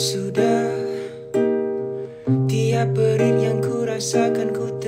sudah. Tiap berit yang ku rasakan ku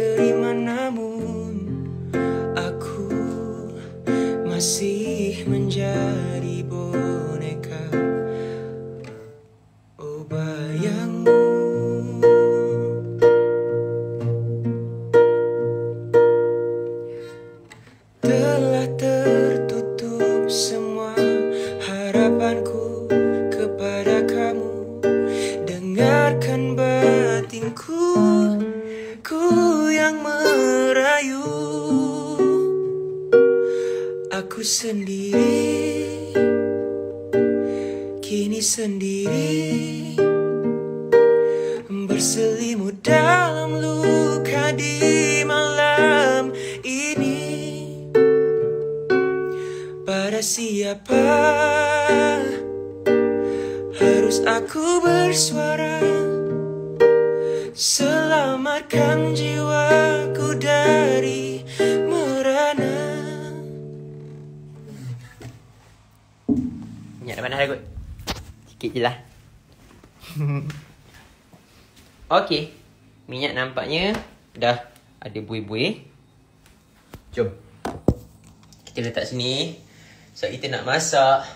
masak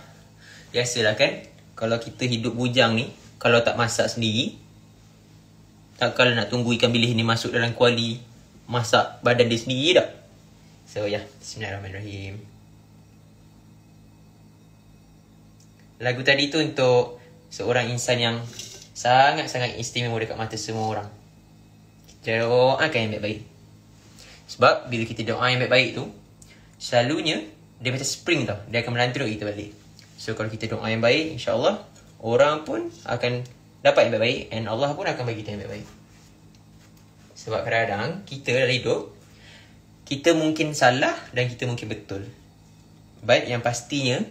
Biasalah kan Kalau kita hidup bujang ni Kalau tak masak sendiri Takkan nak tunggu ikan bilis ni masuk dalam kuali Masak badan dia sendiri tak So ya yeah. Bismillahirrahmanirrahim Lagu tadi tu untuk seorang insan yang sangat-sangat istimewa dekat mata semua orang. Kita doakan yang baik-baik. Sebab bila kita doa yang baik-baik tu, selalunya dia macam spring tau. Dia akan melanturuk kita balik. So kalau kita doa yang baik, insyaAllah, orang pun akan dapat yang baik-baik and Allah pun akan bagi kita yang baik-baik. Sebab kadang-kadang kita dalam hidup, kita mungkin salah dan kita mungkin betul. Baik yang pastinya,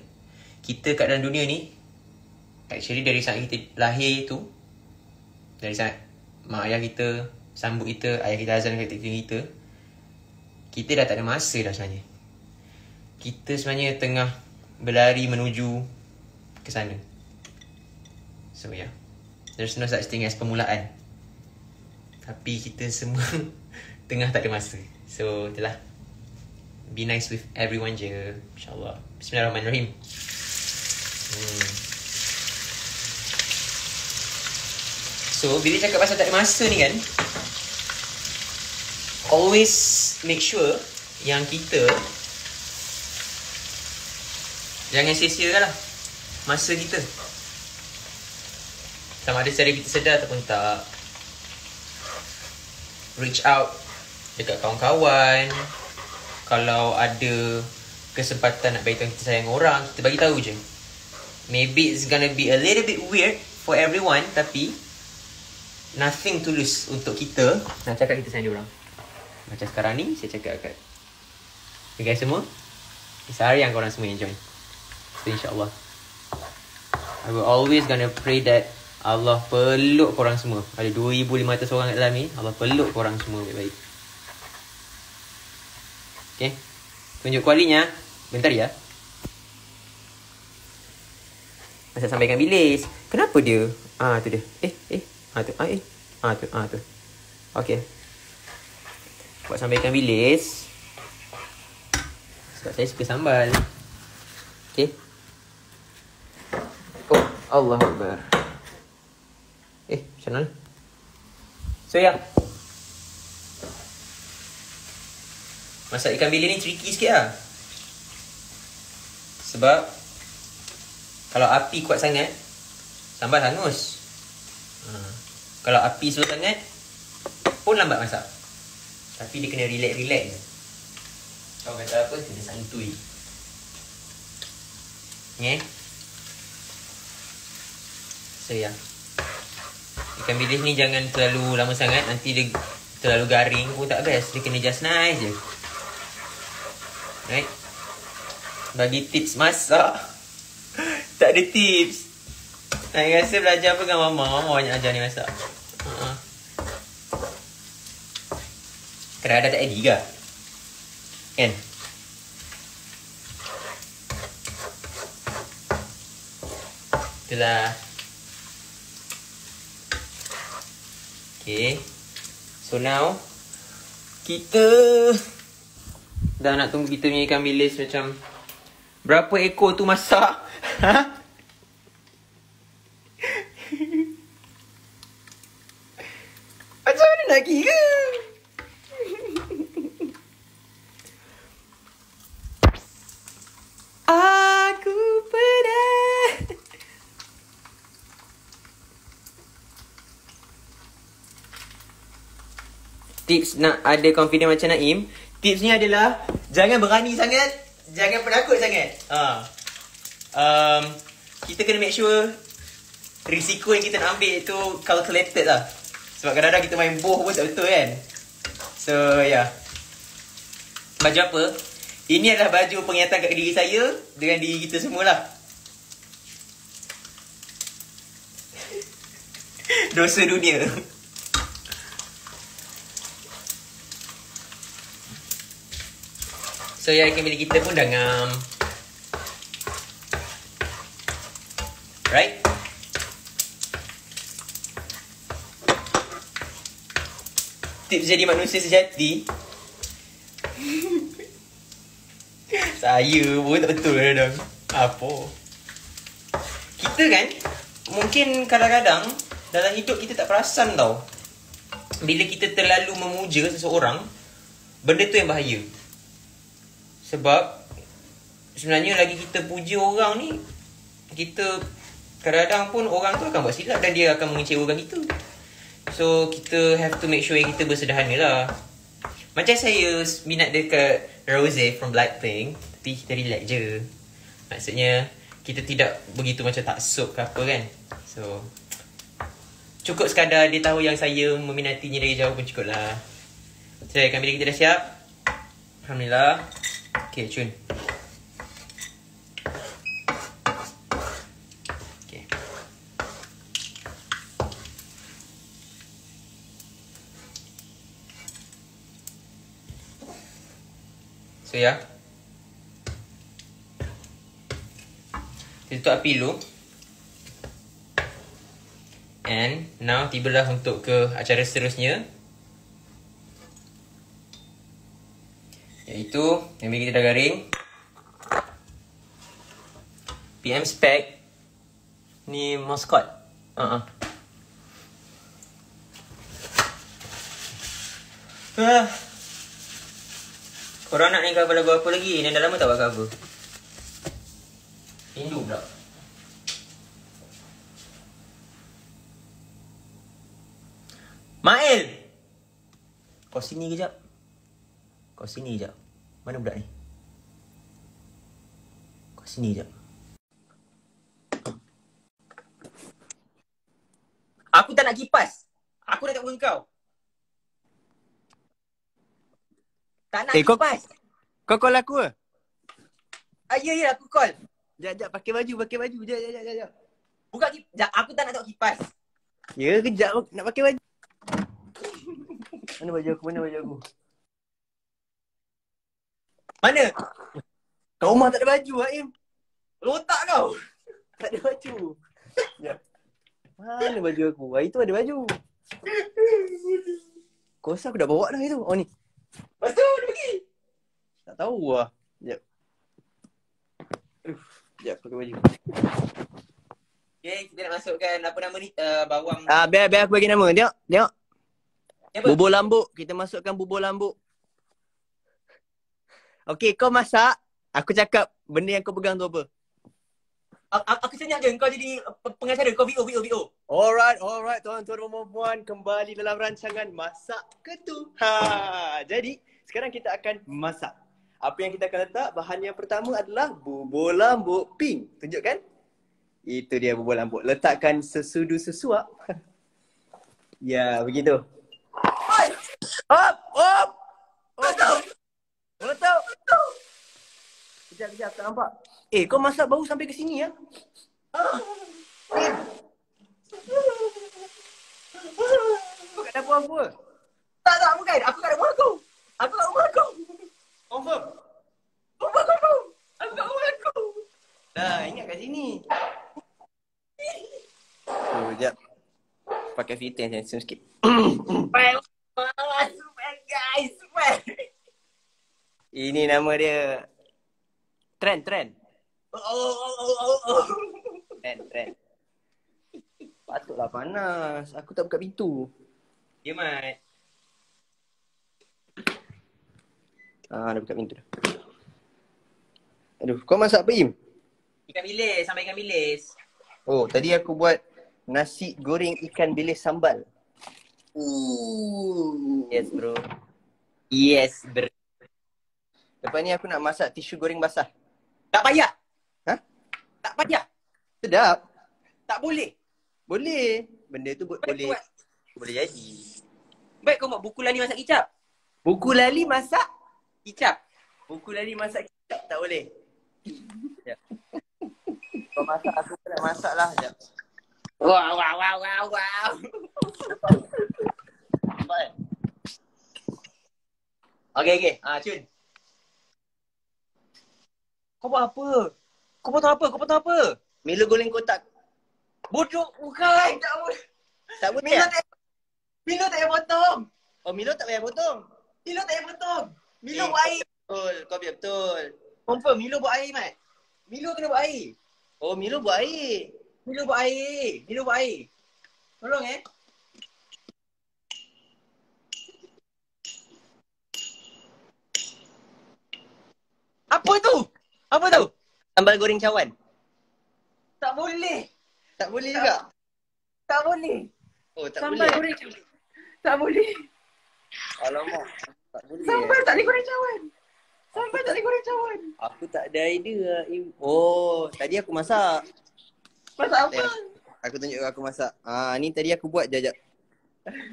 kita kat dalam dunia ni actually dari saat kita lahir tu dari saat mak ayah kita sambut kita ayah kita azan kat kita kita dah tak ada masa dah sebenarnya kita sebenarnya tengah berlari menuju ke sana. So yeah. There's no such thing as permulaan. Tapi kita semua tengah tak ada masa. So itulah. Be nice with everyone je insyaallah. Bismillahirrahmanirrahim. Hmm. So, bila cakap pasal tak ada masa ni kan Always make sure yang kita Jangan sia-siakan lah. Masa kita. Sama ada secara kita sedar ataupun tak. Reach out Dekat kawan-kawan. Kalau ada Kesempatan nak beritahu kita sayang orang Kita bagi tahu je. Maybe it's gonna be a little bit weird For everyone Tapi Nothing to lose Untuk kita. Nak cakap kita sayang orang. Macam sekarang ni Saya cakap kat Okay guys semua. Saya yang korang semua enjoy So insyaAllah. I will always gonna pray that Allah peluk korang semua. Ada 2,500 orang kat dalam ni Allah peluk korang semua baik-baik. Okay Tunjuk kualinya. Bentar ya. Masa sampaikan bilis. Kenapa dia? Ah tu dia. Eh eh. Ah tu. Ah eh. Ah tu. Ah tu. Okay Buat sampaikan bilis. Sebab saya suka sambal Okay Oh Allah Akbar. Eh macam mana? So ya. Masak ikan bilis ni tricky sikit lah. Sebab Kalau api kuat sangat Sambal hangus. Ha. Kalau api slow sangat Pun lambat masak. Tapi dia kena relax-relax je. Kau kata apa? Kena santuy Okay So ya. Ikan bilis ni jangan terlalu lama sangat. Nanti dia terlalu garing pun tak best. Dia kena just nice je. Right Bagi tips masak. Tak ada tips. Saya rasa belajar apa dengan mama. Mama banyak ajar ni masak. Uh-huh. Kadang ada tak edit ke? Kan? Itulah Okay. So now kita dah nak tunggu kita punya ikan bilis macam berapa ekor tu masak? Ha? Macam mana nak kira? Aku pernah Tips nak ada confident macam Naim Tips ni adalah Jangan berani sangat Jangan penakut sangat. Ha. um, Kita kena make sure Risiko yang kita nak ambil tu Calculated lah. Sebab kadang-kadang kita main boh pun tak betul kan. So yeah Baju apa? Ini adalah baju pengingatan kat diri saya Dengan diri kita semualah. Dosa dunia So yang ikan bilik kita pun dah ngam. Right? Tips jadi manusia sejati. Saya pun tak betul kadang Apa? Kita kan Mungkin kadang-kadang Dalam hidup kita tak perasan tau. Bila kita terlalu memuja seseorang Benda tu yang bahaya Sebab Sebenarnya lagi kita puja orang ni Kita Kadang-kadang pun orang tu akan buat silap Dan dia akan mengecewakan kita. So kita have to make sure yang kita bersederhana lah. Macam saya minat dekat Rose from Blackpink Tapi kita relax je. Maksudnya Kita tidak begitu macam tak taksub ke apa kan. So Cukup sekadar dia tahu yang saya meminatinya dari jauh pun cukup lah. So ikan bilik kita dah siap Alhamdulillah Okay cun So ya. Kita tutup api dulu. And now tibalah untuk ke acara seterusnya Bila kita dah garing PM spec. Ni mascot. Uh-uh. Ah. Korang nak ni cover lagu apa lagi? Ni dah lama tak buat cover. Rindu pula. Mail! Kau sini kejap Kau sini kejap Mana budak ni Kau sini kejap Aku tak nak kipas Aku nak kat muka kau Tak nak Eh, kau- kipas Kau call aku ke? Ah, ya, ya, aku call Jap, jap, pakai baju, pakai baju. Jap, jap, jap, jap. Buka kipas Sekejap, aku tak nak tengok kipas Ya, kejap nak pakai baju. Mana baju aku? Mana baju aku? Mana? Kat rumah tak ada baju, Aim. Lotak kau Tak ada baju. Jap. Mana baju aku? Hari tu ada baju. Kau rasa aku dah bawa dah itu? Oh ni. Lepas tu dia pergi Tak tahu lah. Jap. Aduh. Jap, pakai baju. Okay, kita nak masukkan apa nama ni? Uh, bawang Ah, biar, biar aku bagi nama. Tengok, tengok. Apa? Bubur lambuk. Kita masukkan bubur lambuk. Okey, kau masak. Aku cakap benda yang kau pegang tu apa? Aku senyap je kau jadi pe- pengacara Kau VO, VO, VO Alright, alright tuan-tuan dan puan kembali dalam rancangan Masak Ketu. Ha, jadi sekarang kita akan masak. Apa yang kita akan letak? Bahan yang pertama adalah bubur lambuk pink. Tunjukkan. Itu dia bubur lambuk. Letakkan sesudu sesuap. ya, begitu. Hop, hop. Betul. Kejap, kejap. Tak nampak. Eh, kau masak baru sampai ke sini ya? Kau kat dapur aku ke? Tak, tak, bukan Aku kat rumah aku Aku kat rumah aku Confirm? Rumah aku Aku kat rumah aku Dah, ingat kat sini. Oh, sekejap. pakai filter yang handsome sikit. Super, super guys, super. Ini nama dia Trend, trend. Oh, oh, oh, oh, oh. Trend, trend. Patutlah panas. Aku tak buka pintu. Ya, Mat. Ah, dah buka pintu dah. Aduh, kau masak apa, Im? Ikan bilis, sampai ikan bilis. Oh, tadi aku buat nasi goreng ikan bilis sambal. Ooh. Yes, bro. Yes, ber. Lepas ni aku nak masak tisu goreng basah. Tak payah. Hah? Tak payah. Sedap. Tak boleh. Boleh. Benda tu bo- boleh. buat. Boleh jadi. Baik kau buat buku lali masak kicap. Buku lali masak. Kicap. Buku lali masak kicap tak boleh. Sekejap. Kau masak aku pun nak masak lah. Sekejap. Wow, wow, wow, wow, wow. Nampak kan? Okay, okay. Ah, Cun. Kau buat apa? Kau potong apa? Kau potong apa? Milo goreng kotak. Bodoh. Bukan. Tak boleh. Tak boleh Milo tak? tak Milo tak payah potong. Oh, Milo tak payah potong. Milo tak payah potong. Milo Eh. buat air. Betul. Kau biar betul. Confirm Milo buat air, Mat. Milo kena buat air. Oh, Milo buat air. Milo buat air. Milo buat air. Tolong eh. Apa tu? Apa tu? Sambal goreng cawan. Tak boleh. Tak boleh Tak- juga. Tak boleh. Oh, tak Sambal boleh. goreng cawan. Tak boleh. Alamak. Tak boleh. Sambal tak boleh goreng cawan. Sambal tak boleh goreng cawan. Aku tak ada idea. Im. Oh, tadi aku masak. Masak apa? Aku tunjuk aku masak. Ah, ni tadi aku buat jap.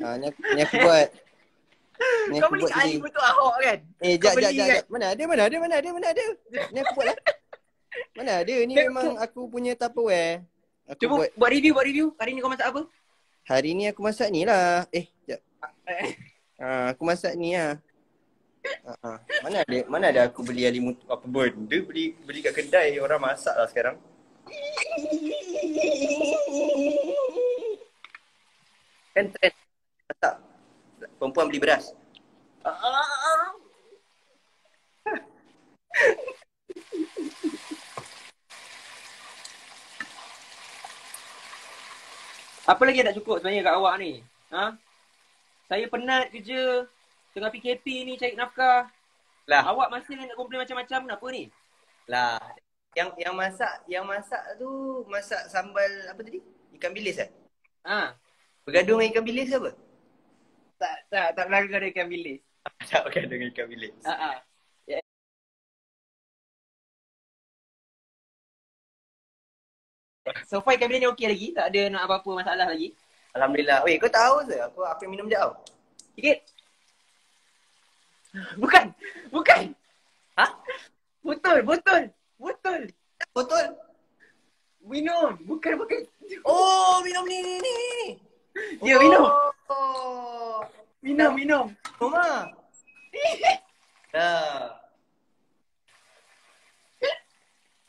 Ah, ni aku, ni aku buat. Ni Kau beli Ali tadi. betul Ahok kan? Eh, jap jap jap. kan? jap. Mana ada mana ada mana ada mana ada. Ni aku buat lah. Mana ada ni memang aku punya Tupperware. Aku Cuba buat buat review, buat review. Hari ni kau masak apa? hari ni aku masak ni lah. Eh, jap. Eh, Ah, aku masak ni lah. Ah, ah. Mana ada mana ada aku beli alimut apa benda beli beli kat kedai orang masak lah sekarang. Kan trend masak. Perempuan beli beras. Apa lagi yang tak cukup sebenarnya kat awak ni? Ha? Saya penat kerja. Tengah PKP ni cari nafkah. Lah, Awak masih nak komplain macam-macam kenapa ni? lah. Yang yang masak yang masak tu masak sambal apa tadi? Ikan bilis eh? Ha? Bergaduh dengan ikan bilis ke apa? Tak, tak, tak berlaku ada ikan bilis. Tak bergaduh dengan ikan bilis. Ha. Ya. So far ikan bilis ni okey lagi? Tak ada nak apa-apa masalah lagi? Alhamdulillah. Weh, kau tahu ke? Aku aku minum je tau. Sikit. Bukan. Bukan. Ha? Betul, betul. Betul. Botol. Minum. Bukan, bukan. Oh, minum ni ni ni. Ya, minum. Oh. Minum, minum. Mama. Dah.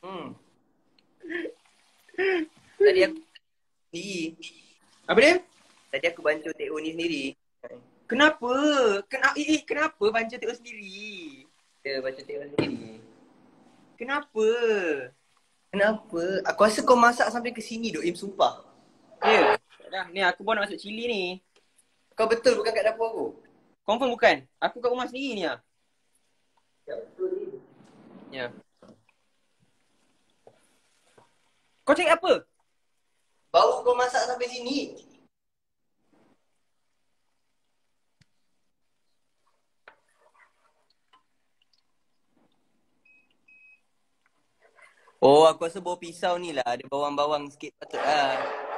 Hmm. Tadi aku sendiri. Apa dia? Tadi aku bantu Teo ni sendiri. Kenapa? Kenapa? Eh, eh, kenapa banca tengok sendiri? Dia bantu Teo sendiri. Kenapa? Kenapa? Aku rasa kau masak sampai ke sini duk Im sumpah. Ya. Dah, ni aku baru nak masuk cili ni. Kau betul bukan kat dapur aku. Confirm bukan? Aku kat rumah sendiri ni ah. Ya betul ni. Ya. Kau cakap apa? Bau kau masak sampai sini. Oh, aku rasa bau pisau ni lah. Ada bawang-bawang sikit patut lah.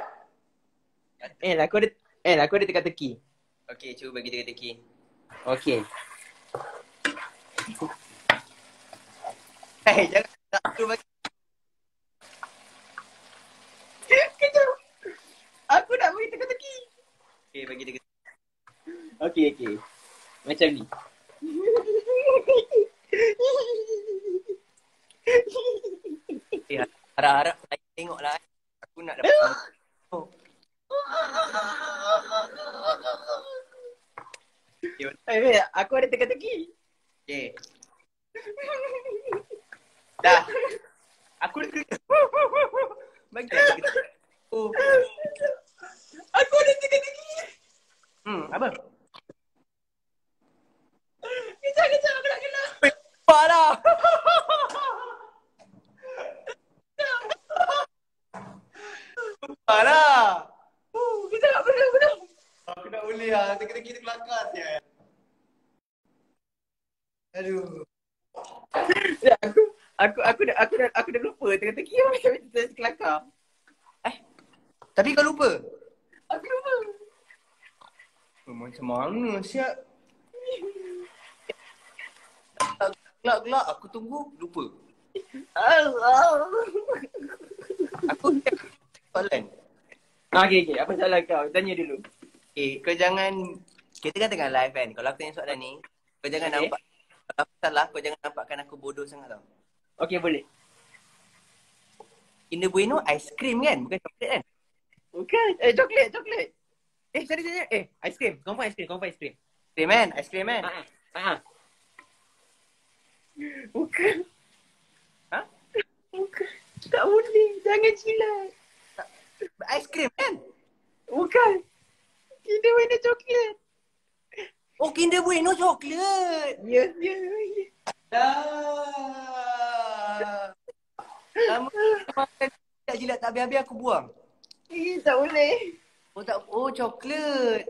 Eh, aku ada eh aku ada teka-teki. Okey, cuba bagi teka-teki. Okey. Hei, jangan tak aku bagi. Kejap. Aku nak bagi teka-teki. Okey, bagi teka-teki. Okey, okey. Macam ni. Eh, harap-harap saya tengok lah. Aku nak dapat. Eh, okay, hey, aku ada teka-teki. Okay. Dah. Aku ada teka-teki. Bagi aku teka Oh. Aku ada teka-teki. Hmm, apa? Kejap, kejap. Aku nak kena. Parah. Parah. Oh, kejap. Belum, belum. Aku tak boleh lah. Teka-teki tu kelakar sial. Aduh. Ya, aku aku aku dah aku dah aku dah lupa teka-teki yang macam cerita kelakar. Tapi kau lupa? Aku lupa. Oh, macam mana siap? Gelak-gelak aku tunggu lupa. Allah. Aku soalan. Ah, okay, okay. Apa salah kau? Tanya dulu. Eh, kau jangan kita kan tengah live kan. Kalau aku tanya soalan ni, kau jangan Okay. nampak kalau aku salah, kau jangan nampakkan aku bodoh sangat tau. Okay, boleh. Kinder Bueno ice cream kan? Bukan coklat kan? Bukan. Eh, coklat, coklat. Eh, sorry, sorry. Eh, ice cream. Confirm ice cream, confirm ice cream. Cream kan? Ice cream kan? Ah, ah. ah. Bukan. Ha? Bukan. Tak boleh. Jangan cilat. Ice cream kan? Bukan. Kinder Bueno coklat. Oh, Kinder Bueno coklat. Ya, ya, ya. Dah. Lama makan tak jilat tak habis-habis aku buang. Eh, tak boleh. Oh tak oh coklat.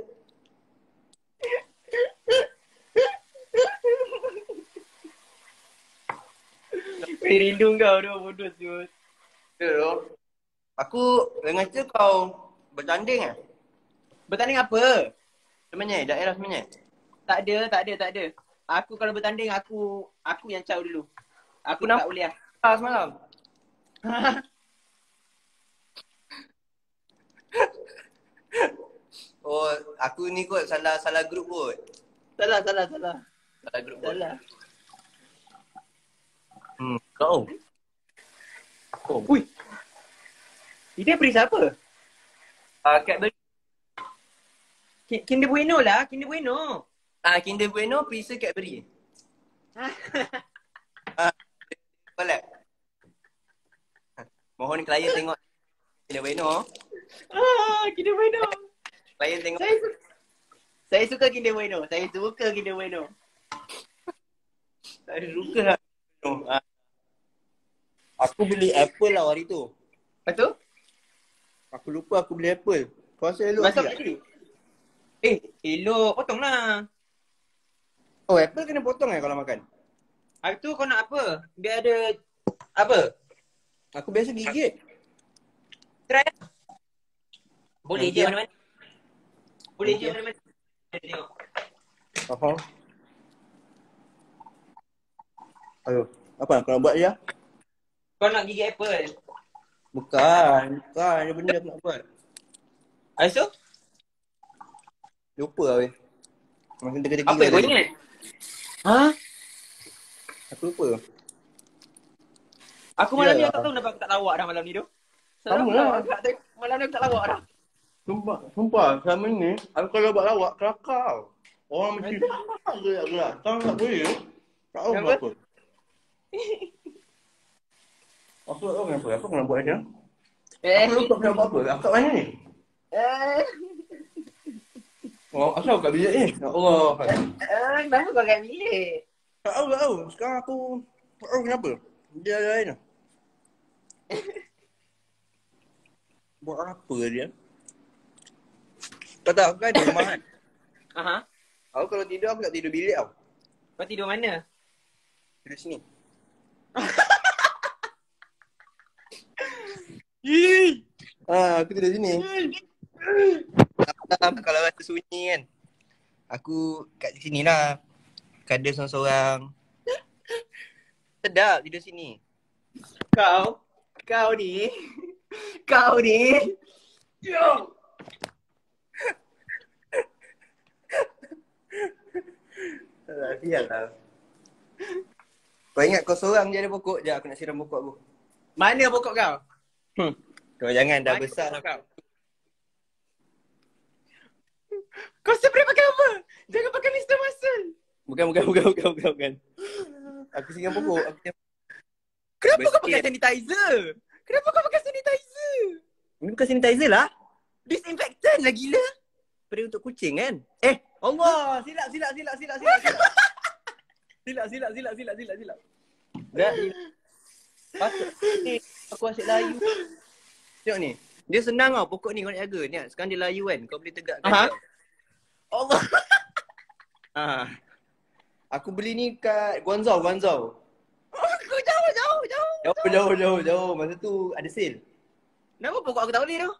Rindu kau tu bodoh tu. Ya doh. Aku dengan tu kau bertanding ah. Bertanding apa? Sebenarnya daerah sebenarnya. Tak ada, tak ada, tak ada. Aku kalau bertanding aku aku yang caw dulu. Aku Kenapa? tak boleh lah. Ah semalam. Oh, aku ni kot salah salah grup kot. salah, salah, salah. Salah grup kot. Salah. Hmm, kau. Oh. Ui. Yang beri siapa? Ah, Cadbury. Ki- Kinder Bueno lah, Kinder Bueno. Ah, Kinder Bueno, Pisa Cadbury. ah, collab. Mohon klien tengok Kinder Bueno. ah, Kinder Bueno. Klien tengok. Saya suka, saya suka Kinder Bueno. Saya suka Kinder Bueno. Ada suka lah. Ah. Aku beli Apple lah hari tu. Lepas tu? Aku lupa aku beli Apple. Kau rasa elok Masuk tak? Eh, elok. Potong lah. Oh, Apple kena potong eh kalau makan? Hari tu kau nak apa? Biar ada apa? Aku biasa gigit. Try. Boleh je mana-mana. Boleh je mana-mana. Tengok. Aha. Ayo, apa kau nak buat je? Kau nak gigi apple. Bukan, bukan ada benda aku nak buat. Tu? Lupa lah weh. Masa teka-teki Apa yang kau ingat? Ha? Aku lupa. Aku malam ni Yalah. aku tahu kenapa aku tak lawak dah malam ni tu. Sama lah. Malam ni aku tak lawak dah. Sumpah, sumpah selama ni aku kalau buat lawak kelakar. Orang mesti gerak-gerak. Tahu tak boleh. Tak tahu Kenapa? Aku tak tahu kenapa. Apa aku nak buat dia? Eh. Aku lupa aku nak buat apa. Aku kat mana ni? Eh. Oh, asal aku kat bilik ni? Ya Allah. Eh, kenapa kau kat bilik? Tak tahu, tak tahu. Sekarang aku tak tahu kenapa. Dia ada lain lah. Buat apa dia? Tak tahu, aku kan di rumah kan. Aha. Aku kalau tidur, aku tak tidur bilik tau. Kau tidur mana? Tidur sini. Ah, aku tidur sini. Ah, kalau rasa sunyi kan. Aku kat sini lah. Kada seorang-seorang. Sedap tidur sini. Kau. Kau ni. Kau ni. Yo. Alah, sial lah. Kau ingat kau seorang je ada pokok? Sekejap aku nak siram pokok aku. Mana pokok kau? Hmm. Kau jangan dah besar dah. kau? Kau spray pakai apa? Jangan pakai Mr. Muscle. Bukan, bukan, bukan, bukan, bukan, bukan. Aku singgah pokok. Aku. Kenapa kau Bersikit. pakai sanitizer? Kenapa kau pakai sanitizer? Ini bukan sanitizer lah. Disinfectant lah gila. Spray untuk kucing kan? Eh, Allah. Silap, silap, silap, silap, silap. silap. Silap, silap, silap, silap, silap. Dah. Patut ni. Aku asyik layu. Tengok ni. Dia senang tau pokok ni kau nak jaga. Ni sekarang dia layu kan. Kau boleh tegakkan Aha. dia. Allah. Ha. Aku beli ni kat Guangzhou, Guangzhou. Aku jauh, jauh, jauh. Jauh, jauh, jauh, jauh. Masa tu ada sale. Kenapa pokok aku tak boleh tu?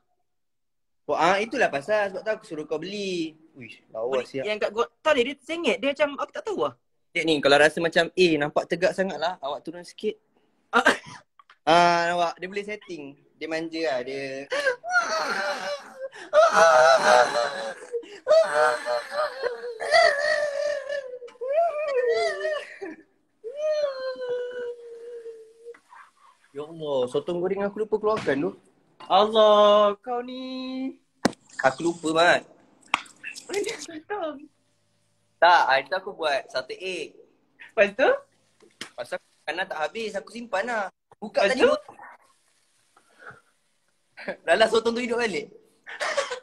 Oh, ah itulah pasal sebab tu aku suruh kau beli. Wish, lawa siap. Yang kat gua, tak dia, dia sengit. Dia macam, aku tak tahu lah. Tengok ni kalau rasa macam eh nampak tegak sangat lah, awak turun sikit. Ah. Ah, nampak dia boleh setting. Dia manja lah, dia Ya Allah, sotong goreng aku lupa keluarkan tu. Allah, kau ni. Aku lupa mat. Tak, hari tu aku buat satu egg. Lepas tu? Pasal kanan tak habis, aku simpan lah. Buka tadi. lah sotong tu hidup balik.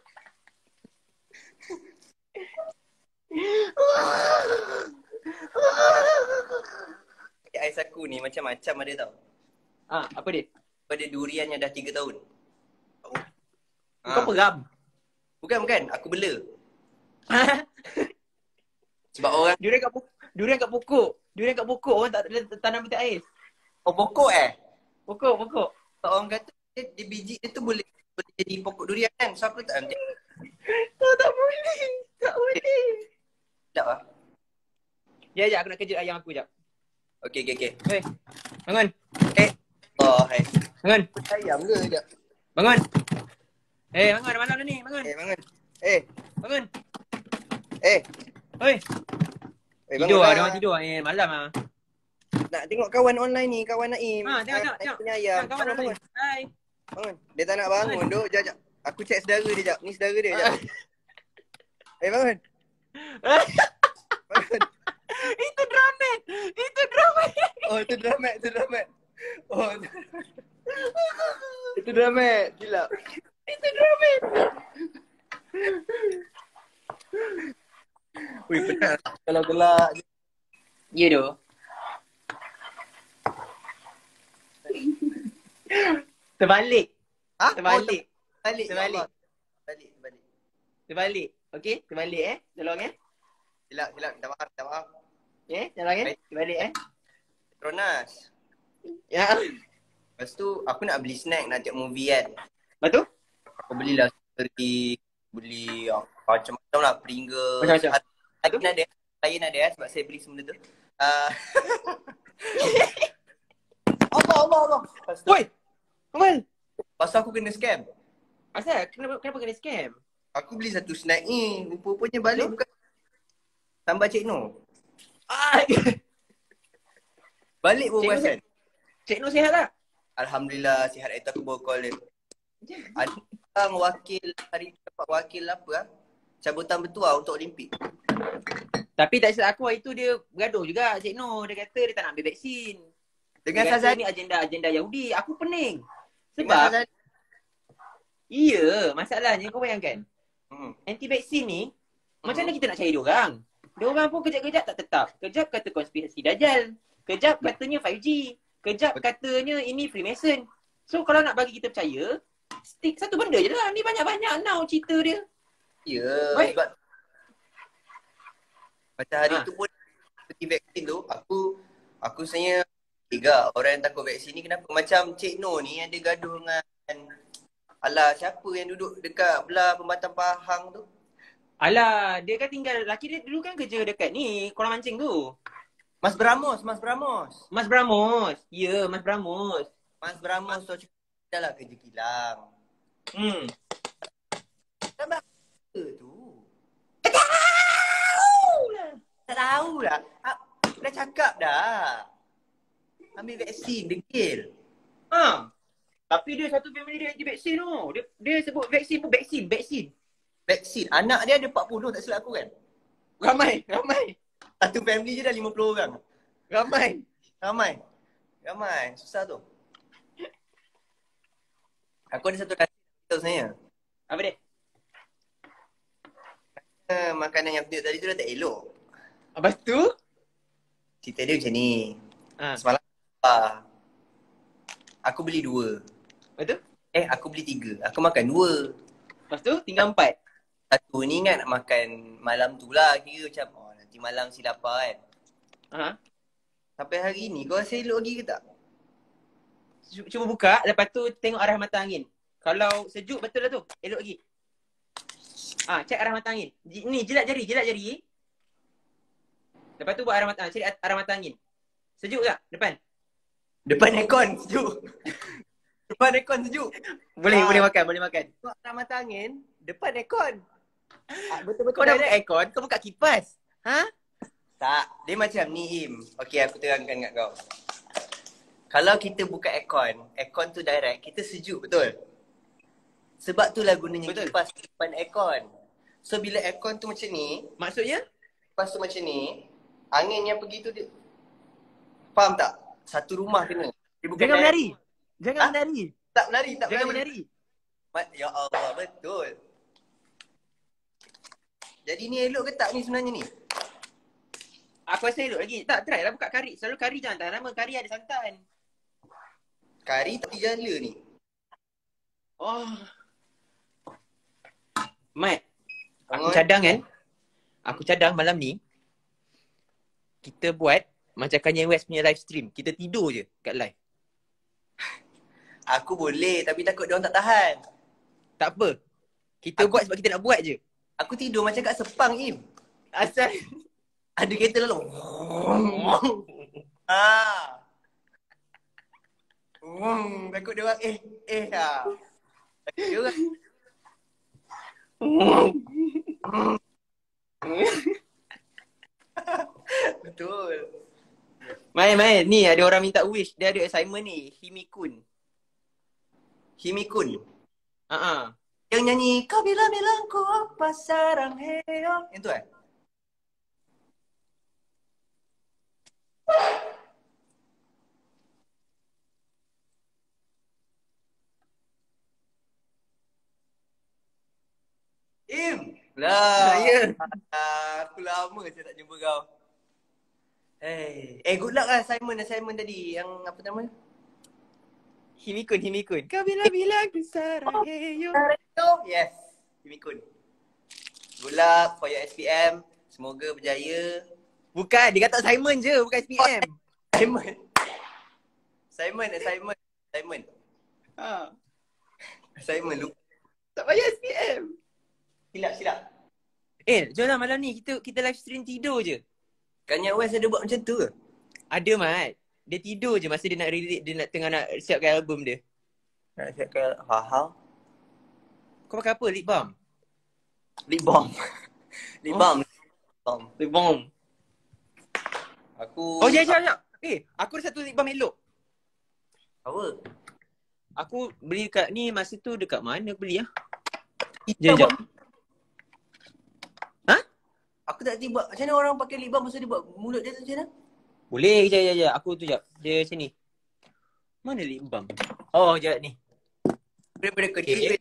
Ais aku ni macam-macam ada tau. Ah, apa dia? Pada durian yang dah 3 tahun. Kau Ah, peram. bukan, bukan. Aku bela. Sebab orang, durian kat pokok. Durian kat pokok. Durian kat pokok. Orang tak tak tanam peti ais. oh pokok eh. Pokok, pokok. Sebab orang kata dia, dia biji dia tu boleh, boleh jadi pokok durian kan. So aku tak nanti. Tak, tak boleh. Tak boleh. Tak lah. Ya, ya, aku nak kejut ayam aku jap. Okey, okey, okey. Hei, bangun. Eh. Oh, hai. Bangun. Ayam ke sekejap? Bangun. Eh, bangun. Ada malam dah ni. Bangun. Eh, bangun. Eh, Bangun. eh. Hei, eh tidur lah. Dia orang tidur. Eh, malam ah. Nak tengok kawan online ni, kawan Naim. Ha, tengok, tengok, tengok. ayam. Kawan bangun, nak bangun. Hai. bangun. Dia tak nak bangun, duk. Jap, jap. Aku check saudara dia, jap. Ni saudara dia, jap. eh, bangun. bangun. Itu dramet. Itu dramet. Oh, itu dramat, itu dramat. Oh, itu, dramat. Silap. Itu dramet. Ui, penat. Kalau gelak. Ya tu. Terbalik. Ha? Terbalik. Oh, terbalik. ya Terbalik. Terbalik, terbalik. Terbalik. Okey, terbalik eh. Tolong eh. Silap, silap. Minta maaf, minta maaf. Eh, tolong eh. Terbalik eh. Tronas. Ya. Lepas tu, aku nak beli snack nak tengok movie kan. Lepas tu? Aku belilah beli beli ah, macam-macam lah Pringles. Macam-macam. Lain ada, lain ada eh, sebab saya beli semua tu. Uh, Allah, Allah, Allah. Woi. Kamal. pasal aku kena scam. Asal kenapa kenapa kena scam? Aku beli satu snack ni, rupa-rupanya balik bukan tambah Cik Noh. Ah, Balik pun Cik Noh perasan. Cik Nur sihat tak? Alhamdulillah sihat itu aku bawa call dia. Ada orang wakil hari tu dapat wakil apa ah? Cabutan bertuah untuk Olimpik. Tapi tak silap aku hari tu dia bergaduh juga Cik Nur. Dia kata dia tak nak ambil vaksin. Dengan dia ni agenda-agenda Yahudi. Aku pening. Sebab iya, masalahnya kau bayangkan. Hmm. Anti vaksin ni macam Hmm. mana kita nak cari dia orang? Dia orang pun kejap-kejap tak tetap. Kejap kata konspirasi dajal. Kejap katanya 5G. Kejap katanya ini Freemason. So kalau nak bagi kita percaya, stick satu benda je lah. Ni banyak-banyak now cerita dia. Ya, sebab macam hari Ha. tu pun pergi vaksin tu, aku aku sebenarnya tiga orang yang takut vaksin ni kenapa? Macam Cik Noh ni dia gaduh dengan Alah, siapa yang duduk dekat belah pembatang Pahang tu? Alah, dia kan tinggal, laki dia dulu kan kerja dekat ni, kolam mancing tu. Mas Bramos, Mas Bramos. Mas Bramos. Ya, Mas Bramos. Mas Bramos tu cakap dah lah kerja kilang. Hmm. Apa tu? Tak tahulah. Ah, dah cakap dah. Ambil vaksin, degil. Ha. Tapi dia satu family dia anti vaksin tu. Dia dia sebut vaksin pun vaksin, vaksin. Vaksin. Anak dia ada 40 tak silap aku kan? Ramai, ramai. Satu family je dah 50 orang. Ramai. Ramai. Ramai. Susah tu. Aku ada satu rahsia sebenarnya. Apa dia? Uh, makanan yang tunjuk tadi tu dah tak elok. Lepas tu? Cerita dia macam ni. Ha. Semalam apa? Aku beli dua. Lepas tu? Eh, aku beli tiga. Aku makan dua. Lepas tu tinggal empat. Satu ni ingat nak makan malam tu lah. Kira macam, oh nanti malam si lapar kan. Ha. Sampai hari ni kau rasa elok lagi ke tak? Cu- Cuba buka, lepas tu tengok arah mata angin. Kalau sejuk betul lah tu. Elok lagi. Ah, cek arah mata angin. Ni jilat jari, jilat jari. Lepas tu buat arah mata, cari arah mata angin. Sejuk tak depan? Depan aircon sejuk. Depan aircon sejuk. Boleh, Ah. boleh makan, boleh makan. Kau arah mata angin, depan aircon. Ah, betul-betul Kau dah buka aircon, kau buka kipas. Ha? Tak, dia macam ni Im. Okey, aku terangkan kat kau. Kalau kita buka aircon, aircon tu direct, kita sejuk betul? Sebab tu lah gunanya Betul. kipas depan aircon. So bila aircon tu macam ni, Maksudnya? kipas tu macam ni, angin yang pergi tu dia Faham tak? Satu rumah kena. Dia bukan Jangan menari. Jangan Ha? menari. Tak menari, tak Jangan menari. menari. Ya Allah, betul. Jadi ni elok ke tak ni sebenarnya ni? Aku rasa elok lagi. Tak, try lah buka kari. Selalu kari jangan tahan lama. Kari ada santan. Kari tapi jala ni. Oh. Mat, aku cadang kan. Aku cadang malam ni. Kita buat macam Kanye West punya live stream. Kita tidur je kat live. Aku boleh tapi takut dia orang tak tahan. Tak apa. Kita buat sebab kita nak buat je. Aku tidur macam kat Sepang Im. Asal Ada kereta lalu. ah. Hmm, takut dia orang eh eh ah. Takut dia orang. Betul. Main main ni ada orang minta wish. Dia ada assignment ni. Himikun. Himikun. Ha ah. Yang nyanyi kau bilang-bilang ku pasarang heyo. Yang tu eh? Im! Lah. Ya. Ah, aku lama saya tak jumpa kau. Hey. Eh, good luck lah assignment, assignment tadi. Yang apa nama? Himikun Himikun. Kau bilang-bilang ku heyo. Oh, yes. Himikun. Good luck for your SPM. Semoga berjaya. Bukan, dia kata assignment je, bukan SPM. Assignment. Assignment, assignment, assignment. Ha. Assignment lu. Tak payah SPM. Silap, silap. Eh, jom lah malam ni kita kita live stream tidur je. Kanye West ada buat macam tu ke? Ada Mat. Dia tidur je masa dia nak release, dia nak tengah nak siapkan album dia. Nak siapkan ha ha. Kau pakai apa? Lip balm? Lip balm. Lip Oh. balm. balm. Lip balm. Aku Oh, ya, ya, ya. Eh, aku ada satu lip balm elok. Apa? Aku beli dekat ni masa tu dekat mana aku beli ah? Kita Jap, jap. Aku tak tahu buat macam mana orang pakai lip balm masa dia buat mulut dia tu macam mana? Boleh, jap, jap, jap. Aku tu jap. Dia macam ni. Mana lip balm? Oh, jap ni. Daripada Okay.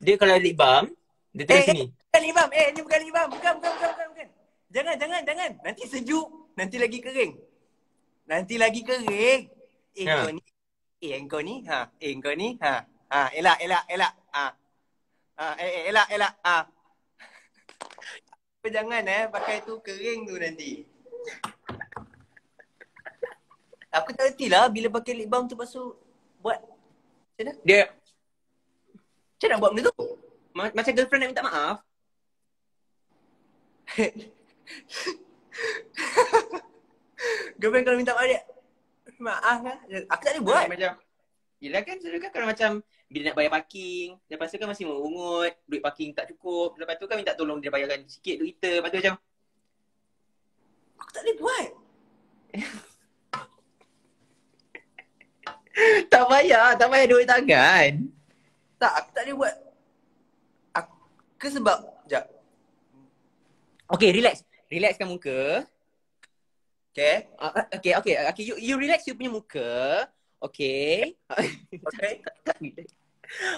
Dia kalau lip balm, dia terus Eh, sini. Bukan lip balm. Eh, ni bukan lip balm. Bukan, bukan, bukan, bukan, bukan. Jangan, jangan, jangan. Nanti sejuk. Nanti lagi kering. Nanti lagi kering. Eh, Ha. kau ni. Eh, kau ni. Ha. Eh, kau ni. Ha. Ha, elak, elak, elak. Ha. Ha, eh, eh, elak, elak. Ha. Kau jangan eh, pakai tu kering tu nanti. Aku tak reti lah bila pakai lip balm tu pasu buat macam mana? Dia Macam nak buat benda tu? ma- macam girlfriend nak minta maaf. Girlfriend kalau minta maaf dia Maaf kan Aku tak boleh buat Macam Yelah kan selalu kan kalau macam bila nak bayar parking, lepas tu kan masih mengungut, duit parking tak cukup. Lepas tu kan minta tolong dia bayarkan sikit duit kita. Lepas tu macam, Aku tak boleh buat tak payah, tak payah duit tangan. Tak aku tak boleh buat aku, Ke sebab Sekejap Okay, relax. Relaxkan muka. Okay Uh, uh, okay, okay. Okay, you, you relax you punya muka. Okay. Okay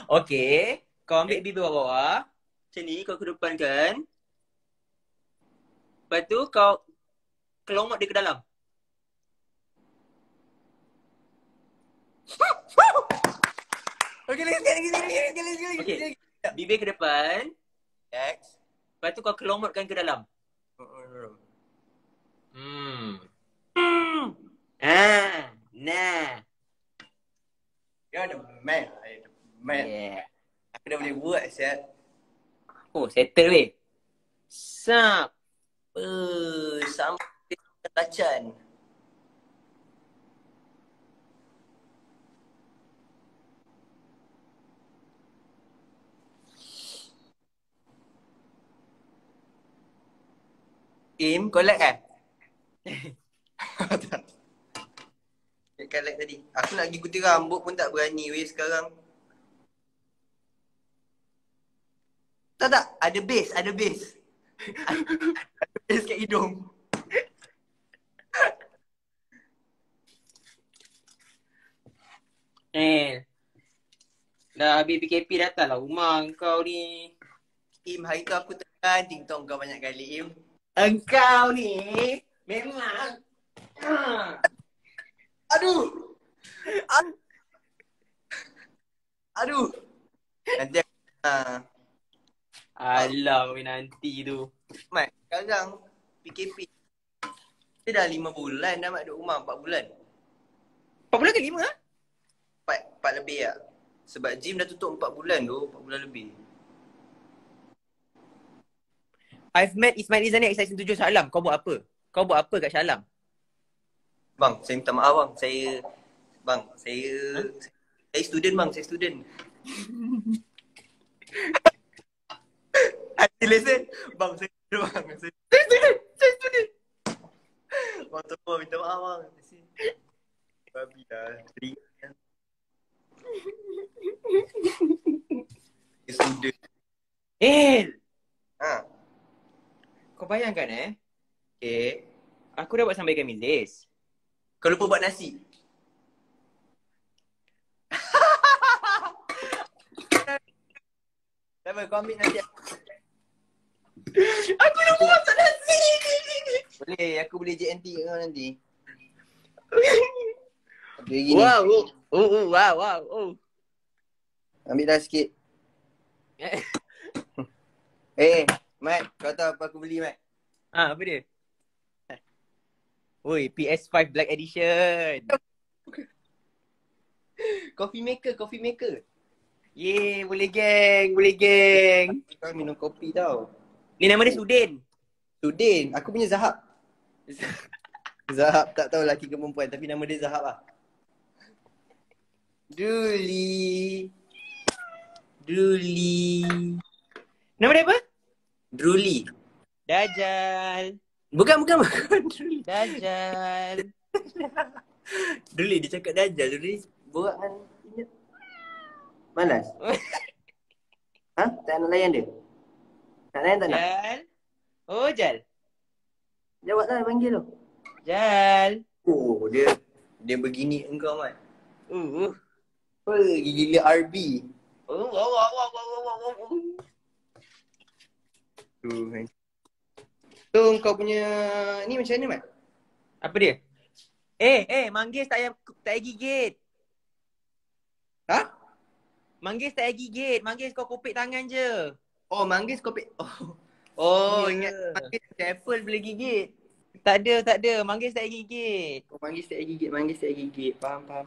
okay. Kau ambil bibir bawah-bawah. Macam ni, kau kedepankan. Lepas tu kau kelomot dia ke dalam. Okay lagi lagi lagi lagi lagi sikit Bibir ke depan. Relax Lepas tu kau kelomotkan ke dalam. Hmm. Ah, nah. You're the man I the man Yeah. Aku dah boleh buat siap Oh, settle weh. Sap. Uh, sampai tacan Im, kau lag kan? Kan lag tadi. Aku nak pergi gunting rambut pun tak berani weh sekarang. Tak tak, ada base, ada base. ada base kat hidung. Eh. Dah habis PKP datanglah rumah kau ni. Im, hari tu aku tekan ting-tong kau banyak kali, Im. Engkau ni memang. Aduh! Aduh! Aduh! Nanti aku... Ha. Alah nanti tu. Mat, sekarang PKP. Kita dah lima bulan dah mat duduk rumah, empat bulan. 4 bulan ke 5 ha? Empat, empat lebih lah. Sebab gym dah tutup empat bulan tu, empat bulan lebih. I've met Ismail Izani at Section 7 Shah Alam. Kau buat apa? Kau buat apa kat Shah Alam? Bang, saya minta maaf bang. Saya... Bang, saya... Saya student bang, saya student. Ada lesen. Bang, saya student bang. Saya student. Saya student. Bang, tu bang, minta maaf bang. Babi dah. Teringat. Saya student. Eh, Ha. kau bayangkan eh. Okay. Aku dah buat sambal ikan bilis. Kau lupa buat nasi. Tak apa, kau ambil nasi. Aku lupa masak nasi. Boleh, aku boleh JNT kau nanti. Gini. Wow, oh, oh, oh, wow, wow, oh. Ambil dah sikit. Eh, Mat, kau tahu apa aku beli, Mat? Ah, apa dia? Oi, PS5 Black Edition. Coffee maker, coffee maker. Yeay, boleh geng, boleh geng. Kau minum kopi tau. Ni nama dia Sudin. Sudin, aku punya Zahab. Zahab tak tahu lelaki ke perempuan tapi nama dia Zahab lah. Druli. Druli. Nama dia apa? Druli. Dajjal. Bukan, bukan, bukan. Dajjal. Druli, dia cakap Dajjal. Borak dengan Ingat. Malas? ha? Tak nak layan dia? Tak layan tak nak? Jal. Oh, Jal. Jawablah panggil tu. Jal. Oh, dia dia begini engkau, Mat. Uh. Oh, gila RB. Oh, wow, wow, wow, wow, wow, wow, wow. Tu kau punya ni macam mana, Mat? Apa dia? Eh, eh, manggis tak payah tak payah gigit. Ha? Manggis tak payah gigit. Manggis kau kopik tangan je. Oh, manggis kopi. Oh. Oh, Ya. ingat manggis apple boleh gigit. Tak ada, tak ada. Manggis tak payah gigit. Oh, manggis tak payah gigit, manggis tak payah gigit. Faham, faham.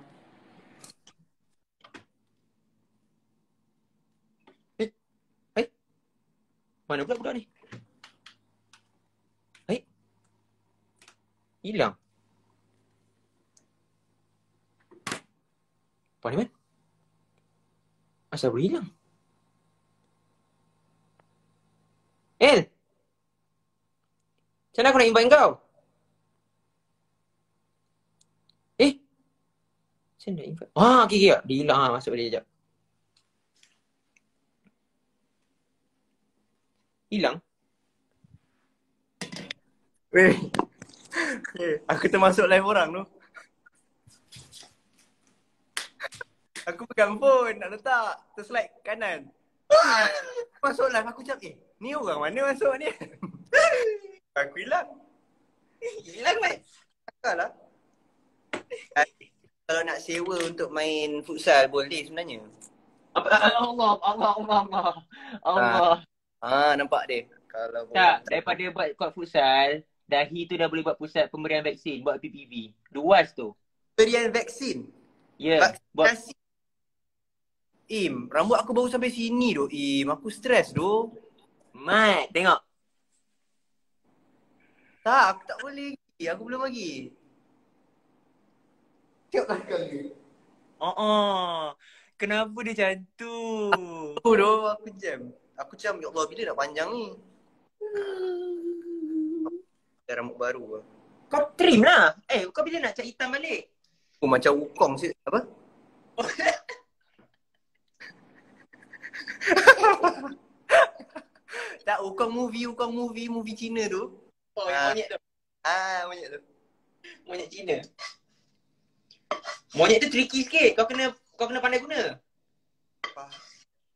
Mana pula budak ni? Hilang. Man? Asal boleh hilang? El! Macam mana aku nak invite kau? Eh? Macam nak invite? Ah, okay, okay. Dia hilang ah. Masuk balik sekejap. Hilang. Weh. Eh, aku termasuk live orang tu. Aku pegang phone nak letak terslide kanan. Masuk live aku cakap eh ni orang mana masuk ni? aku hilang. Hilang Mat. Takkan lah. Kalau nak sewa untuk main futsal boleh sebenarnya. Apa Allah Allah Allah Allah. Allah. Ah nampak dia. Kalau Tak, daripada buat kuat futsal, dahi tu dah boleh buat pusat pemberian vaksin, buat PPV. Luas tu. Berian vaksin. Ya, yeah, buat. Im, rambut aku baru sampai sini doh. Im, aku stres doh. Mat, tengok. Tak, aku tak boleh lagi. Aku belum lagi. Tengok belakang dia. Oh, oh. Kenapa dia macam tu? Oh doh, aku jam. Aku jam, ya Allah, bila nak panjang ni? Ada rambut baru lah. Kau trim lah. Eh, kau bila nak cat hitam balik? Oh, macam wukong si apa? tak, wukong movie, wukong movie, movie Cina tu. Oh, Ah. monyet tu. Ah, banyak tu. Monyet Cina. Monyet tu tricky sikit. Kau kena kau kena pandai guna.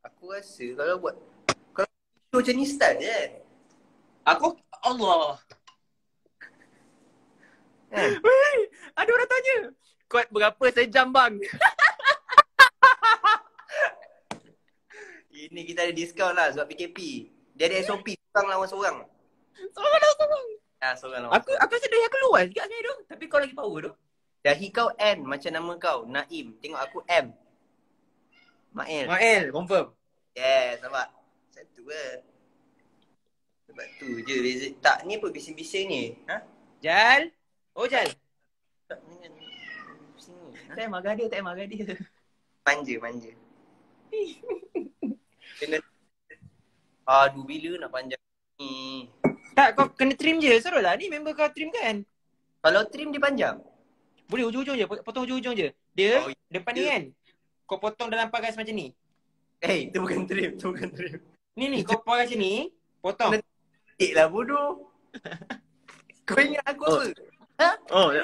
Aku rasa kalau buat kalau show macam ni style je kan? Aku Allah. Kan? Weh, ada orang tanya. Kuat berapa sejam bang? Ini kita ada diskaun lah sebab PKP. Dia ada SOP, seorang lawan seorang. Seorang dah seorang. Ah, seorang lawan Aku aku rasa dahi aku luas juga sebenarnya tu. Tapi kau lagi power tu. Dahi kau N macam nama kau, Naim. Tengok aku M. Mael. Mael, confirm. Yes, nampak? Satu ke. Sebab tu je. Tak, ni apa bising-bising ni? Ha? Jal. Oh Jal. Tak, ni sini. Ha? Marah dia, tak marah dia. Manja, manja. Kena Aduh, bila nak panjang ni? Tak, kau kena trim je. Seru lah. Ni member kau trim kan? Kalau trim dia panjang? Boleh ujung-ujung je. Potong ujung-ujung je. Dia Oh, depan ni dia- kan. Kau potong dalam pagas macam ni. Eh, itu bukan trim, itu bukan trim. Ni ni, kau pagas macam ni. Potong. Eh lah bodoh. Kau ingat aku Oh. apa? Oh,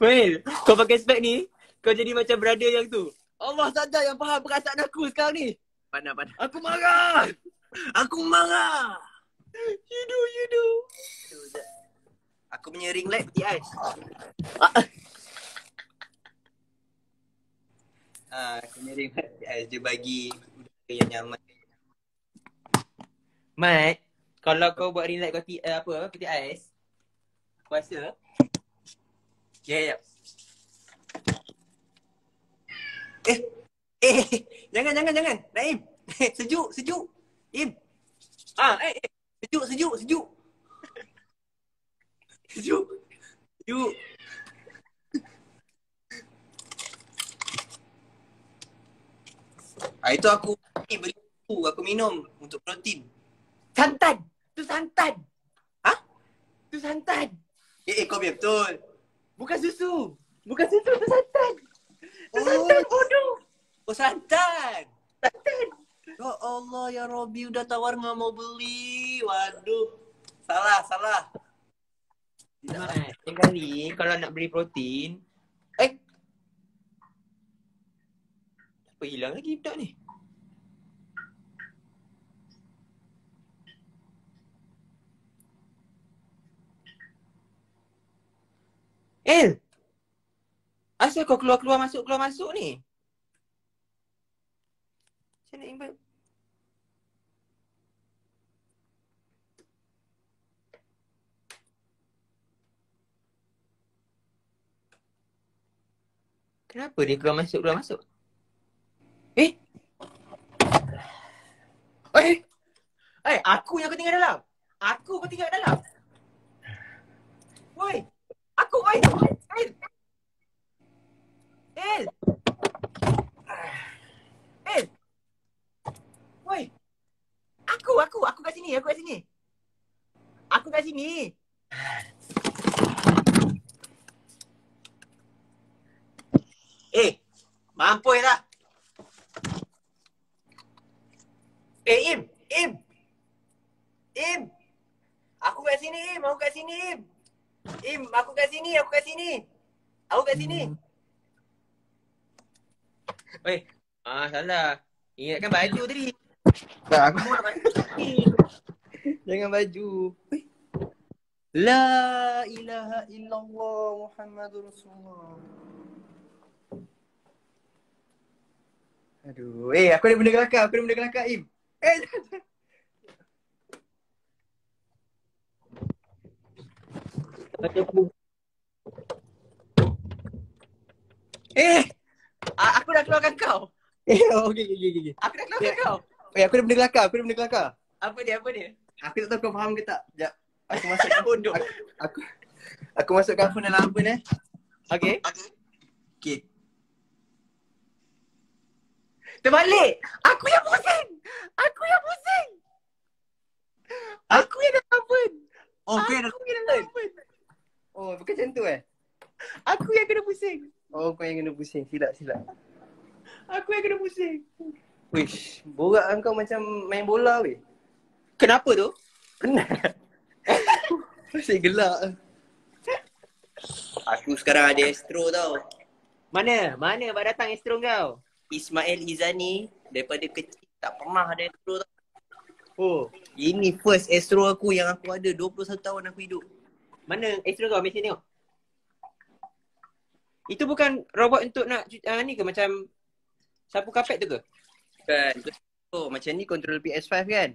Well, kau pakai spek ni, kau jadi macam brother yang tu. Allah saja yang faham perasaan aku sekarang ni. Pandang, pandang. Aku marah. Aku marah. You do, you do. Aku punya ring light peti ais. Ah, aku punya ring light peti ais. Dia bagi udara yang nyaman. Mat, kalau kau buat light kau ti, uh, apa, peti ais, aku rasa, ya, ya, Eh, eh, jangan, jangan, jangan. Naim, sejuk, sejuk. Im, ah, eh, eh, sejuk, sejuk, sejuk. Sejuk. Sejuk. Ah, itu aku beli aku minum untuk protein. Santan. Tu santan. Ha? Tu santan. Eh, eh kau biar betul. Bukan susu. Bukan susu, tu santan. Tu Oh. santan bodoh. Oh, santan. Santan. Ya Allah, ya Robi udah tawar nggak mau beli. Waduh. Salah, salah. Mat, lain kali kalau nak beli protein, eh. Apa hilang lagi budak ni? El. Asal kau keluar-keluar masuk keluar masuk ni? Macam nak invite Kenapa dia keluar masuk keluar masuk? Eh? Eh? Eh, aku yang kau tinggal dalam. Aku kau tinggal dalam. Woi. Aku oi. El. El. El. Woi. Aku, aku, aku kat sini, aku kat sini. Aku kat sini. Eh, mampus lah. Eh, Im! Im! Im! Aku kat sini, Im! Aku kat sini, Im! Im, aku kat sini, aku kat sini! Aku kat sini! Weh, ah salah. Ingatkan baju tadi. Tak, aku nak baju. Jangan baju. La ilaha illallah Muhammadur Rasulullah. Aduh, eh aku ada benda kelakar, aku ada benda kelakar Im. Eh, jangan, jangan. Eh, ah, aku dah keluarkan kau. Eh, oh, okey okey okey okey. Aku dah keluarkan kau. Eh, aku ada benda kelakar, aku ada benda kelakar. Apa dia, apa dia? Aku tak tahu kau faham ke tak. Sekejap. Aku masuk Bodoh. aku, aku aku masukkan phone dalam apa ni? Okay. Okey. Terbalik. Aku yang pusing. Aku yang pusing. Aku yang dah open. Oh, kau Aku yang dah open. Oh, bukan macam tu eh? Aku yang kena pusing. Oh, kau yang kena pusing. Silap, silap. Aku yang kena pusing. Wish, borak kan kau macam main bola weh. Kenapa tu? Penat. Masih gelak. Aku sekarang ada Astro tau. Mana? Mana Abang datang Astro kau? Ismail Izani daripada kecil tak pernah ada Astro tau. Oh, Ini first Astro aku yang aku ada 21 tahun aku hidup. Mana Astro kau? Mesti tengok. Itu bukan robot untuk nak uh, ni ke macam sapu kapet tu ke? Kan. Oh, macam ni control PS5 kan?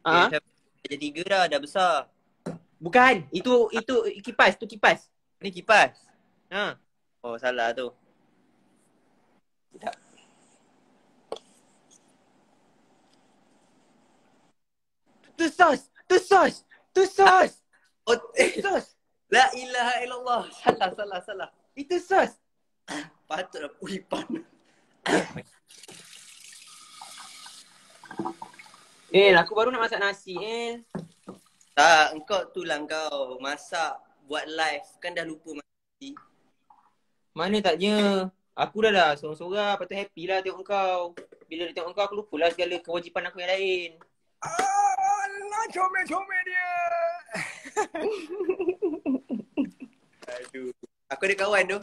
Ah, PS5 dah jadi tiga dah, dah besar. bukan. Itu itu kipas, tu kipas. Ni kipas. Ha. Oh, salah tu. Tu sos, tu sos, tu sos, Oh, tu sos. La ilaha illallah. Salah, salah, salah. Itu sos. Patutlah ui panas. Eh, aku baru nak masak nasi eh. Tak, engkau tu lah kau. Masak, buat live. Kan dah lupa mati. Mana taknya? Aku dah lah sorang-sorang, lepas tu happy lah tengok kau. Bila dia tengok kau, aku lupa lah segala kewajipan aku yang lain. Allah, comel-comel dia. Aduh. Aku ada kawan tu.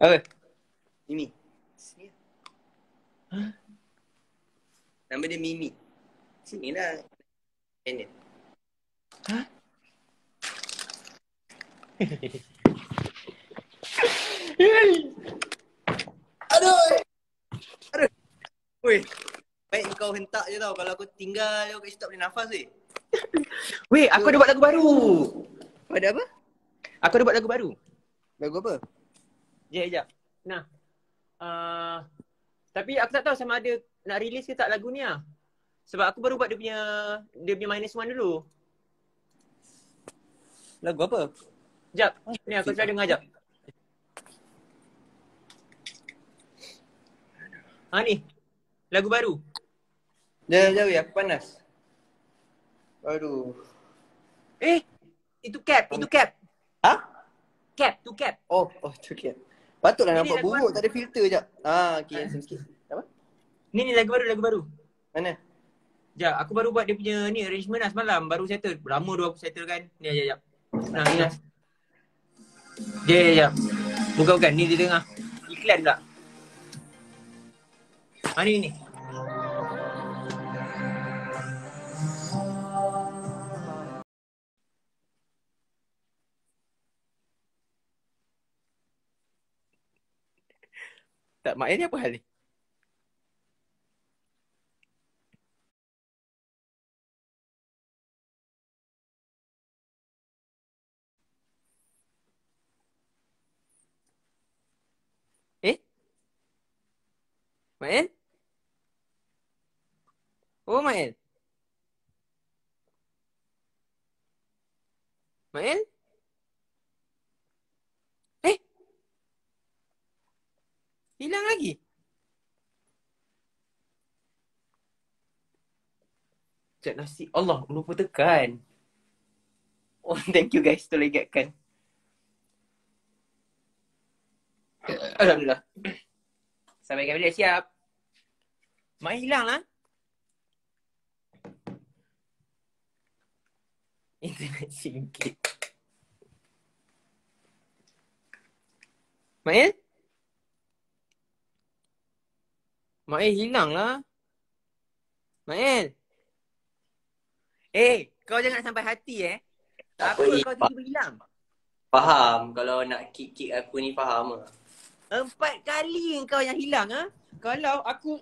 Apa? Mimi. Sini. Nama dia Mimi. Sini lah. Ini. Aduh. Aduh. Weh. Baik kau hentak je tau. Kalau aku tinggal je kat situ tak boleh nafas weh. Weh, aku ada buat lagu baru. Ada apa? Aku ada buat lagu baru. Lagu apa? Sekejap, sekejap. Nah. Uh, tapi aku tak tahu sama ada nak release ke tak lagu ni lah. Sebab aku baru buat dia punya dia punya minus one dulu. Lagu apa? Sekejap. Ni aku try dengar sekejap. Ha ni. Lagu baru. Jauh jauh ya, aku panas. Aduh. Eh, itu cap, itu cap. Ha? Cap, tu cap. Oh, oh tu okay. Patutlah nampak buruk, baru. tak ada filter jap. Ah, okey, handsome sikit. Apa? Ni ni lagu baru, lagu baru. Mana? Sekejap, aku baru buat dia punya ni arrangement lah semalam. Baru settle. Lama dulu aku settle kan. Ni, sekejap, sekejap. Nah, ni lah. Sekejap, sekejap, sekejap. Bukan, bukan. Ni dia dengar. Iklan pula. Ha, ni, ni. Tak, mak ni apa hal ni? Eh? Mael? Oh, Mael. Mael? Cak nasi. Allah, lupa tekan. Oh, thank you guys. Tolong ingatkan. Alhamdulillah. Sampai kami dah siap. Mak hilang lah. Internet singkit. Mak Yil? Mak hilang lah. Mak Eh, kau jangan sampai hati eh. Tak Apa apa, kau tiba-tiba hilang? Faham kalau nak kick-kick aku ni faham lah. Empat kali kau yang hilang ah. Kalau aku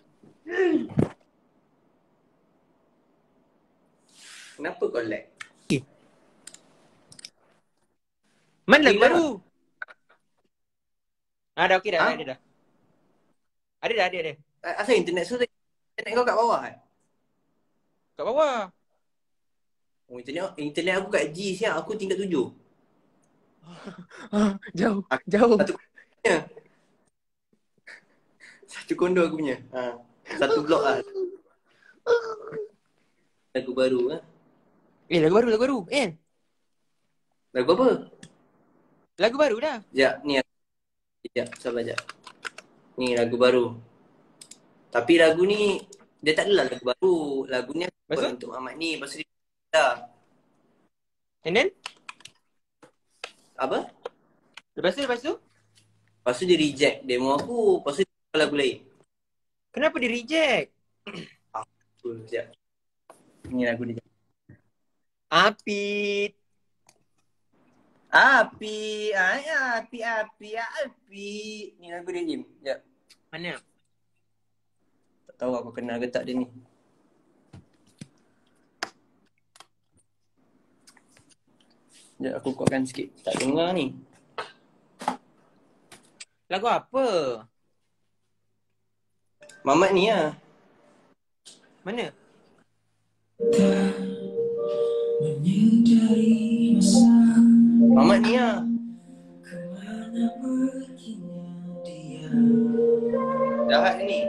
Kenapa kau lag? Mana lagu baru? Ah dah okey dah, Ha? ada dah. Ada dah, ada dah. A- Asal internet so internet kau kat bawah kan? Kat bawah. Oh, internet internet aku kat G siang aku tingkat tujuh. jauh, Aku- jauh. Satu Satu kondo aku punya. Ha. Satu blok lah. Lagu baru lah. Eh, lagu baru, lagu baru. Eh, Lagu apa? lagu baru dah. Sekejap, ni Sekejap, sabar sekejap. Ni lagu baru. Tapi lagu ni dia tak adalah lagu baru. Lagu ni aku untuk Ahmad ni. Tu dia dah. And then, Apa? lepas tu, lepas tu, Lepas tu dia reject demo aku. Lepas tu dia lagu lain. kenapa dia reject? Tu, sekejap. Ni lagu dia. Apit. Api, ay, api, api, api. Ni lagu dia Jim. Sekejap. Mana? Tak tahu aku kenal ke tak dia ni. Sekejap aku kuatkan sikit. Tak dengar ni. Lagu apa? Mamat ni lah. Mana? Mamat ni lah. Jahat ni.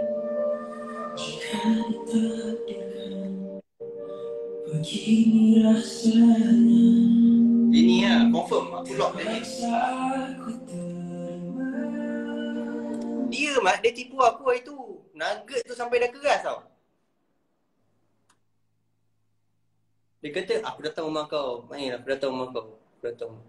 Dia ni lah. Confirm aku lock dia. Dia mat, dia tipu aku hari tu. Nugget tu sampai dah keras tau. Dia kata, aku datang rumah kau. Main aku datang rumah kau. Aku datang rumah.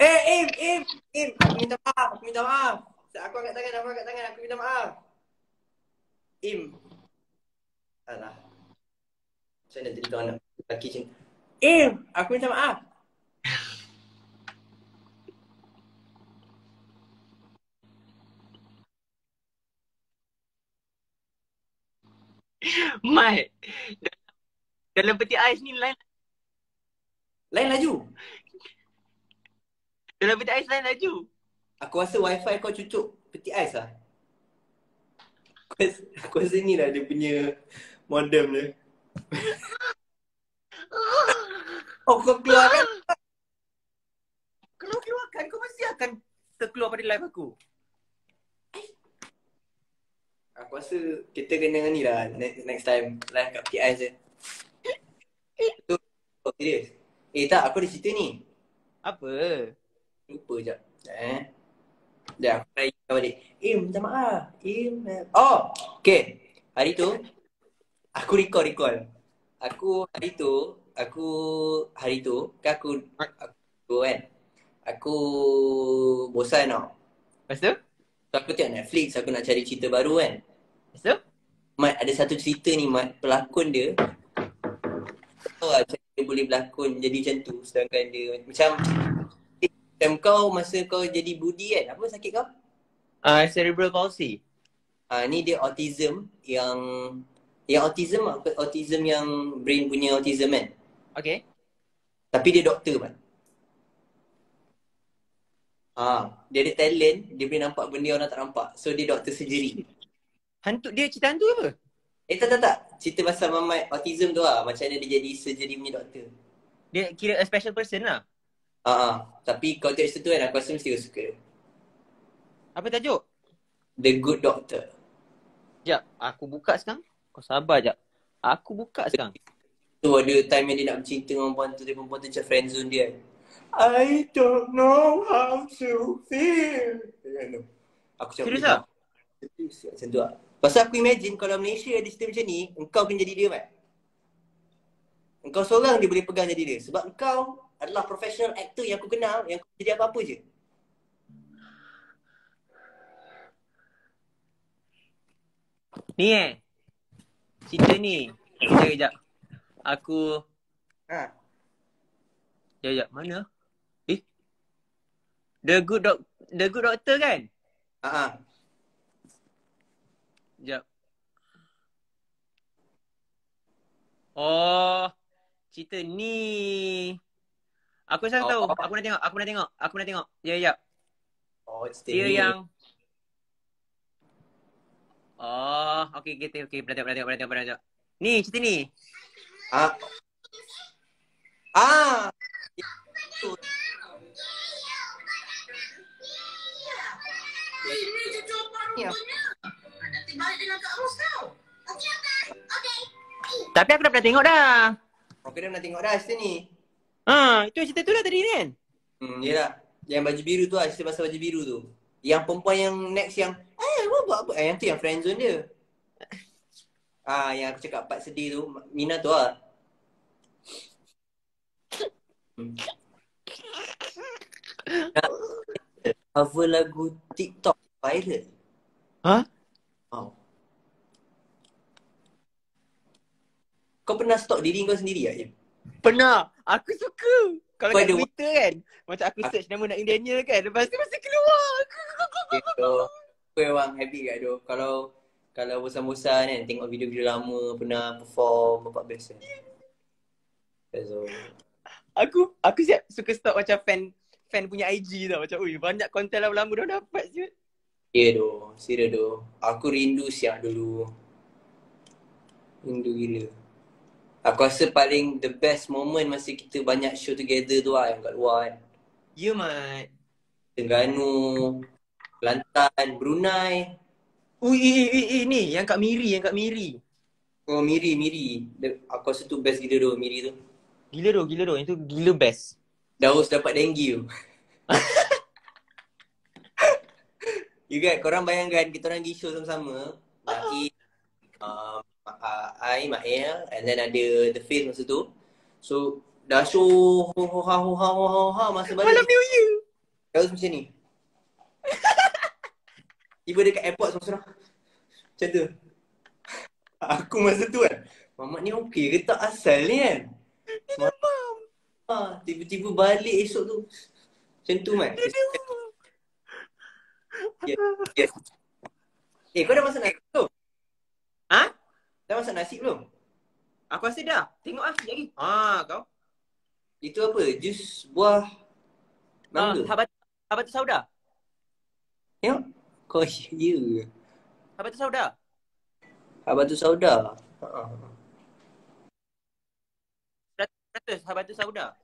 Eh, Im, Im, Im. Aku minta maaf, aku minta maaf. Aku angkat tangan, aku angkat tangan, aku minta maaf. Im. Alah. Macam mana tadi kau nak lelaki macam? Im, aku minta maaf. Mat. Dalam peti ais ni lain. Lain laju. Dalam peti ais lain laju. Aku rasa wifi kau cucuk peti ais lah. Aku rasa, aku rasa ni lah dia punya modem dia. Oh kau keluarkan. Kalau keluarkan, kau mesti akan terkeluar pada live aku. Aku rasa kita kena ni lah next, next time live kat ais je. Tu, oh, serius. Eh tak, aku ada cerita ni. Apa? Lupa jap. Eh. Dah aku try kau balik. Eh, minta maaf. Eh, oh, okay. Hari tu aku recall recall. Aku hari tu, aku hari tu kan aku aku kan. Aku bosan tau. Lepas tu? So aku tengok Netflix, aku nak cari cerita baru kan. Lepas tu? Mat, ada satu cerita ni Mat, pelakon dia tahu lah macam dia boleh berlakon jadi macam tu sedangkan dia macam macam kau masa kau jadi budi kan, apa sakit kau? Uh, cerebral palsy. Ah ni dia autism yang yang autism lah, autism yang brain punya autism kan. Okay. Tapi dia doktor kan. Ah, dia ada talent, dia boleh nampak benda orang tak nampak. So dia doktor surgery. Hantu dia cerita hantu apa? Eh tak tak tak. Cerita pasal mamat autism tu lah. Macam mana dia jadi surgery punya doktor. Dia kira a special person lah. Ah, ah. Tapi cerita tu kan aku rasa mesti kau suka. Apa tajuk? The Good Doctor. Sekejap, aku buka sekarang. Kau sabar jap. Aku buka sekarang. Tu ada time yang dia nak bercinta dengan perempuan tu, dia perempuan tu macam friendzone dia kan. I don't know how to feel. Aku cakap Serius "Eh, tak? Serius macam tu lah. Pasal aku imagine kalau Malaysia ada cerita macam ni, engkau akan jadi dia kan? Engkau seorang dia boleh pegang jadi dia. Sebab engkau adalah professional actor yang aku kenal yang kau jadi apa-apa je. Ni eh. Cerita ni. Sekejap, kejap. Aku... Ha. Sekejap, kejap. Mana? Eh? The Good Doc The Good Doctor kan? Ha ah. Sekejap. Oh. Cerita ni. Aku rasa aku tahu. Oh. Aku nak tengok. Aku nak tengok. Aku nak tengok. Ya, ya. Oh, cerita Dia ni. yang Oh, okey okey okey pernah tengok pernah tengok. Ni cerita ni. Ah. Ah. Itu. Ya. Tapi aku dah pernah tengok dah. Aku dah pernah tengok dah cerita ni. Ha, itu cerita tu lah tadi ni kan? Hmm, yelah. Yang baju biru tu lah, cerita pasal baju biru tu. Yang perempuan yang next yang, eh, apa buat apa? Eh, yang tu yang friendzone dia. Ah, yang aku cakap part sedih tu, Mina tu lah. Hmm. Cover lagu TikTok viral. Ha? Oh. Kau pernah stalk diri kau sendiri tak, Im? Pernah. Aku suka. Kalau kat Twitter kan. Macam aku search nama Nak Daniel kan. Lepas tu mesti keluar. Aku memang happy kat tu. Kalau kalau bosan-bosan kan tengok video-video lama pernah perform bapak best kan. So, Aku aku siap suka stalk macam fan fan punya IG tau. Macam ui banyak konten lama-lama dah dapat je. ya tu, serius tu. Aku rindu siap dulu. Rindu gila. Aku rasa paling the best moment masa kita banyak show together tu lah yang kat luar kan. Ya, Mat. Terengganu, Kelantan, Brunei. Ui, ui, ui, ni yang kat Miri, yang kat Miri. Oh Miri, Miri. Aku rasa tu best gila tu Miri tu. Gila tu, gila tu. Itu gila best. Daus dapat denggi tu. you guys, korang bayangkan kita orang pergi show sama-sama. Mak um, uh, I, Mak Air, and then ada The Face masa tu. So, dah show ho ho ha ho ha ho ha ho ha masa Malam balik. New Year. Daus macam ni. Tiba dekat airport semua Macam tu. Aku masa tu kan. Mamat ni okey ke tak asal ni kan? Demam. Ha, tiba-tiba balik esok tu. Macam tu man. Yes. yes. Eh kau dah masak nasi belum? Ha? Dah masak nasi belum? Aku rasa dah. Tengok ah sekejap lagi. Ha, kau. Itu apa? Jus buah Ha, mangga? habat habat sauda. Tengok. Kau ya. Habat sauda. Abang tu sauda. Ha. Ratus habat sauda.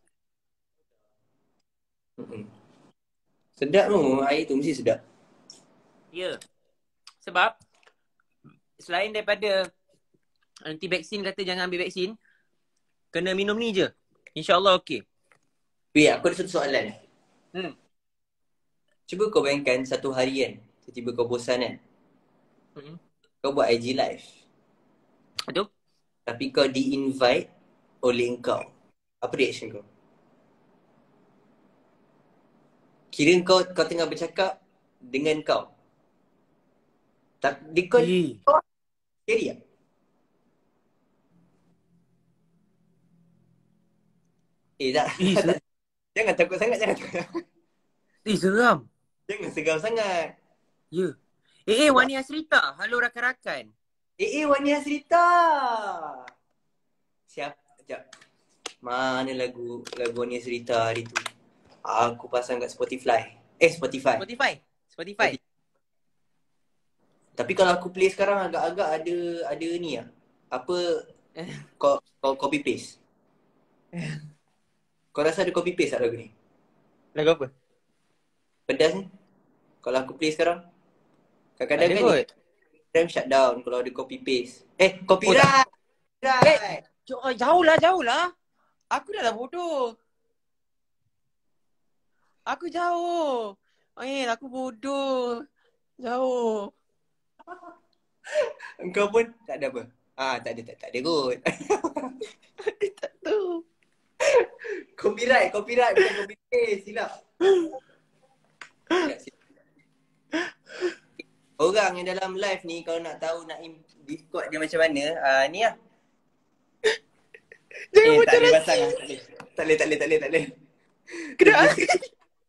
Mm-mm. Sedap tu. Air tu mesti sedap. Ya. Sebab selain daripada anti vaksin kata jangan ambil vaksin, kena minum ni je. InsyaAllah okey. Weh, aku ada satu soalan. Hmm. Cuba kau bayangkan satu hari kan. Tiba-tiba kau bosan kan. Hmm. Kau buat IG live. Betul? Tapi kau di-invite oleh engkau. Apa reaction kau? Kira kau kau tengah bercakap dengan kau. Tak di kau Eh, scary tak? Eh tak. Eh, tak. Jangan takut sangat jangan takut. eh seram. Jangan segar sangat. Ya. Eh, eh Wani Asrita. Halo rakan-rakan. Eh eh Wani Hasrita. Siap. Sekejap. Mana lagu lagu Wani Hasrita hari tu? Aku pasang kat Spotify. Eh Spotify. Spotify. Spotify. Tapi kalau aku play sekarang agak-agak ada ada ni ah. Apa Eh. kau kau copy paste. Kau rasa ada copy paste tak lagu ni? Lagu apa? Pedas ni? Kalau aku play sekarang? Kadang-kadang Ada kan kot. Instagram shutdown kalau ada copy paste. Eh, Oh, copyright. Copyright. Jo- oh, Jauh lah, jauh lah. Aku dah lah bodoh. Aku jauh. Eh, aku bodoh. Jauh. Engkau pun tak ada apa. Ah, tak ada, tak, tak ada kot. Tak tahu. copyright, copyright bukan copy paste, silap. Orang yang dalam live ni kalau nak tahu Naim Discord dia macam mana, ah ni lah. Jangan eh, tak macam boleh pasang lah. Tak boleh. Tak boleh, tak boleh, tak boleh, boleh. Kenapa?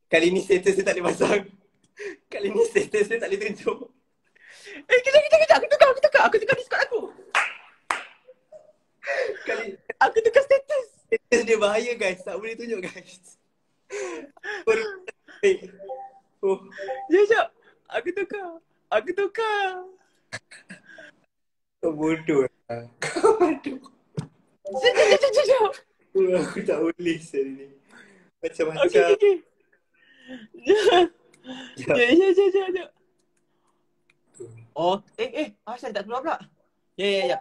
Kali ni status dia tak boleh pasang. Kali ni status dia tak boleh tunjuk. Eh, kejap, kejap, kejap. Aku tukar, aku tukar. Aku tukar Discord aku. Kali Aku tukar status. Status dia bahaya guys. Tak boleh tunjuk guys. Eh. Oh, Sekejap, sekejap. Aku tukar. Aku tukar. kau bodoh lah. Kau bodoh. Sekejap. Oh, aku tak boleh sel ni. Macam-macam. Okey, okey, okey. Sekejap. Ya. Sekejap, sekejap, sekejap. Oh, eh, eh. Asal tak keluar pula? Ya, ya, ya.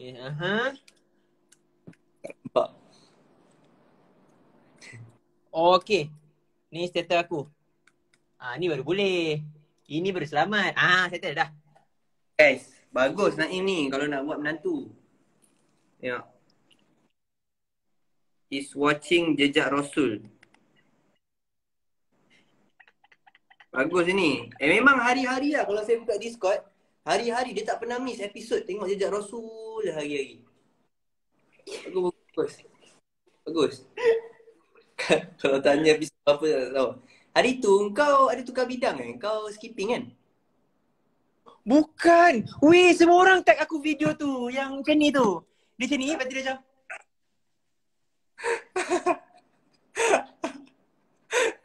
Eh, aha. Nampak. Oh, okey. Ni status aku. Ah, ni baru boleh. Ini baru selamat. Ah, settle dah. Guys, bagus Naim ni kalau nak buat menantu. Tengok. Is watching jejak Rasul. Bagus ni. Eh memang hari-hari lah kalau saya buka Discord. Hari-hari dia tak pernah miss episod tengok jejak Rasul lah hari-hari. Bagus, bagus. Bagus. kalau tanya episod apa tak tahu. Hari tu kau ada tukar bidang kan? Kau skipping kan? Bukan. Weh, semua orang tag aku video tu. Yang macam ni tu. Dia macam ni, lepas tu dia macam.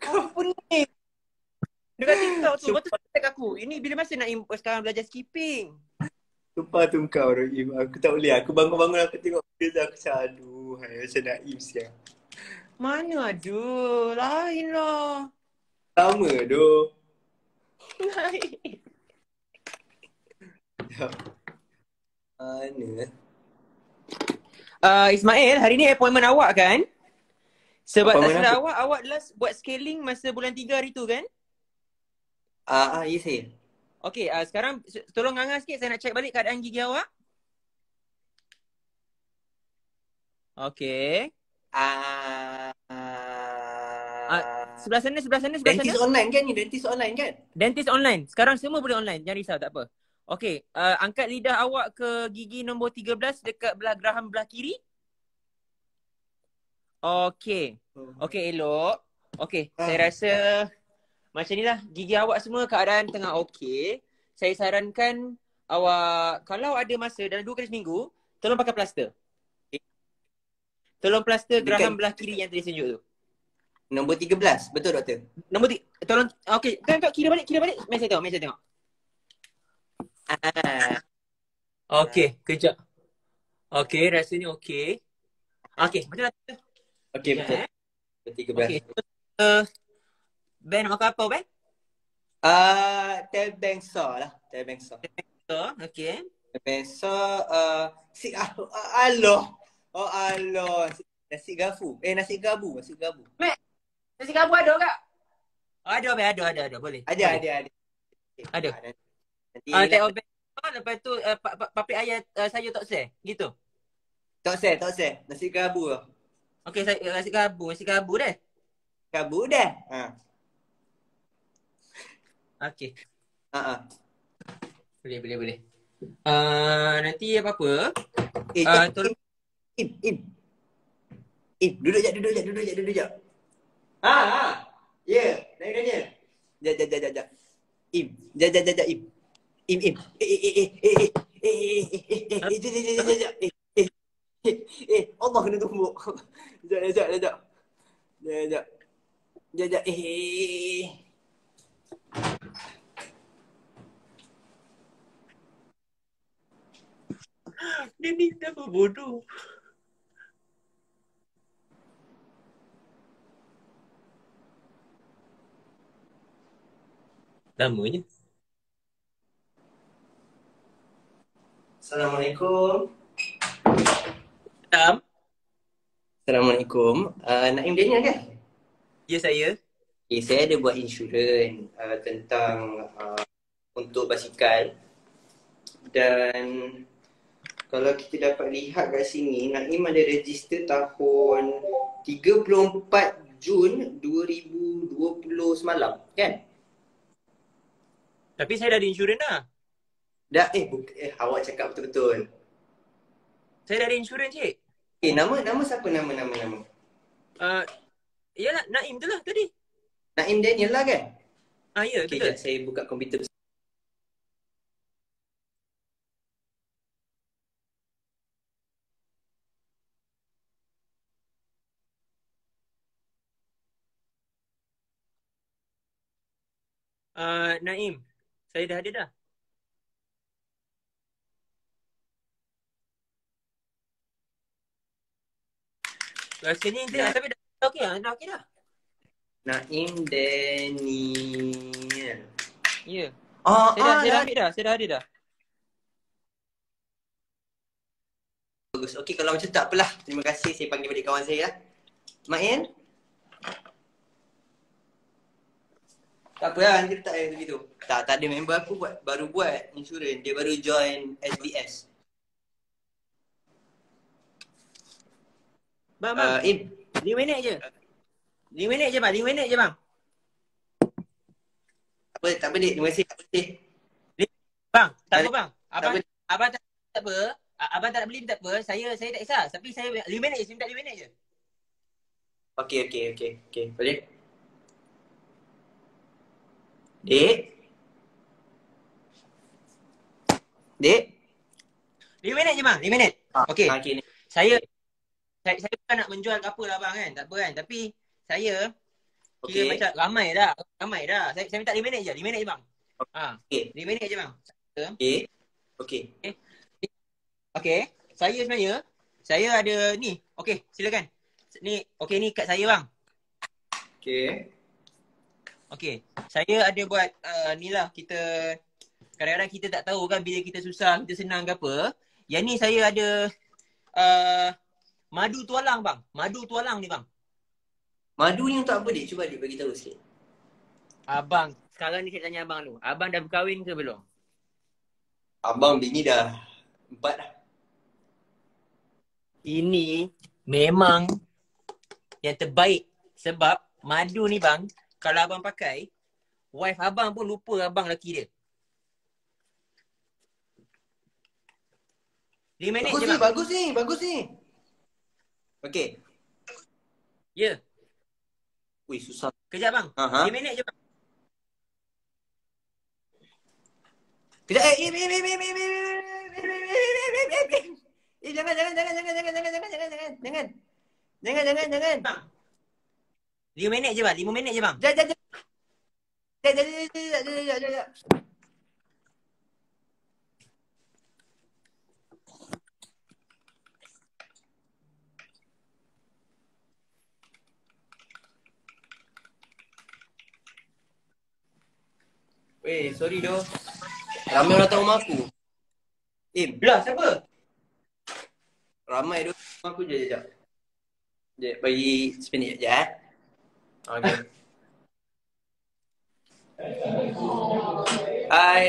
Apa ni? Dekat TikTok tu. Lepas tu dia tag aku. Ini bila masa nak import sekarang belajar skipping? Sumpah tu kau Rahim. Aku tak boleh. Aku bangun-bangun aku tengok video tu aku macam aduh. Hai, macam Naim siang. Mana ada? Lain lah. Sama. Lain. Mana? Uh, Ismail, hari ni appointment awak kan? Sebab tak salah awak, awak last buat scaling masa bulan 3 hari tu kan? Ah, ya saya. Okey, uh, sekarang tolong nganga sikit saya nak check balik keadaan gigi awak. Okey. Ah, Ah, Sebelah sana, sebelah sana, sebelah Dentist sana. online kan ni? Dentist online kan? Dentist online. Sekarang semua boleh online. Jangan risau, tak apa. Okey, uh, angkat lidah awak ke gigi nombor 13 dekat belah geraham belah kiri. Okey. Okey, elok. Okey, Ah. saya rasa macam ni lah. Gigi awak semua keadaan tengah okey. Saya sarankan awak, kalau ada masa dalam dua kali seminggu, tolong pakai plaster. Tolong plaster Dekat- geraham belah kiri yang tadi tunjuk tu. Nombor 13. Betul doktor? Nombor tiga, tolong, okey. Tengok kira balik, kira balik. Mari saya tengok, mari saya tengok. Ah, Okey, kejap. Okey, rasanya okey. Okey, betul tak? okey Ya, betul. eh? Nombor 13. Okey. Uh, ben nak makan apa, Ben? Ah, tel bangsa lah. Tel bangsa. So, okey. Tel bangsa uh, si ah, ah, aloh. Oh aloh. Nasi gafu. Eh nasi gabu, nasi gabu. Nasi kabu ada tak? Ada, Ben. Ada, ada, ada. Boleh. Ada, Boleh. ada, ada. Okay. Ada. Ah, nanti- tengok Ben. Oh, lepas tu uh, pa- pa- paprik ayam uh, sayur tak share. Gitu. Tak seh, tak seh. Nasi gabu lah. Okey, saya uh, nasi kabu, nasi kabu deh. Gabu dah. Ha. Okey. Ha ah. Boleh, boleh, boleh. Uh, nanti apa-apa. Eh, Uh, uh, tolong Im, Im. Im, duduk jap, duduk jap, duduk jap, duduk jap. Ha, ha. Ya, yeah. naik nanya. Jap, jap, jap, jap, jap. Im, jap, jap, jap, jap, Im. Im, Im. Eh, eh, eh, eh, eh, eh, eh, eh, eh, eh, eh, eh, jap. Eh, eh, eh, eh, Allah kena tumbuk. Jap, jap, jap, jap. Jap, jap. Jap, jap, eh, eh, eh, dia ni kenapa bodoh. Lamanya. Assalamualaikum. Salam. Assalamualaikum. Uh, Naim Daniel kan? Ya saya. Okay, saya ada buat insurans uh, tentang uh, untuk basikal. Dan kalau kita dapat lihat kat sini, Naim ada register tahun 34 Jun 2020 semalam, kan? Tapi saya dah ada insurans dah. Dah eh, buk- eh awak cakap betul-betul. Saya dah ada insurans cik. Eh nama nama siapa nama nama nama? Uh, yalah Naim tu lah tadi. Naim Daniel lah kan? Ah ya Okey, betul. saya buka komputer. Uh, Naim. Saya dah ada dah. Rasanya dia Ya. tapi dah okey dah, dah okey dah. Naim Daniel. Ya. Oh, Saya dah, ah, saya dah dah. ambil dah, saya dah ada dah. Bagus. Okey, kalau macam tak apalah. Terima kasih saya panggil balik kawan saya. Main? Tak apa lah, nanti letak yang begitu. Tak, tak ada member aku buat, baru buat insurans. Dia baru join SBS. Bang, bang. Uh, Im, 5 minit je. 5 minit je bang, 5 minit je bang. apa, tak apa dik, terima kasih. Tak apa, Bang, tak apa bang. Abang apa. abang tak, tak apa. Abang tak nak beli tak apa. Saya saya tak kisah. Tapi saya 5 minit je, saya minta 5 minit je. Okey, okey, okey. Okey, boleh? Dek? Dek? 5 minit je bang, 5 minit. Ah, Okey. Okey, ni. Saya saya, saya bukan nak menjual ke apa lah bang kan. Tak apa kan. Tapi saya kira Okey. macam ramai dah. Ramai dah. Saya, saya minta 5 minit je. 5 minit je bang. Ha, Okey. 5 minit je bang. Okey. Okey. Okey. Saya sebenarnya saya ada ni. Okey, silakan. Ni okey ni kad saya bang. Okey. Okey. Saya ada buat uh, ni lah kita kadang-kadang kita tak tahu kan bila kita susah, kita senang ke apa. Yang ni saya ada uh, madu tualang bang. Madu tualang ni bang. Madu ni untuk apa dik? Cuba dik bagi tahu sikit. Abang, sekarang ni saya tanya abang dulu. Abang dah berkahwin ke belum? Abang bini dah empat dah. Ini memang yang terbaik sebab madu ni bang, kalau abang pakai, wife abang pun lupa abang lelaki dia. 5 minit Bagus je ni, bang. bagus ni, bagus ni. Okey. Ya, Ui, susah. kejap bang. Aha. 5 minit je bang. Kejap, eh, im, im, im, im, im, im, im, im, im, im, im, im, im. Eh, jangan, jangan, jangan, jangan, jangan, jangan, jangan, jangan, jangan, jangan. Jangan, jangan, jangan. Bang. 5 minit je bang, 5 minit je bang. Jangan, jangan, jangan. Jangan, jangan, jangan, jangan, jangan, jangan, jangan. Weh, sorry doh. Ramai orang tahu rumah aku. Im, Belah siapa? ramai doh rumah aku je, jap. Jap, bagi seminit je eh. Okay. Hai.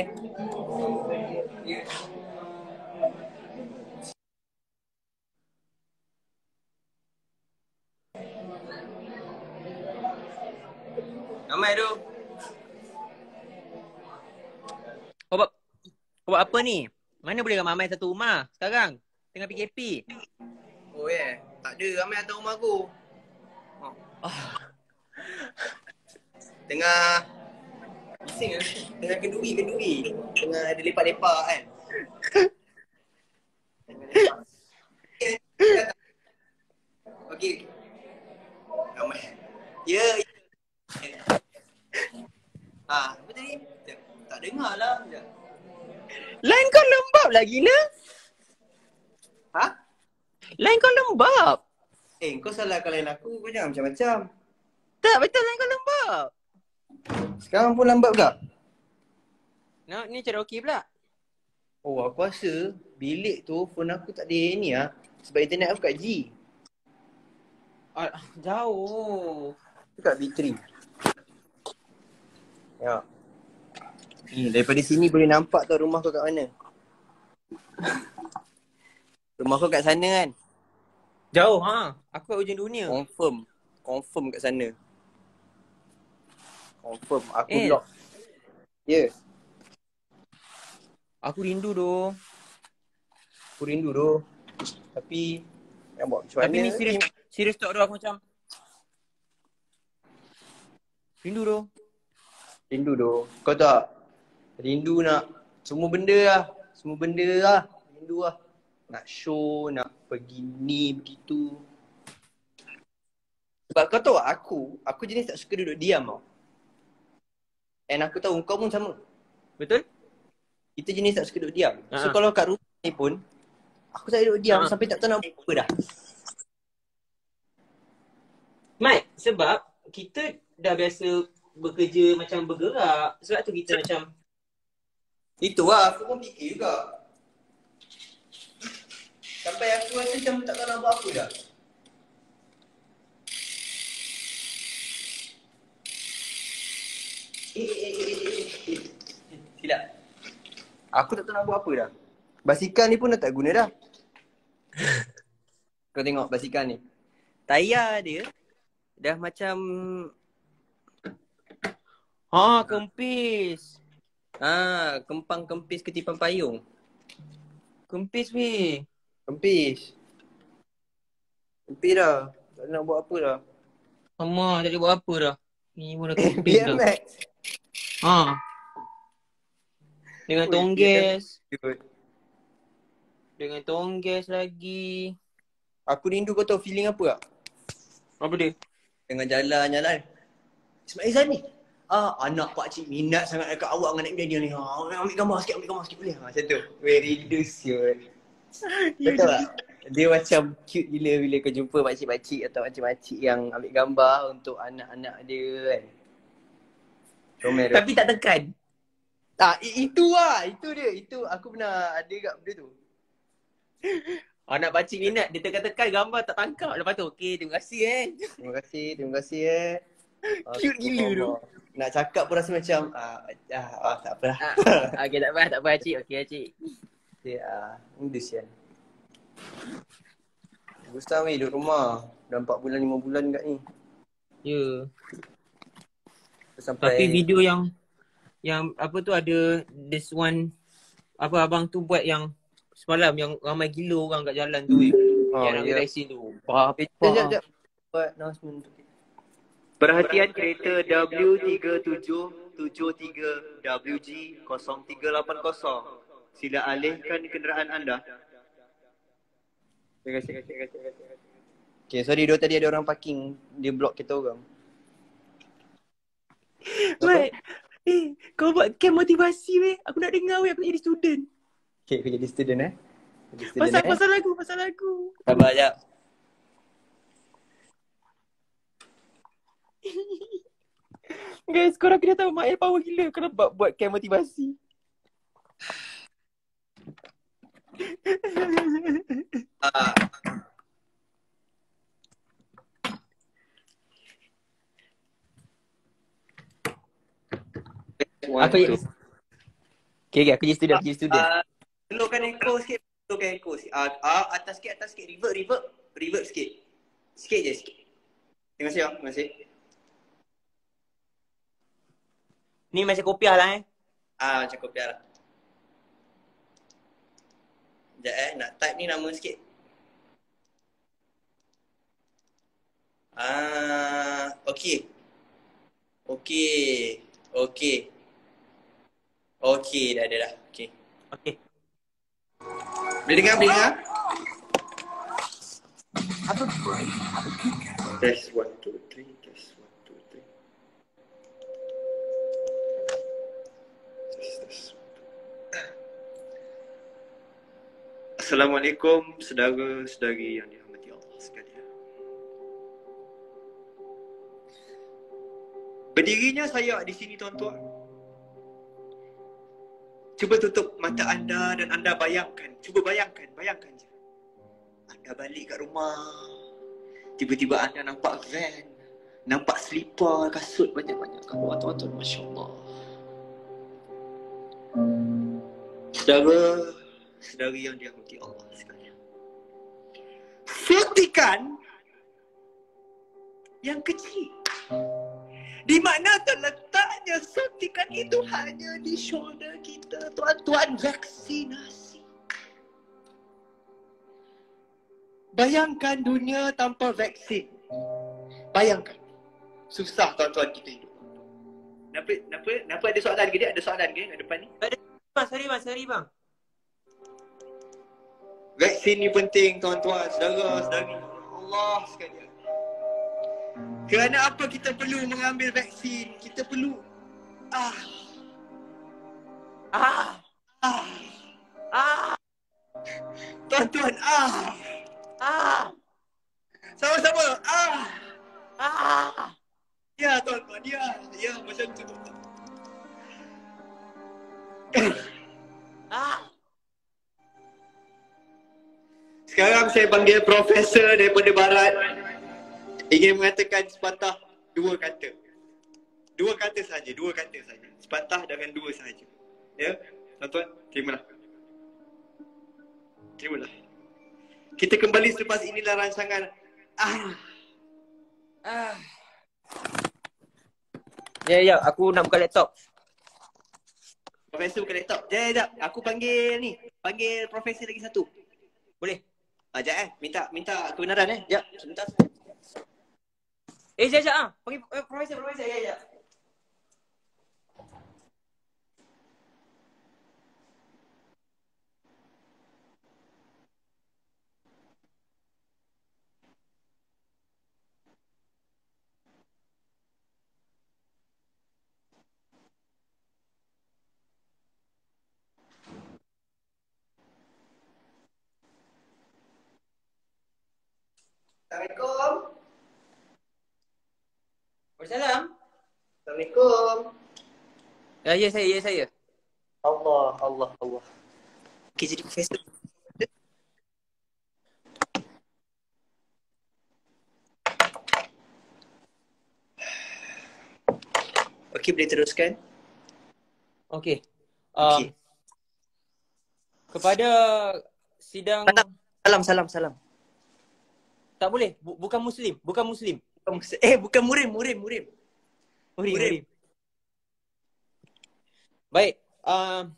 Ramai doh. Kau buat, buat apa ni? Mana boleh ramai satu rumah sekarang? Tengah PKP. Oh yeah. Tak ada ramai datang rumah aku. Oh. Tengah Bising kan? Tengah kedui kedui. Tengah ada lepak-lepak kan. Tengah. Okey. Ramai. Ya. ya. Ah, apa tadi? Tak, tak dengar lah. Line kau lembab lah. Ha? Line kau lembab. Eh, kau salahkan lain aku. Kau jangan macam-macam. Tak, betul line kau lembab. Sekarang pun lambat juga. Nah, ni cara okey pula. Oh, aku rasa bilik tu phone aku tak ada ni ah. Sebab internet aku kat G. Ah, jauh. Tu kat B3. Ya. Ni daripada sini boleh nampak tau rumah kau kat mana. Rumah kau kat sana kan? Jauh ha. Aku kat ujung dunia. Confirm. Confirm kat sana. Confirm. Aku Eh. lock. Ya. Yeah. Aku rindu doh. Aku rindu tu. Tapi nak buat macam Tapi ni serius serius tak doh aku macam. Rindu doh. Rindu tu. Kau tak? Rindu nak semua benda lah. Semua benda lah. Rindu lah. Nak show, nak pergi ni, begitu. Sebab kau tahu aku, aku jenis tak suka duduk diam tau. And aku tahu kau pun sama. Betul? Kita jenis tak suka duduk diam. So Ha. kalau kat rumah ni pun, aku tak duduk diam Ha. sampai tak tahu nak buat apa dah. Mat, sebab kita dah biasa bekerja macam bergerak. Sebab tu kita macam Itu lah, aku pun fikir juga. Sampai aku rasa macam tak tahu nak buat apa dah. Eh, eh, eh, eh, eh, eh. Silap. Aku tak tahu nak buat apa dah. Basikal ni pun dah tak guna dah. Kau tengok basikal ni. Tayar dia dah macam ha kempis. ah kempang kempis ketipan payung. Kempis weh. Kempis. Kempis dah. Tak nak buat apa dah. Sama tak boleh buat apa dah. Ni pun dah. BMX. Ha. Dengan tongges. Dude. Dengan tongges lagi. Aku rindu kau tahu feeling apa tak? Apa dia? Dengan jalan-jalan. Ismail Zani. Ah, anak pak cik minat sangat dekat awak dengan Daniel ni. Ha, ambil gambar sikit, ambil gambar sikit boleh. Ha, macam tu. Weh, rindu siul. Betul tak? Dia macam cute gila bila kau jumpa makcik-makcik atau makcik-makcik yang ambil gambar untuk anak-anak dia kan. Comel. Tapi tak tekan. Ah, itu lah. Itu dia. Itu aku pernah ada kat benda tu. Anak pakcik minat, dia tekan-tekan gambar tak tangkap. Lepas tu, okey, terima kasih eh. Terima kasih, terima kasih eh. Cute gila tu. Nak cakap pun rasa macam ah, ah, ah tak apalah. Ah, okey, tak apa, tak apa, cik. Okey, cik. Okay, ah, ini sian. Gustaf weh duduk rumah. Dah 4 bulan 5 bulan kat ni. Ya. Sampai Tapi video yang yang apa tu ada this one apa abang tu buat yang semalam yang ramai gila orang kat jalan tu eh. oh, yang nak ya. racing tu. Bapa. Eh, Jap, jap. Buat announcement tu. Perhatian kereta W3773 WG 0380. Sila alihkan kenderaan anda. Terima kasih, terima kasih, terima kasih, terima kasih. Okay, sorry dua tadi ada orang parking. Dia block kita orang. Mat, eh, kau buat camp motivasi weh. Aku nak dengar weh, aku nak jadi student. Okay, aku jadi student eh. Jadi student Pasal eh. pasal lagu, pasal lagu. Sabar jap. Guys, korang kena tahu Mak El power gila kena buat, buat camp motivasi. Ya? Okay, okay, aku jadi student, aku jadi student. Ah, Slowkan echo sikit. Slowkan echo sikit. Ah, ah, atas sikit, atas sikit. Reverb, reverb. Reverb sikit. Sikit je, sikit. Terima kasih, terima kasih. Ni macam kopiah lah eh. Ah, macam kopi lah. Sekejap eh, nak type ni nama sikit. Ah, okey. Okey. Okey. Okey, dah dah dah. Okey. Okay. Boleh dengar, boleh dengar? Test one, two, three. Test one, two, three. Test, test. Assalamualaikum saudara-saudari yang dirahmati Berdirinya saya di sini tuan-tuan. Cuba tutup mata anda dan anda bayangkan. Cuba bayangkan, bayangkan je. Anda balik kat rumah. Tiba-tiba anda nampak van. Nampak selipar, kasut banyak-banyak bawah tuan-tuan. Masya Allah. Saudara, saudari yang dirahmati Allah sekalian. suntikan yang kecil. Di mana terletaknya suntikan itu hanya di shoulder kita, tuan-tuan vaksinasi. Bayangkan dunia tanpa vaksin. Bayangkan. Susah tuan-tuan kita hidup. Kenapa, kenapa, kenapa ada soalan ke dia? Ada soalan ke kat depan ni? Bang, sorry bang, sorry bang. Vaksin ni penting tuan-tuan, saudara-saudari. Allah sekalian. Kerana apa kita perlu mengambil vaksin? Kita perlu ah. Ah, ah. Ah, tuan-tuan ah. Ah, sama-sama ah. Ah. ya tuan-tuan ya. Ya macam tu tuan-tuan. Ah, Sekarang saya panggil profesor daripada barat ingin mengatakan sepatah dua kata. Dua kata saja, dua kata saja. Sepatah dengan dua saja. Ya, tuan-tuan, terimalah. Terimalah. Kita kembali selepas inilah rancangan ah ah. Ya, ya, aku nak buka laptop. Profesor bukan laptop. Jap, jap. Aku panggil ni. Panggil profesor lagi satu. Boleh? Ah, jap eh. Minta minta kebenaran eh. Jap, sebentar. Eh, jap, jap. Ah. Panggil eh, profesor, profesor. Ya, ya. Assalamualaikum. Waalaikumsalam. Assalamualaikum. Ya, ya saya, ya saya. Allah, Allah, Allah. Okay, jadi profesor. Okey, boleh teruskan? Okey. Um, Okey. Kepada sidang Salam. Salam, salam, tak boleh. Bu- bukan muslim, bukan muslim. Eh, bukan murim, murim, murim. Murim, Murim. murim. Baik. Um,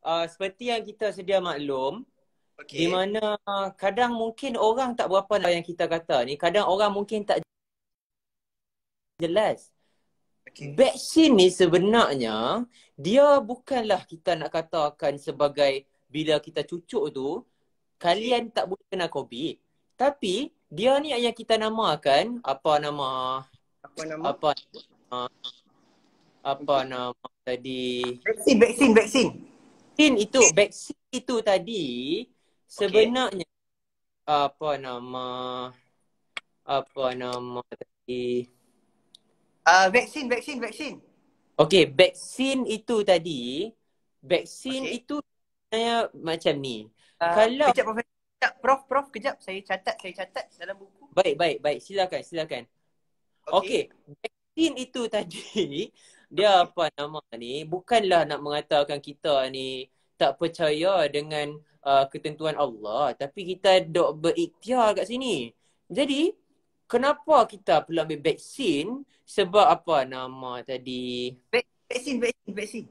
uh, seperti yang kita sedia maklum, Okey. di mana uh, kadang mungkin orang tak berapa nak yang kita kata ni, kadang orang mungkin tak jelas. Okey. Vaksin ni sebenarnya dia bukanlah kita nak katakan sebagai bila kita cucuk tu kalian tak boleh kena COVID. Tapi dia ni yang kita namakan apa nama Apa nama? apa uh, apa nama tadi Vaksin, vaksin, vaksin. vaksin itu vaksin itu tadi sebenarnya apa nama apa nama tadi Ah, vaksin, vaksin, vaksin. Okey, vaksin itu tadi, vaksin Okey. itu sebenarnya macam ni. Uh, Kalau-. Kejap, Prof, Prof, kejap. Saya catat, saya catat dalam buku. Baik, baik, baik. Silakan, silakan. Okey, vaksin itu tadi, dia apa nama ni, bukanlah nak mengatakan kita ni tak percaya dengan uh, ketentuan Allah, tapi kita dok berikhtiar kat sini. Jadi, kenapa kita perlu ambil vaksin? Sebab apa nama tadi? Vaksin, vaksin, vaksin.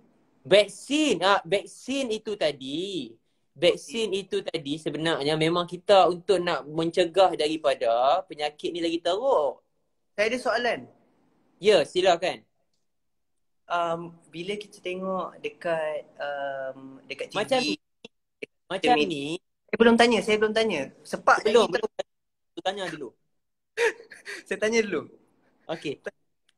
Vaksin, ah vaksin itu tadi. Vaksin itu tadi sebenarnya memang kita untuk nak mencegah daripada penyakit ni lagi teruk. Saya ada soalan. Ya, silakan. Um, bila kita tengok dekat um, dekat TV, Macam. Macam ni, saya belum tanya, saya belum tanya. Sepak belum. Tu tanya dulu. saya tanya dulu. Okey.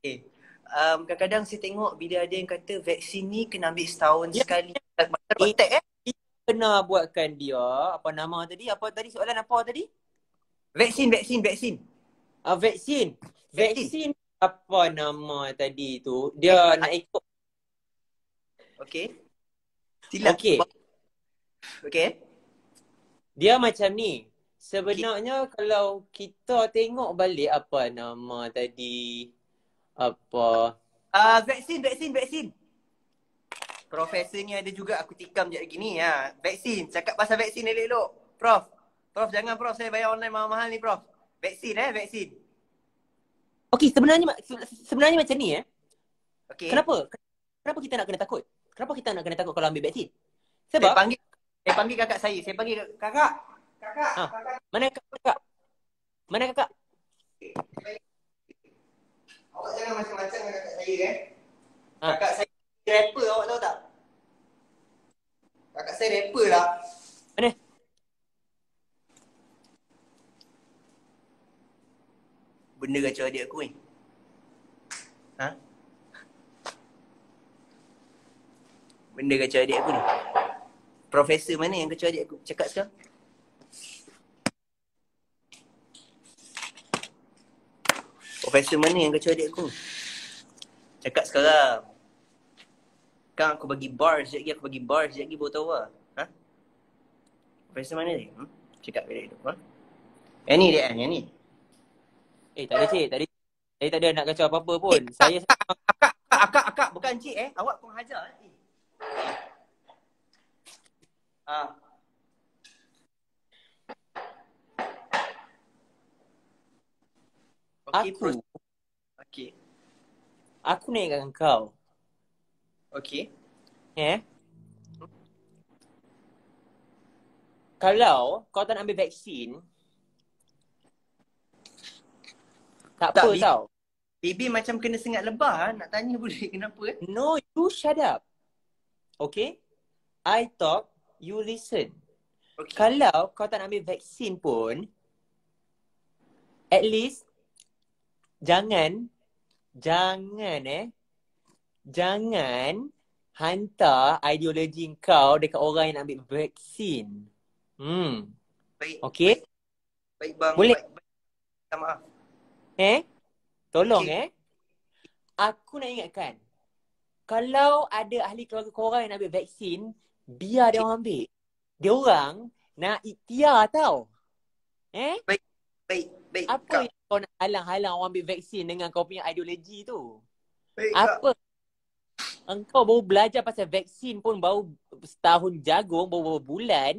Okay. Um, kadang-kadang saya tengok bila ada yang kata vaksin ni kena ambil setahun Ya. sekali. Kontak eh? Kena buatkan dia, apa nama tadi? Apa tadi soalan apa tadi? Vaksin, vaksin, vaksin. Ah, vaksin. Vaksin. Vaksin apa nama tadi tu? Dia nak ikut. Okay. Sila. Okey. Okay. Dia macam ni. Sebenarnya kalau kita tengok balik apa nama tadi apa Uh, vaksin, vaksin, vaksin. Profesor ni ada juga aku tikam je lagi ni. Ha. Vaksin. Cakap pasal vaksin elok-elok. Prof. Prof, jangan Prof. Saya bayar online mahal-mahal ni Prof. Vaksin eh, vaksin. Okey, sebenarnya sebenarnya macam ni eh. Okey. Kenapa? Kenapa kita nak kena takut? Kenapa kita nak kena takut kalau ambil vaksin? Saya Sebab panggil, saya panggil kakak saya. Saya panggil kakak. Kakak. Ha. Kakak. mana kakak? Mana kakak? Awak jangan macam-macam dengan kakak saya eh. Ha. Kakak saya rapper awak tahu tak? Kakak saya rapper lah. Mana? Benda kacau adik aku ni. Ha? Benda kacau adik aku ni. Profesor mana yang kacau adik aku? Cakap sekarang. Profesor mana yang kacau adik aku? Cakap sekarang. Kan aku bagi bar, sekejap lagi aku bagi bar, sekejap lagi baru tahu lah. Ha? Profesor mana dia? Hmm? Cakap kat dia tu. Ha? Yang ni dia yang ni. Eh, tak ada cik. Tadi saya tak ada nak kacau apa-apa pun. Saya Akak, akak, akak, bukan cik eh. Awak pun hajar eh. Ah. Okey, aku pros- Okey. aku nak ingatkan kau. Okey. Eh? Kalau kau tak nak ambil vaksin tak, Tak, apa Bi- tau. Baby macam kena sengat lebah ah. Nak tanya boleh kenapa eh? No, you shut up. Okay? I talk, you listen. Okey. Kalau kau tak nak ambil vaksin pun, at least jangan, jangan eh, jangan hantar ideologi kau dekat orang yang nak ambil vaksin. Hmm, Baik. okay? Baik bang. Boleh. Baik, baik. Minta maaf. Eh? Tolong Okey. eh. Aku nak ingatkan. Kalau ada ahli keluarga korang yang nak ambil vaksin, biar dia orang ambil. Dia orang nak ikhtiar tau. Eh? Baik. Baik. Apa Kak. yang kau nak halang-halang orang ambil vaksin dengan kau punya ideologi tu? Baik, Kak. Engkau baru belajar pasal vaksin pun baru setahun jagung, baru beberapa bulan.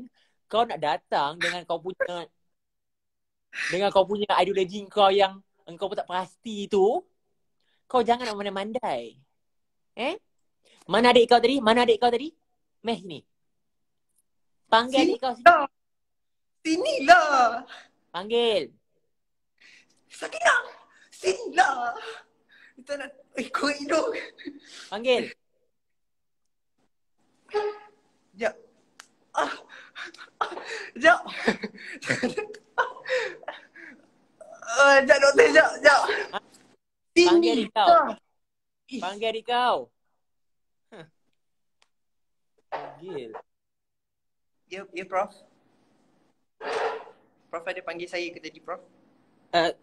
Kau nak datang dengan kau punya dengan kau punya ideologi kau yang engkau pun tak pasti tu. Kau jangan nak mandai-mandai. Eh? Mana adik kau tadi? Mana adik kau tadi? Meh ni. Panggil Sini adik kau sini. lah. Sinilah. Panggil. Sakinah. Sinilah. Kita nak ikut hidung. Panggil. Sekejap. Ah. Ah. Sekejap. Ah, Sekejap doktor, sekejap, sekejap. Panggil kau. Panggil adik kau. Huh. Panggil. Ya, ya Prof. Prof ada panggil saya ke tadi Prof? Uh,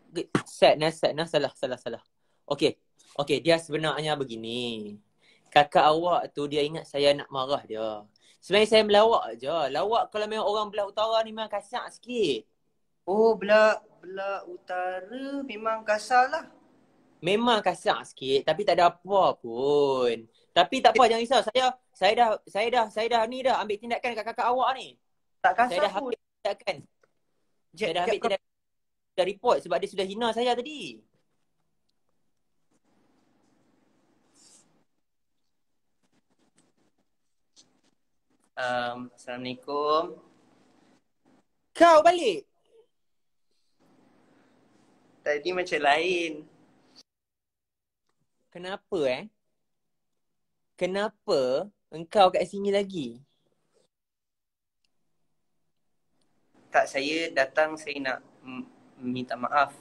set nah, set nah, salah, salah, salah. Okay. Okay, dia sebenarnya begini. Kakak awak tu dia ingat saya nak marah dia. Sebenarnya saya melawak je. Lawak kalau memang orang belah utara ni memang kasar sikit. Oh, belah belah utara memang kasar lah. Memang kasar sikit tapi tak ada apa pun. Tapi tak apa jangan risau. Saya saya dah saya dah saya dah ni dah ambil tindakan kat kakak awak ni. Tak kasar Saya dah pun. ambil tindakan. Saya dah ambil tindakan. Dah report sebab dia sudah hina saya tadi. Um, Assalamualaikum. Kau balik. Tadi macam lain. Kenapa eh? Kenapa engkau kat sini lagi? Tak saya datang saya nak minta maaf.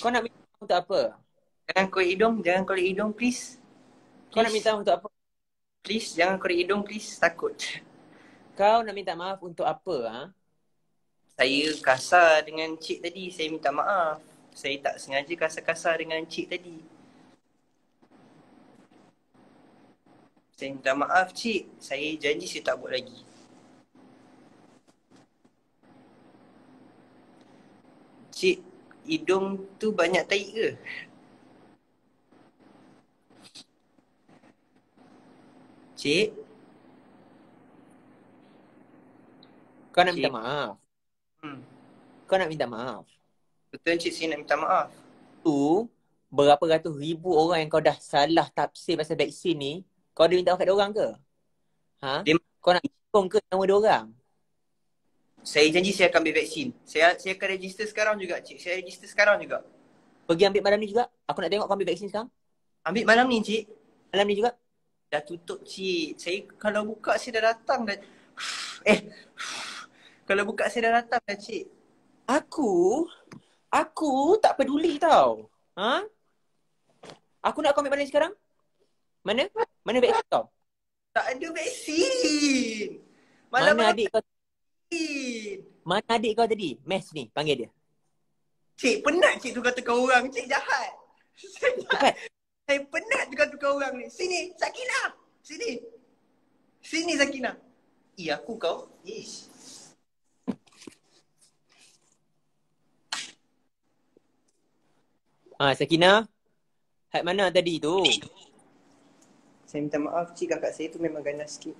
Kau nak minta maaf untuk apa? Jangan korek hidung, jangan korek hidung please. Kau nak minta maaf untuk apa? Please, jangan korek hidung please. Takut. Kau nak minta maaf untuk apa? Ha? Saya kasar dengan cik tadi, saya minta maaf. Saya tak sengaja kasar-kasar dengan cik tadi. Saya minta maaf cik. Saya janji saya tak buat lagi. Cik, hidung tu banyak tahi ke? Cik, Kau nak minta Cik. maaf. Hmm. Kau nak minta maaf. Betul Encik saya nak minta maaf. Tu, berapa ratus ribu orang yang kau dah salah tafsir pasal vaksin ni, kau ada minta maaf kat orang ke? Ha? Dia- Kau nak hitung ke nama dia orang? Saya janji saya akan ambil vaksin. Saya saya akan register sekarang juga cik. Saya register sekarang juga. Pergi ambil malam ni juga. Aku nak tengok kau ambil vaksin sekarang. Ambil malam ni cik. Malam ni juga. Dah tutup cik. Saya kalau buka saya dah datang dah. Eh. Kalau buka saya dah datang dah cik. Aku, aku tak peduli tau. Ha? Aku nak kau ambil mana sekarang? Mana? Mana vaksin kau? Tak ada vaksin. Mana Malam-malam adik kau? vaksin. Mana adik kau tadi? Mes ni, panggil dia. Cik penat cik tukar-tukar orang. Cik jahat. Saya jahat. Saya penat tukar-tukar orang ni. Sini, Sakina. Sini. Sini Sakina. Eh, aku kau. Ish. Ha, Sakina. Had mana tadi tu? Saya minta maaf cik kakak saya tu memang ganas sikit.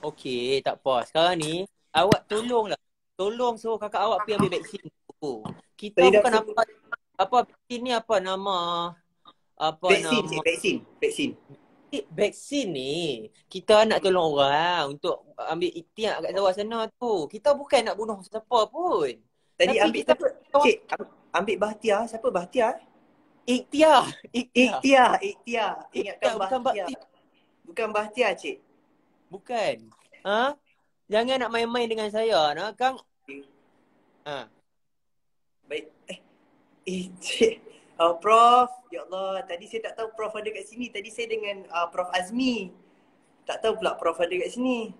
Okey, tak apa. Sekarang ni, awak tolonglah. Tolong suruh kakak awak pergi ambil vaksin tu. Kita Saya dah bukan suruh. apa apa vaksin ni apa nama apa Vaksin nama cik, vaksin. Vaksin. Eh, vaksin ni kita nak tolong orang untuk ambil ikhtiar kat bawah sana tu. Kita bukan nak bunuh siapa pun. Tadi Tapi ambil kita- siapa? Cik, am- ambil Bahtiar. Siapa Bahtiar? Ikhtiar, ikhtiar. Ikhtiar, Ikhtiar. Ingatkan Ikhtiar, bukan Bahtiar. Bukan Bahtiar cik. Bukan. Ha? Jangan nak main-main dengan saya, nak Kang. Ha. Baik. Eh, eh cik. Uh, Prof, ya Allah, tadi saya tak tahu Prof ada kat sini. Tadi saya dengan uh, Prof Azmi. Tak tahu pula Prof ada kat sini.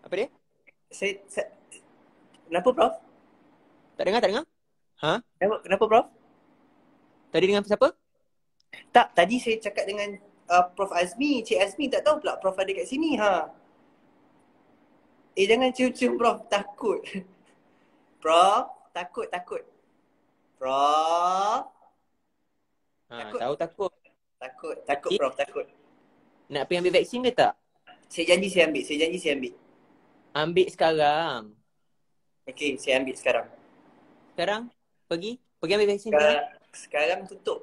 Apa dia? Saya, saya Kenapa Prof? Tak dengar, tak dengar? Ha? Kenapa, kenapa Prof? Tadi dengan siapa? Tak, tadi saya cakap dengan uh, Prof Azmi. Cik Azmi tak tahu pula Prof ada kat sini. Ha. Eh jangan cium-cium Prof, takut. Prof, takut, takut. Prof, Ha, Takut. tahu takut. takut, takut. Prof, takut. Nak pergi ambil vaksin ke tak? Saya janji saya ambil, saya janji saya ambil. Ambil sekarang. Okey, saya ambil sekarang. Sekarang pergi. Pergi ambil vaksin sekarang. Sekarang, sekarang tutup.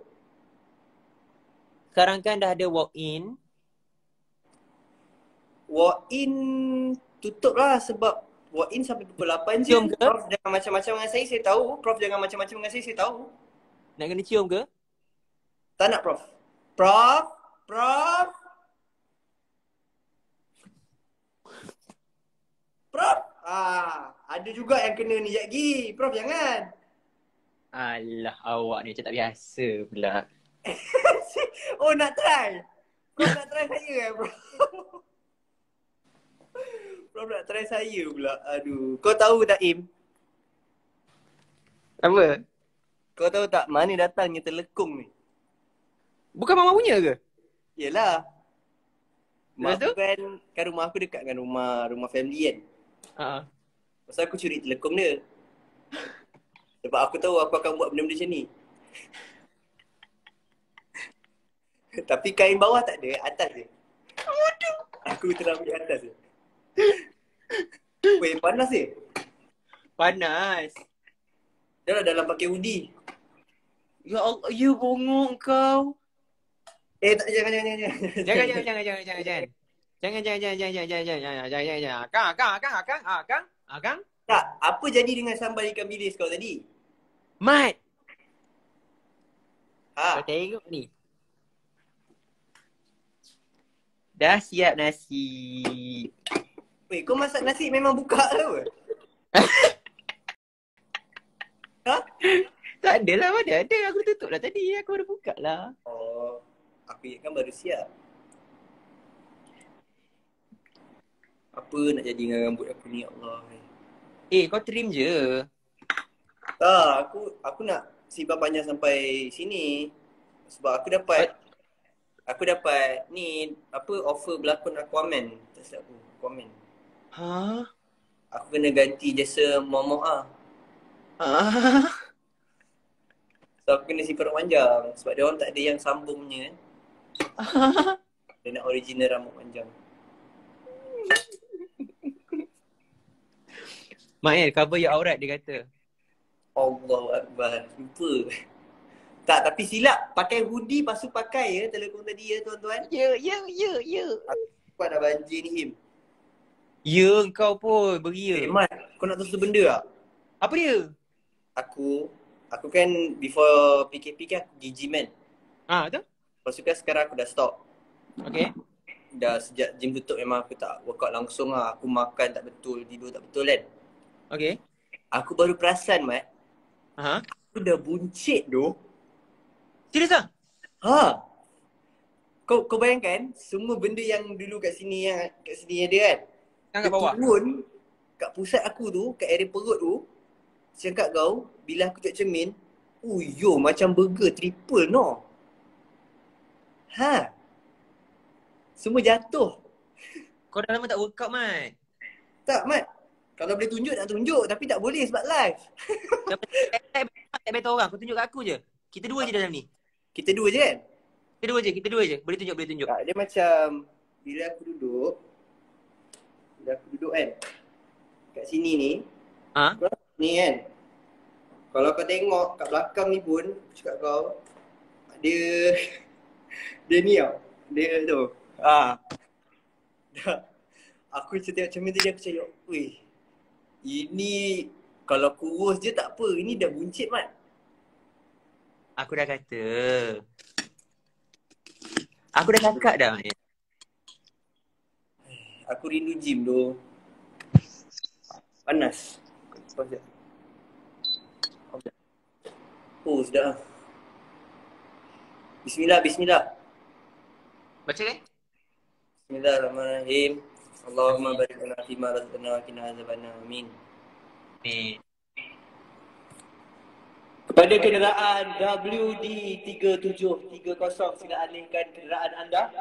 Sekarang kan dah ada walk in. Walk in tutup lah sebab walk in sampai pukul 8 je. Cium ke? Prof jangan macam-macam dengan saya, saya tahu. Prof jangan macam-macam dengan saya, saya tahu. Nak kena cium ke? Tak nak Prof. Prof, Prof. Prof. Ah, ada juga yang kena ni Jat Gi. Prof jangan. Alah awak ni macam tak biasa pula. oh nak try. Prof nak try saya eh Prof. Prof nak try saya pula. Aduh. Kau tahu tak Im? Apa? Kau tahu tak mana datangnya telekung ni? Bukan mama punya ke? Yelah. Mak Lepas tu? kan, kan rumah aku dekat dengan rumah rumah family kan. Ha. Pasal aku curi telekung dia. Sebab aku tahu aku akan buat benda-benda macam ni. Tapi kain bawah tak ada, atas je. Waduh. Aku terambil atas je. Weh, panas je. Panas. Dah lah dalam pakai hoodie. Ya Allah, you bongok kau. Eh, tak, jangan, jangan, jangan. Jangan, jangan, jangan, jangan, jangan, jangan. Jangan, jangan, jangan, jangan, jangan, jangan, jangan, jangan, jangan, jangan. Akang, akang, akang, akang, akang, akang. Tak, apa jadi dengan sambal ikan bilis kau tadi? Mat, Ha, kau tengok ni. Dah siap nasi. Weh, kau masak nasi memang buka ke apa? ha? Tak ada lah, mana ada. Aku tutup lah tadi. Aku baru buka lah. Oh, aku ingatkan baru siap. Apa nak jadi dengan rambut aku ni, ya Allah. Eh, kau trim je. Tak, aku aku nak simpan panjang sampai sini. Sebab aku dapat aku dapat ni apa offer berlakon Aquaman. Tak silap aku, Aquaman. Ha? Aku kena ganti jasa momok ah. Ah. So aku kena simpan rambut panjang sebab dia orang tak ada yang sambung punya kan. Dia nak original rambut panjang. Mael, cover your aurat dia kata. Allahu Akbar. Lupa. Tak, tapi silap. Pakai hoodie pasu pakai ya telekong tadi ya tuan-tuan. Ya, ya, ya, ya. Kuat dah banjir ni Him. Ya, kau pun Eh, beria. Mat, kau nak tahu satu benda tak? Apa dia? Aku, aku kan before PKP kan aku gym kan. Ah, tu? Lepas tu kan sekarang aku dah stop. Okay. Dah sejak gym tutup memang aku tak workout langsung lah. Aku makan tak betul, tidur tak betul kan. Okay. Aku baru perasan Mat, Ha? aku dah buncit tu. Serius ah? Ha. Kau kau bayangkan semua benda yang dulu kat sini yang kat sini ada kan. Yang kat bawah. Turun kat pusat aku tu, kat area perut tu. Cakap kau, bila aku tengok cermin, oh yo macam burger triple no. Ha. Semua jatuh. Kau dah lama tak workout, Mat. Tak, Mat. Kalau boleh tunjuk nak tunjuk tapi tak boleh sebab live. Tak better orang. Kau tunjuk kat aku je. Kita dua je dalam ni. Kita dua je kan? Kita dua je, kita dua je. Boleh tunjuk, boleh tunjuk. Tak, dia macam bila aku duduk bila aku duduk kan kat sini ni Ha? ni kan kalau kau tengok kat belakang ni pun aku cakap kau dia dia ni tau dia tu ah ha. aku macam tengok cermin tadi aku cakap ini kalau kurus je tak apa ini dah buncit mat Aku dah kata. Aku dah cakap dah, Mat. Aku rindu gym tu panas sekejap. Oh sedap lah. Bismillah, bismillah. Baca kan? Bismillahirrahmanirrahim. Allahumma barik lana fi ma razaqtana wa qina azabannar. Amin. Ni. Kepada kenderaan WD3730 sila alihkan kenderaan anda.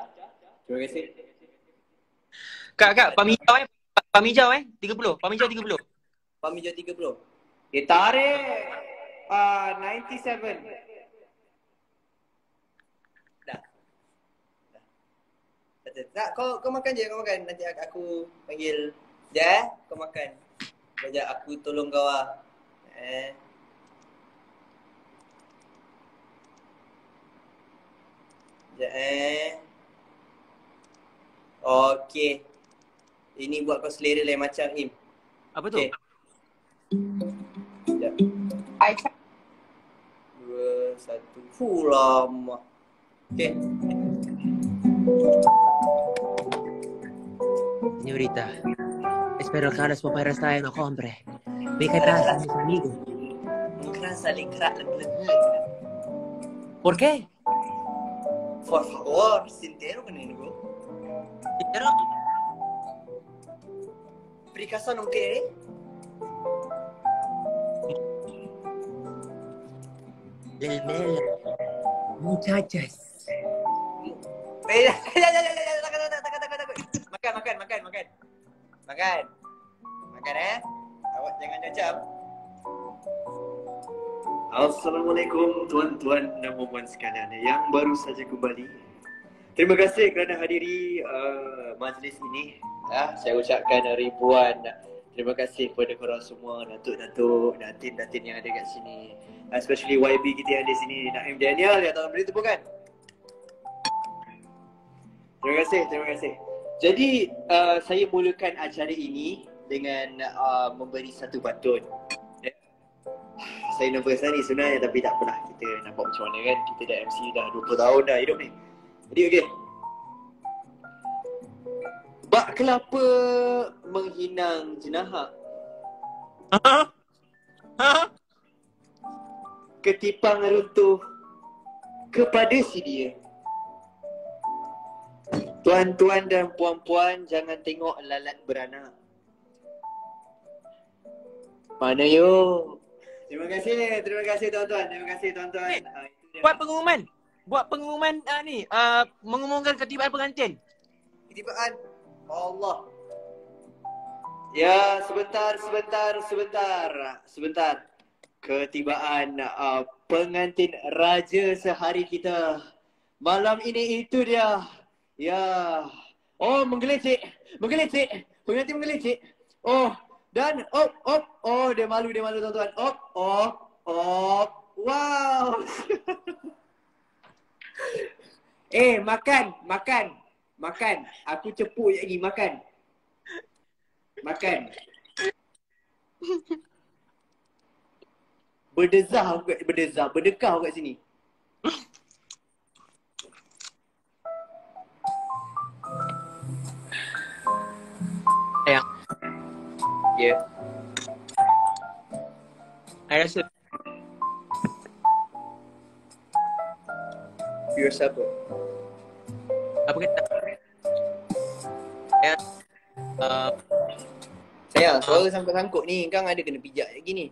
Terima kasih. Kak, kak, pamijau eh. Pamijau eh. 30. Pamijau 30. Pamijau 30. Dia tarik. Uh, 97. Dah. Dah. Tak, kau kau makan je, kau makan. Nanti aku, panggil. Sekejap eh, kau makan. Sekejap aku tolong kau lah. Eh. Sekejap eh. Okey. Ini buat kau selera lain macam Im. Apa tu? Okey. Sekejap. I try. Dua, satu. Fuh lama. Okay. Señorita, espero que ahora su papá está en hombre. Ve que pasa, mis amigos. ¿Por qué? Por favor, sintero kan ini Perikasa não quer? del Mel. Muchachas. Eh, takut, takut, takut, takut, takut. Makan, makan, makan, makan. Makan. Makan eh. Awak jangan macam. Assalamualaikum tuan-tuan dan puan sekalian yang baru saja kembali. Terima kasih kerana hadiri uh, majlis ini. Ya, saya ucapkan ribuan terima kasih kepada korang semua, datuk-datuk, datin-datin yang ada kat sini. Especially YB kita yang ada sini, Naim Daniel yang tak beri tepukan. Terima kasih, terima kasih. Jadi uh, saya mulakan acara ini dengan uh, memberi satu pantun. Ya. Saya nervous lah ni sebenarnya tapi tak apalah kita nampak macam mana kan. Kita dah MC dah 20 tahun dah hidup ni. Jadi okey. Bak kelapa menghinang jenahak. Ha? Ha? Ketipang runtuh kepada si dia. Tuan-tuan dan puan-puan jangan tengok lalat beranak. Mana yo? Terima kasih, terima kasih tuan-tuan, terima kasih tuan-tuan. Itu dia. Buat pengumuman. Buat pengumuman ah, ni. Uh, mengumumkan ketibaan pengantin. Ketibaan Allah. Ya, sebentar, sebentar, sebentar. Sebentar. Ketibaan uh, pengantin raja sehari kita. Malam ini itu dia. Ya. Oh, menggelecek. Menggelecek. Pengantin menggelecek. Oh, Dan op op oh dia malu dia malu tuan-tuan. Op op op. Wow. eh makan makan makan. Aku cepuk je lagi makan. Makan. Berdezah aku kat berdezah, berdekah aku kat sini. Sayang. Ya. Yeah. I rasa Viewer siapa? apa kata? Ya. Uh, Sayang, suara sangkut-sangkut ni kang ada kena pijak lagi ni.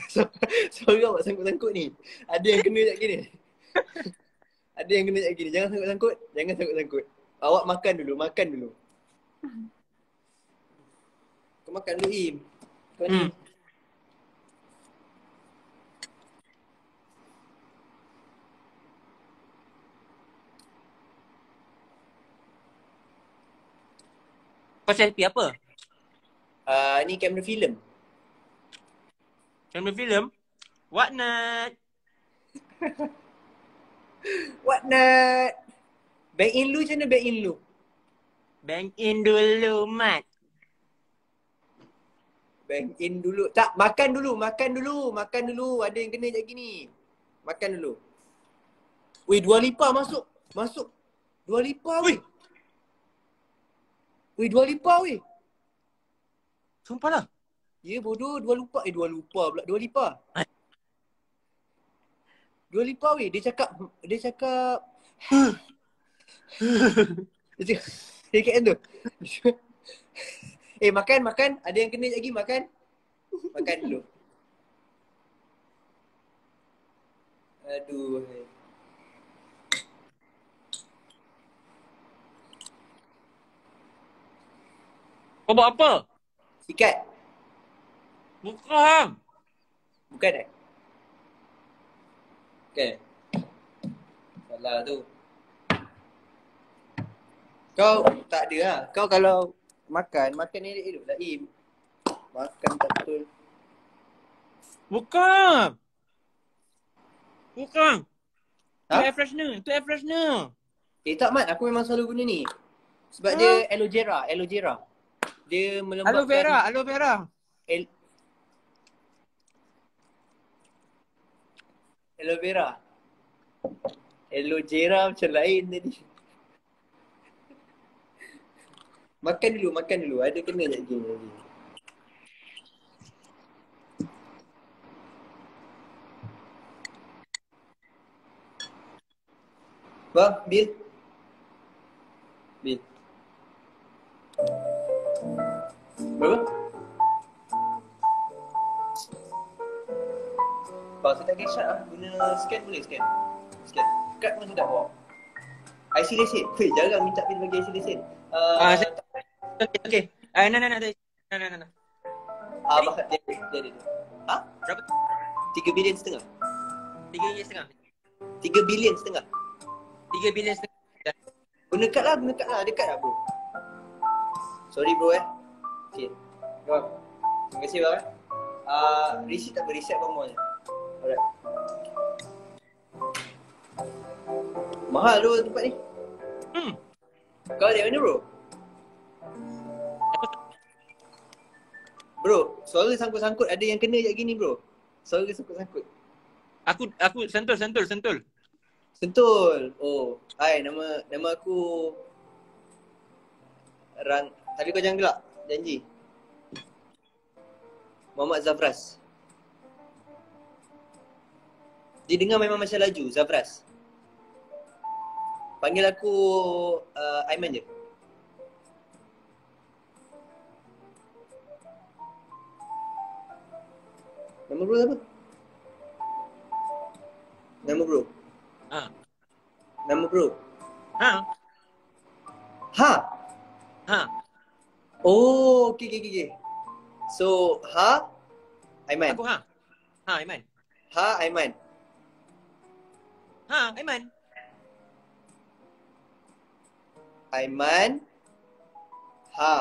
suara awak sangkut-sangkut ni. Ada yang kena sekejap gini. ada yang kena sekejap gini. Jangan sangkut-sangkut. Jangan sangkut-sangkut. Awak makan dulu, makan dulu. Kau makan dulu Im. Kau ni. Kau selfie apa? Uh, ni kamera filem. Kamera filem? What not? What not? Back in lu macam mana back in lu? Bank in dulu, Mat. Bank in dulu. Tak, makan dulu, makan dulu, makan dulu. Ada yang kena sekejap gini. Makan dulu. Weh, dua lipa masuk. Masuk. Dua lipa weh. Weh, dua lipa weh. Sumpah lah. Ya bodoh, dua lupa. Eh, dua lupa pula. Dua lipa. Dua lipa weh. Dia cakap, dia cakap. dia cakap, dia cakap tu. eh, makan, makan. Ada yang kena lagi, makan. Makan dulu. Aduh. Kau buat apa? Sikat. Bukan. Bukan eh? Bukan. Salah tu. Kau tak ada lah. Kau kalau makan, makan ni elok lah Im. Makan tak betul. Bukan. Bukan. Tu Ha? air freshener. Tu air freshener. Eh tak Mat, aku memang selalu guna ni. Sebab Ha? dia aloe vera, aloe vera. Dia melembabkan Aloe vera, aloe vera. El... Aloe vera. Aloe vera macam lain tadi. Makan dulu, makan dulu. Ada kena tak gini lagi. Bang, Bil. Bil. Berapa? Kalau saya tak cash lah, guna scan boleh scan. Scan. Kad pun sudah bawa. IC lesen. Weh, jarang minta bil bagi IC lesen. Uh, Ah, saya- Okey, okey. Ah, nah, nah, nah, nah, nah, nah, nah. ah, bahkan dia, dia, dia, dia. Ha? Berapa? 3 bilion setengah. Tiga bilion setengah. 3 bilion setengah. Tiga bilion setengah. Guna kad lah, guna kad lah. Ada kad lah bro. Sorry bro eh. Okay. Bang. Terima kasih bang eh. Uh, receipt tak? Receipt abang mau je. Alright. Mahal tu tempat ni. Hmm. Kau dari mana bro? Bro, suara sangkut-sangkut ada yang kena je gini bro. Suara sangkut-sangkut. Aku aku sentul sentul sentul. Sentul. Oh, hai nama nama aku Ran. Tapi kau jangan gelak. Janji. Muhammad Zafras. Dia dengar memang macam laju, Zafras. Panggil aku uh, Aiman je. Nama bro apa? Nama bro. Ha. Nama bro. Ha. Ha. Ha. Oh, okay, okay, okay. So, ha? Aiman. Aku ha. Ha, Aiman. Ha, Aiman. Ha, Aiman. Aiman. Ha.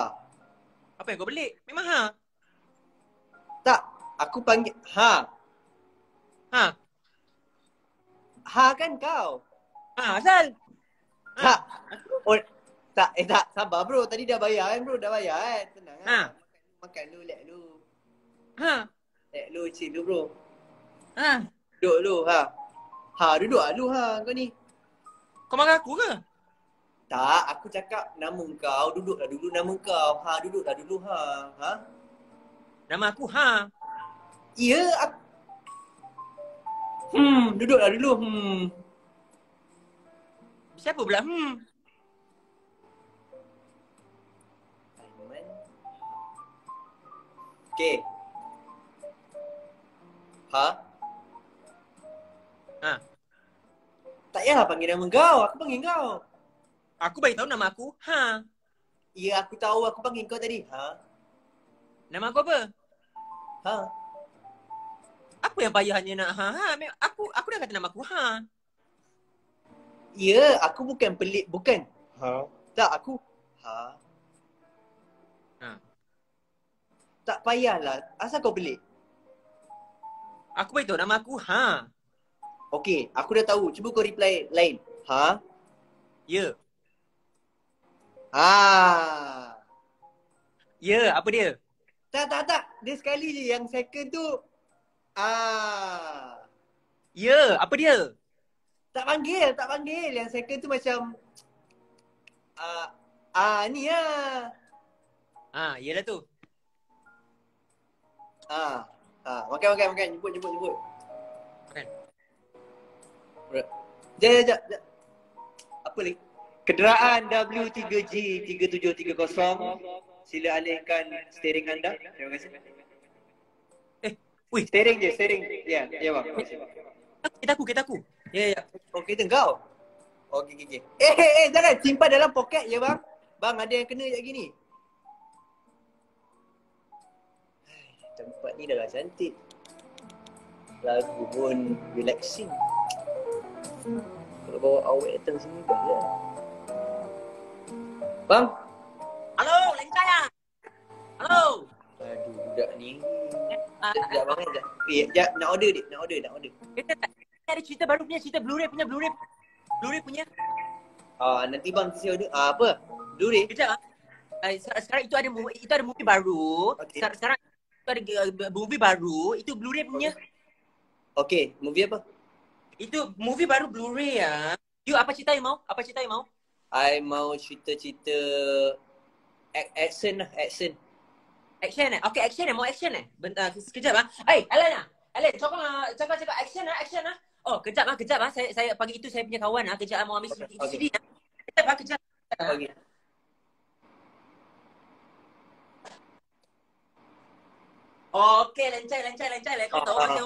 Apa yang kau belik? Memang ha. Aku panggil ha. Ha. Ha kan kau. Ha, asal. Tak. Oh, tak, eh tak, sabar bro. Tadi dah bayar kan bro, dah bayar kan. Tenang Ha. kan. Makan dulu, let dulu. Ha. Let dulu, chill dulu bro. Ha. Duduk dulu, ha. Ha, duduk lah dulu ha kau ni. Kau marah aku ke? Tak, aku cakap nama kau, duduklah dulu nama kau. Ha, duduklah dulu ha. Ha? Nama aku Ha. Ya, aku... Hmm, duduklah dulu. Hmm. Siapa pula? Hmm. Okay. Ha? Ha. Tak payahlah panggil nama kau. Aku panggil kau. Aku bagi tahu nama aku Ha. Ya, aku tahu aku panggil kau tadi. Ha? Nama aku apa? Ha? Apa yang payahnya nak Ha? Ha. Aku aku dah kata nama aku Ha. Ya, aku bukan pelik. Bukan. Ha? Tak, aku. Ha? Ha. Tak payahlah. Asal kau pelik? Aku bagi tahu nama aku Ha. Okey, aku dah tahu. Cuba kau reply lain. Ha? Ya. Ha. Ya, apa dia? Tak, tak, tak. Dia sekali je. Yang second tu. Ah. Ya, apa dia? Tak panggil, tak panggil. Yang second tu macam. Ah, ah ni lah. Ha, yalah tu. Ah. Ah, makan, makan, makan. Jemput, jemput, jemput. Makan. Alright. Jap, jap, jap, jap. Apa lagi? Kenderaan W3G 3730 sila alihkan steering anda. Terima kasih. Eh, wih. Steering je, steering. Ya, ya bang. Terima kasih. Kita aku, kita aku. Ya, ya. Oh, kereta kau? Okey, okey, okey. Eh, eh, eh, jangan simpan dalam poket ya bang. Bang, ada yang kena sekejap gini. Ni dah lah cantik. Lagu pun relaxing. Kalau bawa awet datang sini dah lah. Bang. Halo, lencai ah. Halo. Aduh, budak ni. Ah, Sekejap bang, sekejap. Eh, sekejap. Nak order dik, nak order, nak order. Kita ada cerita baru punya, cerita Blu-ray punya, Blu-ray. Blu-ray punya. Ah, nanti bang saya order. Ah, apa? Blu-ray? Kejap ah. Uh, sekarang itu ada movie, itu ada movie baru. Okey. Sekarang, ada uh, movie baru. Itu Blu-ray punya. Okey, movie apa? Itu movie baru Blu-ray ya. You apa cerita yang mau? Apa cerita yang mau? I mau cerita-cerita ac- action lah, action. Action eh? Okay, action eh? Mau action eh? Bentar, sekejap ah. Hey, Alan ah. Alan, cakap ah, cakap cakap action ah, action ah. Oh, kejap ah, kejap ah. Saya saya pagi itu saya punya kawan ah, kejap ah mau ambil Okay, CD. okay. CD ah. Kejap ah, kejap. Okey. Okay, lencai, lencai, lencai. Kau tahu Ah, macam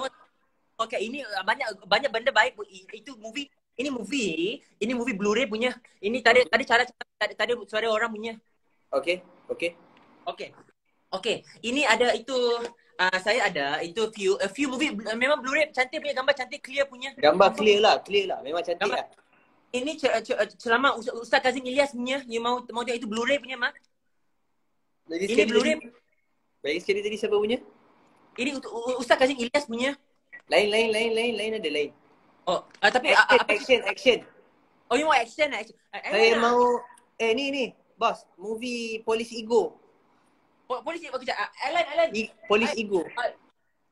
Okay, ini uh, banyak banyak benda baik. Itu movie, ini movie, ini movie Blu-ray punya. Ini tadi tadi cara tadi, tadi suara orang punya. Okey, okey. Okay. Okay, ini ada itu uh, saya ada itu few a few movie uh, memang Blu-ray cantik punya gambar cantik clear punya. Gambar clear lah, clear lah. Memang cantik Gambar- lah. Ini selama Ustaz, Kazim Ilyas punya, you mau mau tengok itu Blu-ray punya mah. Lagi Ini Blu-ray. Lagi sekali tadi siapa punya? Ini U- U- Ustaz Kazim Ilyas punya. Lain, lain, lain, lain, lain ada lain. Oh, uh, tapi uh, Action, apa action, action. Oh, you mau action ah, action. Uh, Saya ah. mau, eh ni, ni. Bos, movie Polis Ego. Po- Polis oh, kejap. Uh, Alan, Alan. I, Polis Ai- Ego.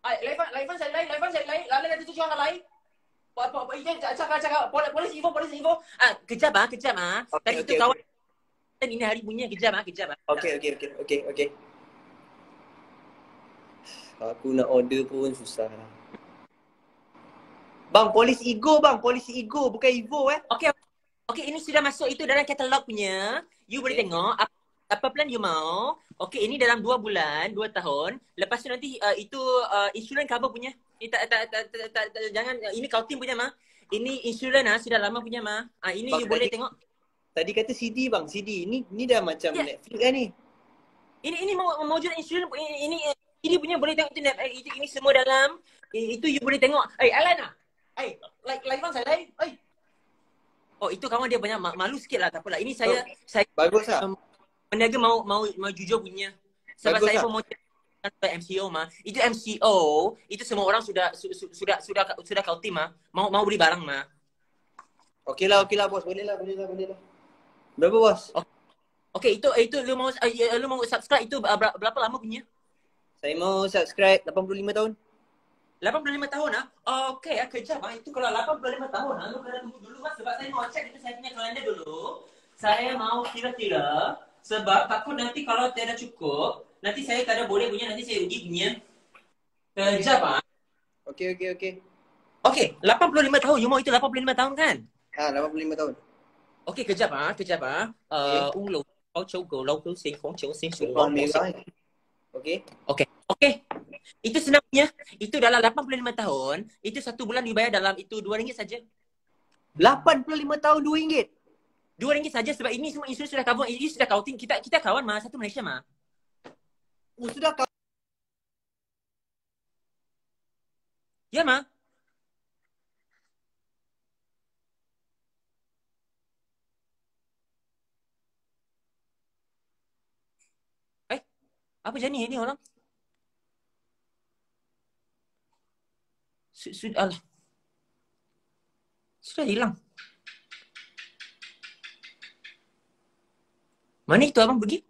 Ay, laifan, laifan saya lain, laifan saya lain. Lalu nanti tu jangan lain. Apa apa ini cakap cakap polis polis info polis info. Ah, kejap ah, kejap ah. Okey, Tadi itu okey, kawan dan ini hari punya kejap ah, kejap ah. Okey, okey, okey, okey, okey. Aku nak order pun susah. Bang, Polis Ego bang. Polis Ego, bukan Evo eh. Okey. Okey, ini sudah masuk itu dalam katalog punya. You boleh Okey. tengok apa, apa plan you mau. Okey, ini dalam dua bulan, dua tahun. Lepas tu nanti uh, itu uh, insurans cover punya. Ini tak, tak, tak, tak, tak, tak, jangan ini kau tim punya mah. Ini insurans ah sudah lama punya mah. Ah ini Bang, you boleh tadi- tengok. Tadi kata CD bang, CD. Ni ni dah macam Ya. Netflix kan ni. Ini ini mau mau jual insurans ini ini ini punya boleh tengok tu eh, itu ini semua dalam eh, itu you boleh tengok. Eh Alan ah. Eh like like bang saya lain. Eh. Oh itu kawan dia banyak ma- malu sikit lah tak apalah. Ini saya Oh. saya Bagus lah. Um, peniaga mau mau mau jujur punya. Sebab Bagus saya lah. pun mau MCO mah. Itu MCO, itu semua orang sudah su, su, sudah sudah sudah kau tim mah. Mau mau beli barang mah. Okey lah, okey lah bos. Boleh lah, boleh lah, boleh lah. Berapa bos? Okey, itu itu lu mau ya, lu mau subscribe itu berapa, berapa lama punya? Saya mau subscribe 85 tahun. 85 tahun ah. Okey, ah kejap ah. Itu kalau 85 tahun ah, lu kena tunggu dulu mas sebab saya mau cek itu saya punya kalender dulu. Saya mau kira-kira sebab takut nanti kalau tiada cukup, nanti saya kada boleh punya nanti saya uji punya. Kejap ah. Okey, okey, okey. Okey, 85 tahun. You mau itu 85 tahun kan? Ha, 85 tahun. Okey, kejap ah, kejap ah. Uh, ung lâu có châu cầu lâu thứ sinh không chiếu sinh xuống Warna merah. Okey. Okey. Okey. Itu senangnya. Itu dalam 85 tahun, itu satu bulan dibayar dalam itu RM2 saja. 85 tahun RM2. RM2 saja sebab ini semua insurans sudah cover. Ini sudah counting. Kita kita kawan mah satu Malaysia mah. Oh, sudah kau. Ya mah. Eh, apa jadi ni orang? Su- Sudah alah. Sudah hilang. Mana itu abang pergi?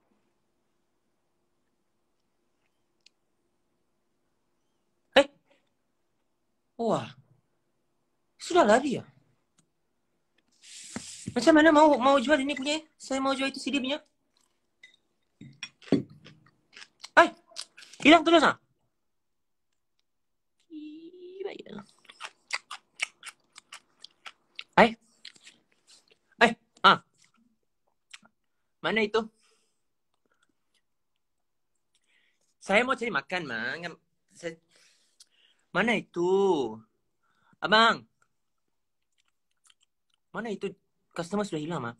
Eh? Wah. Sudah lari ya? Macam mana mau mau jual ini punya? Saya mau jual itu CD punya. Hai. Hilang terus ah. Gila ya. Hai. Hai. Ah. Mana itu? Saya mau cari makan, Mang. Saya... Mana itu? Abang. Mana itu? Customer sudah hilang, Mang.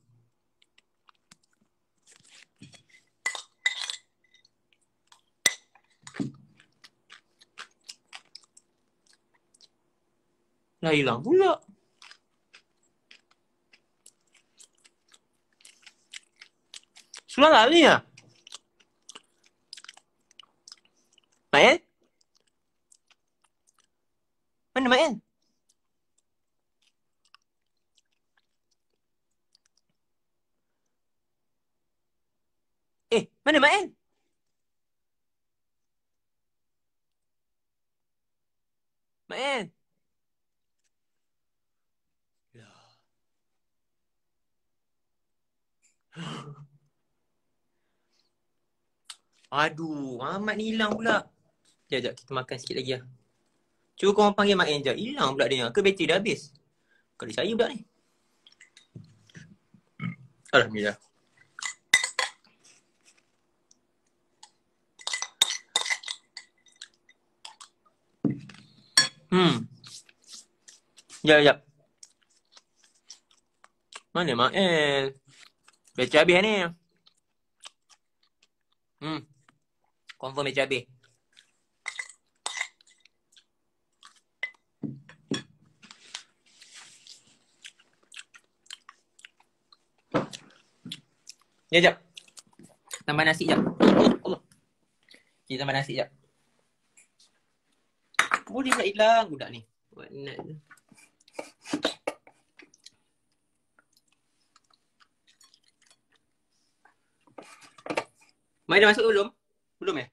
Lah hilang pula. Sudah lari ya? Mael? Mana Mael? Eh, mana Mael? Mael? Aduh, Ahmad ni hilang pula. Sekejap, sekejap. Kita makan sikit lagi lah. Cuba korang panggil Mak je. Hilang pula dia. Ke bateri dah habis? Kau ada saya pula ni. Alhamdulillah. Hmm. Ya, ya. Mana Mak El? Bateri habis ni. Hmm. Confirm bateri habis. Ya, jap. Tambah nasi jap. Allah. Kita tambah nasi jap. Boleh pula hilang budak ni. Buat nak Mai dah masuk belum? Belum eh?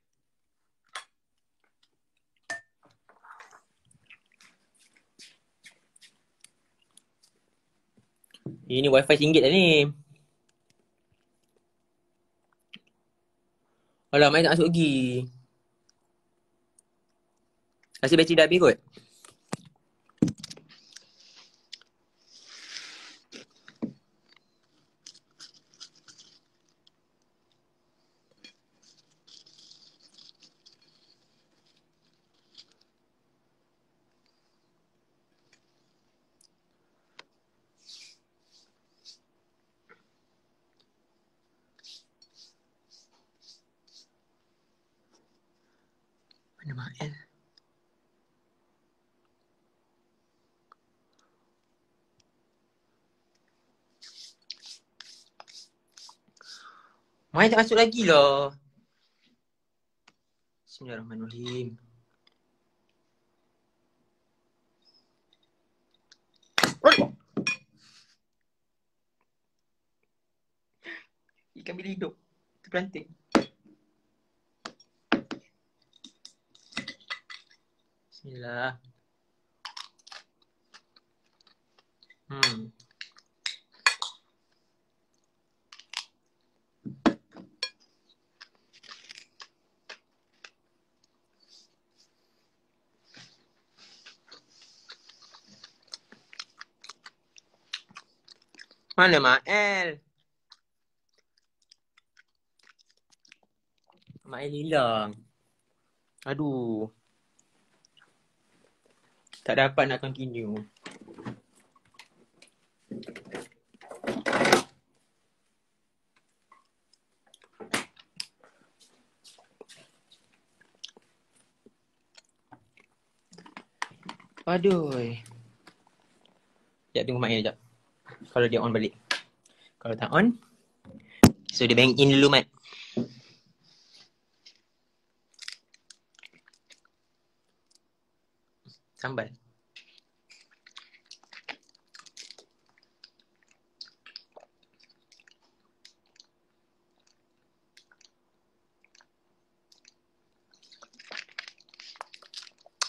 Ini wifi RM1 dah ni. Alah, Mai tak masuk lagi. Rasa bateri dah habis kot. Mai tak masuk lagi lah. Bismillahirrahmanirrahim. Ikan bilik hidup. Terpelanting. Bismillah. Hmm. Mana Mael? Mael hilang. Aduh. Tak dapat nak continue. Aduh. Sekejap tunggu Mael sekejap. Kalau dia on balik. Kalau tak on. So dia bang in dulu Mat. Sambal.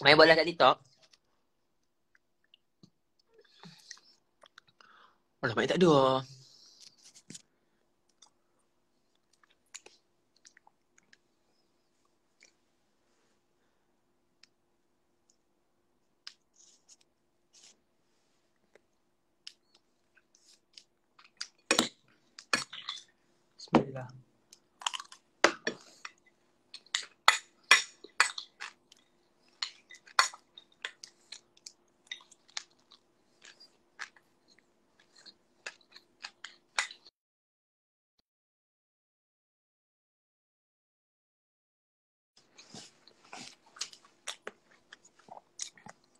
Main bola kat TikTok. Alah, mak tak ada.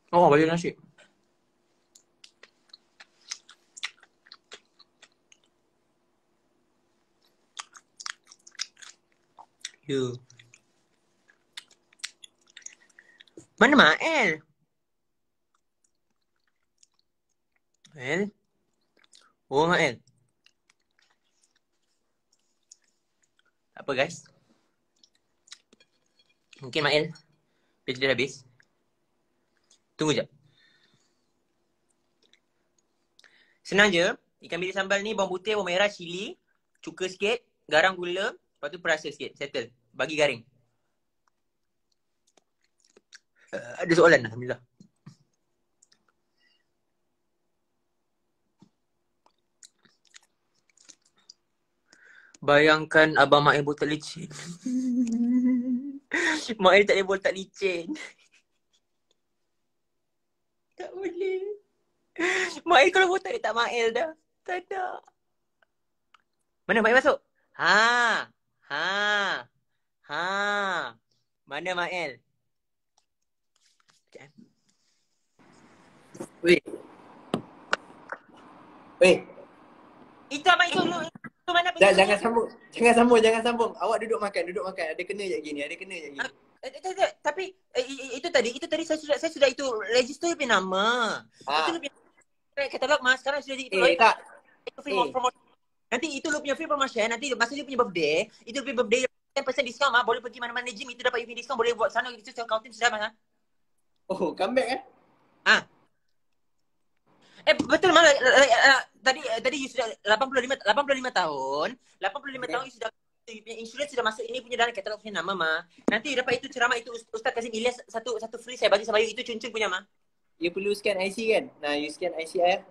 Oh, baju nasi. You. Mana Mael? Mael? Oh, Mael. Tak apa guys. Mungkin Mael. Page dia dah habis. Tunggu jap. Senang je. Ikan bilik sambal ni bawang putih, bawang merah, cili, cuka sikit, garam gula, lepas tu perasa sikit. Settle. Bagi garing. Uh, ada soalan lah, Alhamdulillah. Bayangkan Abang Mail botak licin. Mail tak boleh botak licin. Tak boleh. Mail kalau botak dia tak Mail dah. Tak ada. Mana Mail masuk? Ha. Ha. Ha. Mana Mail? Weh. Weh. Itu Abang itu. Itu mana Jangan, jangan sambung. Jangan sambung, jangan sambung. Awak duduk makan, duduk makan. Ada kena je gini, ada kena je gini. Eh, eh, eh, Tapi eh, itu tadi, itu tadi saya sudah saya sudah itu register punya nama. Ah. Itu dia punya katalog mas sekarang sudah di Eh, tak. itu free Eh. promotion. Nanti itu lu punya free promotion, nanti masa dia punya birthday, itu punya birthday 10% discount mah, boleh pergi mana-mana gym itu dapat UV discount, boleh buat sana itu accounting sudah mah. Oh, comeback eh? Eh betul malah uh, uh, tadi uh, tadi you sudah 85 85 tahun, 85 Okay. tahun you sudah you punya insurans sudah masuk ini punya dalam katalog punya nama mah. Nanti dapat itu ceramah itu Ust- Ustaz Kazim Ilyas satu satu free saya bagi sama you itu cuncun punya mah. You perlu scan IC kan? Nah, you scan IC saya.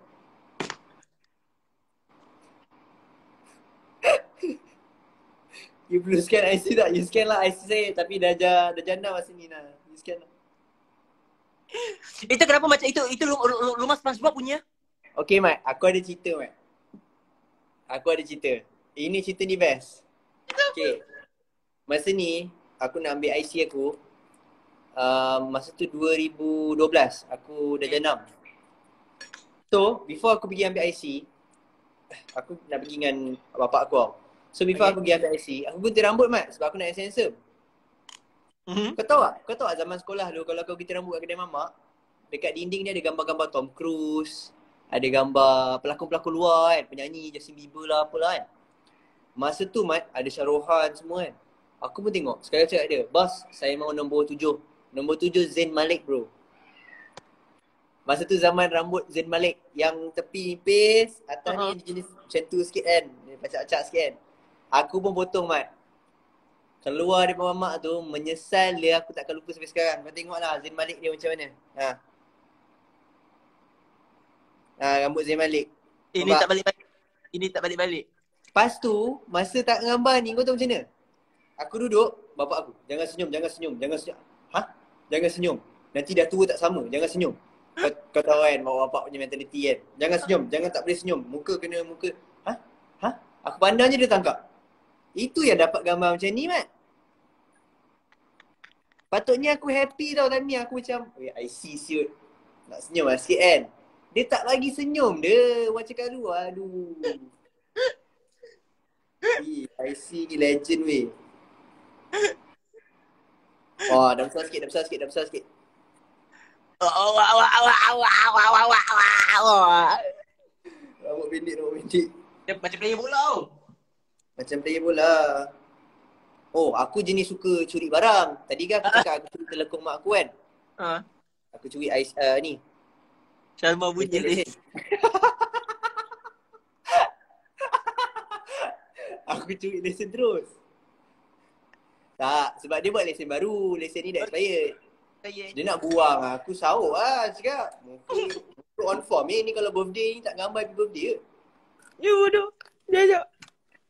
you perlu scan IC tak? You scan lah IC saya tapi dah ja, dah janda masa ni nah. You scan lah. Itu kenapa macam itu itu ru- ru- rumah SpongeBob punya? Okay Mat, aku ada cerita Mat. Aku ada cerita. Ini cerita ni best. Okay. Masa ni, aku nak ambil IC aku. Uh, masa tu 2012, aku dah jenam. So, before aku pergi ambil IC, aku nak pergi dengan bapak aku tau. So, before Okay. aku pergi ambil IC, aku gunting rambut Mat sebab aku nak handsome. Mhm. Kau tahu tak? Kau tahu tak zaman sekolah dulu kalau kau kita rambut kat kedai mamak, dekat dinding ni ada gambar-gambar Tom Cruise, ada gambar pelakon-pelakon luar kan, penyanyi Justin Bieber lah apalah kan. Masa tu Mat, ada Syarohan semua kan. Aku pun tengok, sekali cakap dia, Bos, saya mau nombor tujuh. Nombor tujuh Zain Malik bro. Masa tu zaman rambut Zain Malik yang tepi nipis, atas Uh-huh. ni jenis macam tu sikit kan. Dia Pacak-pacak sikit kan. Aku pun potong Mat. Keluar daripada mamak tu, menyesal dia aku takkan lupa sampai sekarang. Kau tengoklah Zain Malik dia macam mana. Ha. Ha, rambut Zain Malik. Ini Nampak? tak balik-balik. Ini tak balik-balik. Lepas tu, masa tak gambar ni, kau tahu macam mana? Aku duduk, bapak aku, jangan senyum, jangan senyum, jangan senyum. Jangan senyum. Nanti dah tua tak sama, jangan senyum. Kau, kau tahu kan, bapak-bapak punya mentaliti kan. Jangan senyum, jangan tak boleh senyum. Muka kena muka. Ha? Ha? Aku pandang je dia tangkap. Itu yang dapat gambar macam ni, Mat. Patutnya aku happy tau ni. Aku macam, weh, I see siut. Nak senyum lah sikit kan. Dia tak lagi senyum dia. Macam kat luar. Aduh. Eh, I see legend weh. Wah, oh, dah besar sikit, dah besar sikit, dah besar sikit. Awak, awak, awak, awak, awak, awak, awak, awak, awak. Rambut pendek, rambut pendek. Macam player bola tau. Macam player bola. Oh, aku jenis suka curi barang. Tadi kan aku cakap aku curi telekong mak aku kan? Ha. Uh. Aku curi ais uh, ni. Salma bunyi ni. aku curi lesen terus. Tak, sebab dia buat lesen baru. Lesen ni dah expired. Saya. Dia nak buang aku sahut lah cakap. Muka, muka on form ni, ni kalau birthday ni tak gambar happy birthday ke? Ya bodoh. Ya, ya.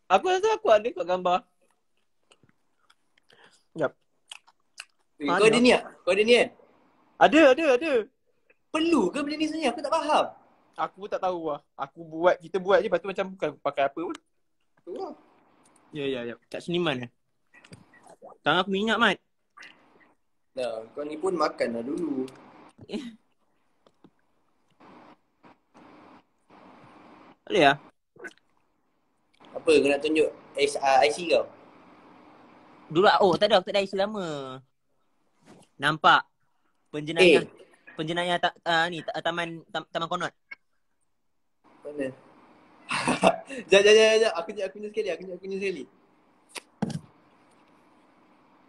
Aku rasa aku ada kat gambar. Sekejap. Eh, kau ada ni tak? Kau ada ni kan? Ada, ada, ada. Perlu ke benda ni sebenarnya? Aku tak faham. Aku pun tak tahu lah. Aku buat, kita buat je. Lepas tu macam bukan pakai apa pun. Tu lah. Ya, ya, ya. Kat seniman eh. Tangan aku minyak, Mat. Dah, kau ni pun makan lah dulu. Boleh lah. Apa kau nak tunjuk S, uh, IC kau? Dulu, oh tak ada. Aku tak ada IC lama. Nampak? Penjenayah. Eh. Penjenayah ta, uh, ni, ta, taman tam, taman konot. Mana? Jap, jap, jap, jap. Aku tunjuk, aku tunjuk sekali. Aku tunjuk, aku tunjuk sekali.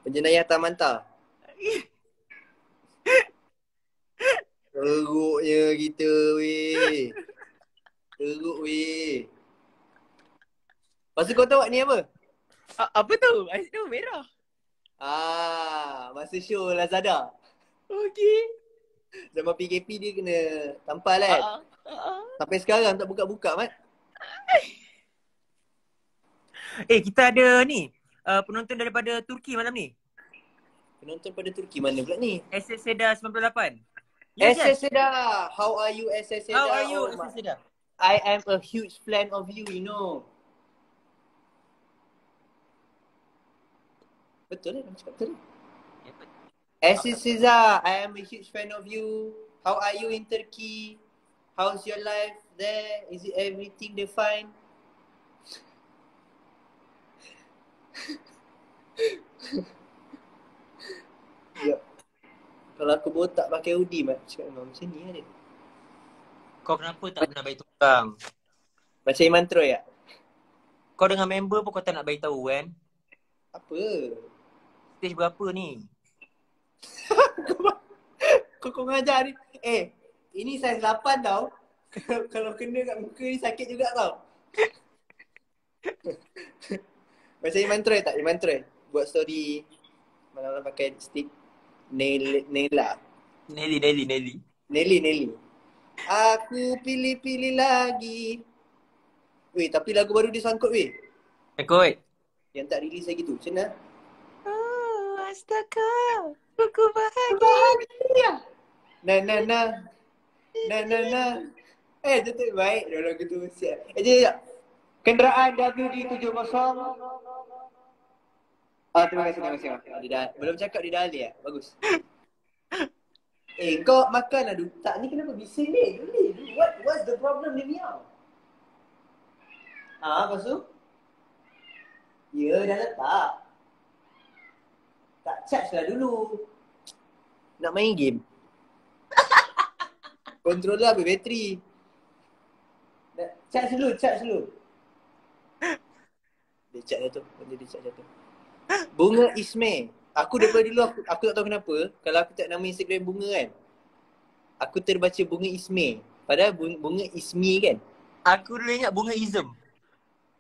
Penjenayah Tamanta. Teruknya kita weh. Teruk weh. Lepas tu kau tahu ni apa? A, apa tu? IC tu merah. Ah, masa show Lazada. Okey. Zaman PKP dia kena tampal kan? Ah, ah. Sampai sekarang tak buka-buka mat. Eh, kita ada ni. Uh, penonton daripada Turki malam ni. Penonton pada Turki mana pula ni? SS Seda 98. Yes. SS Seda. How are you SS Seda? How are you, Oh, SS Seda? I am a huge fan of you, you know. Betul lah, cakap betul. SS Seda, I am a huge fan of you. How are you in Turkey? How's your life there? Is it everything they fine? Ya. Kalau aku botak pakai hoodie, mat cakap memang macam ni lah dia. Kau kenapa tak pernah bagi tukang? Macam Iman Troy tak? Kau dengan member pun kau tak nak bagi tahu kan? Apa? Stage berapa ni? Kau kau ngajar ni. Eh, ini saiz 8 tau. Kalau kena kat muka ni sakit juga tau. Macam Iman Troy tak? Iman Troy buat story malam-malam pakai stick nail Naila. Nelly, Nelly, Nelly. Nelly, Nelly. Aku pilih-pilih lagi. Weh, tapi lagu baru dia sangkut weh. Ikut. Yang tak release lagi tu. Macam mana? Oh, astaga. Aku bahagia. Bahagia. Na na na. Na na na. Eh, tutup baik dah lagu tu siap. Eh, jap, jap. Kenderaan WD70. Ah, terima kasih, terima kasih. Dia dah, belum cakap dia dah alih ya. Bagus. Eh, kau makan lah dulu. Tak, ni kenapa bising ni? Dulu. What, what's the problem ni miau? Ah, lepas tu? Ya, dah letak. Tak charge lah dulu. Nak main game. Controller habis bateri. Charge dulu, charge dulu. Dia charge jatuh. Dia charge jatuh. Bunga Ismail. Aku daripada dulu aku, aku tak tahu kenapa. Kalau aku tak nama Instagram bunga kan. Aku terbaca bunga Ismail. Padahal bunga, bunga Ismi kan. Aku dulu ingat bunga ism.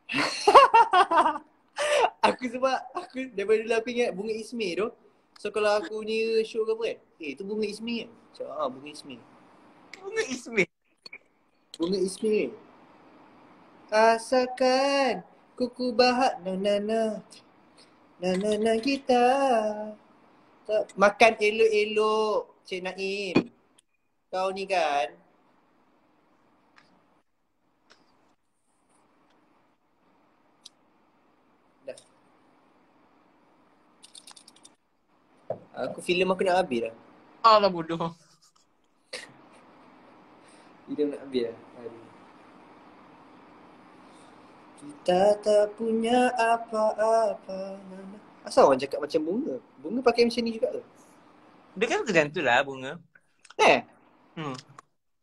aku sebab aku daripada dulu aku ingat bunga Ismi tu. So kalau aku ni show ke apa kan. Eh tu bunga Ismi kan. Macam ah bunga Ismi. Bunga Ismail. Bunga Ismi. Rasakan kuku bahat na na na. Na na na kita. Makan elok-elok Cik Naim. Kau ni kan. Dah. Aku filem aku nak habis dah. Allah bodoh. Filem nak habis dah. Aduh. Kita tak punya apa-apa. Asal orang cakap macam bunga? Bunga pakai macam ni juga ke? Dia kan macam tu lah bunga. Eh? Hmm.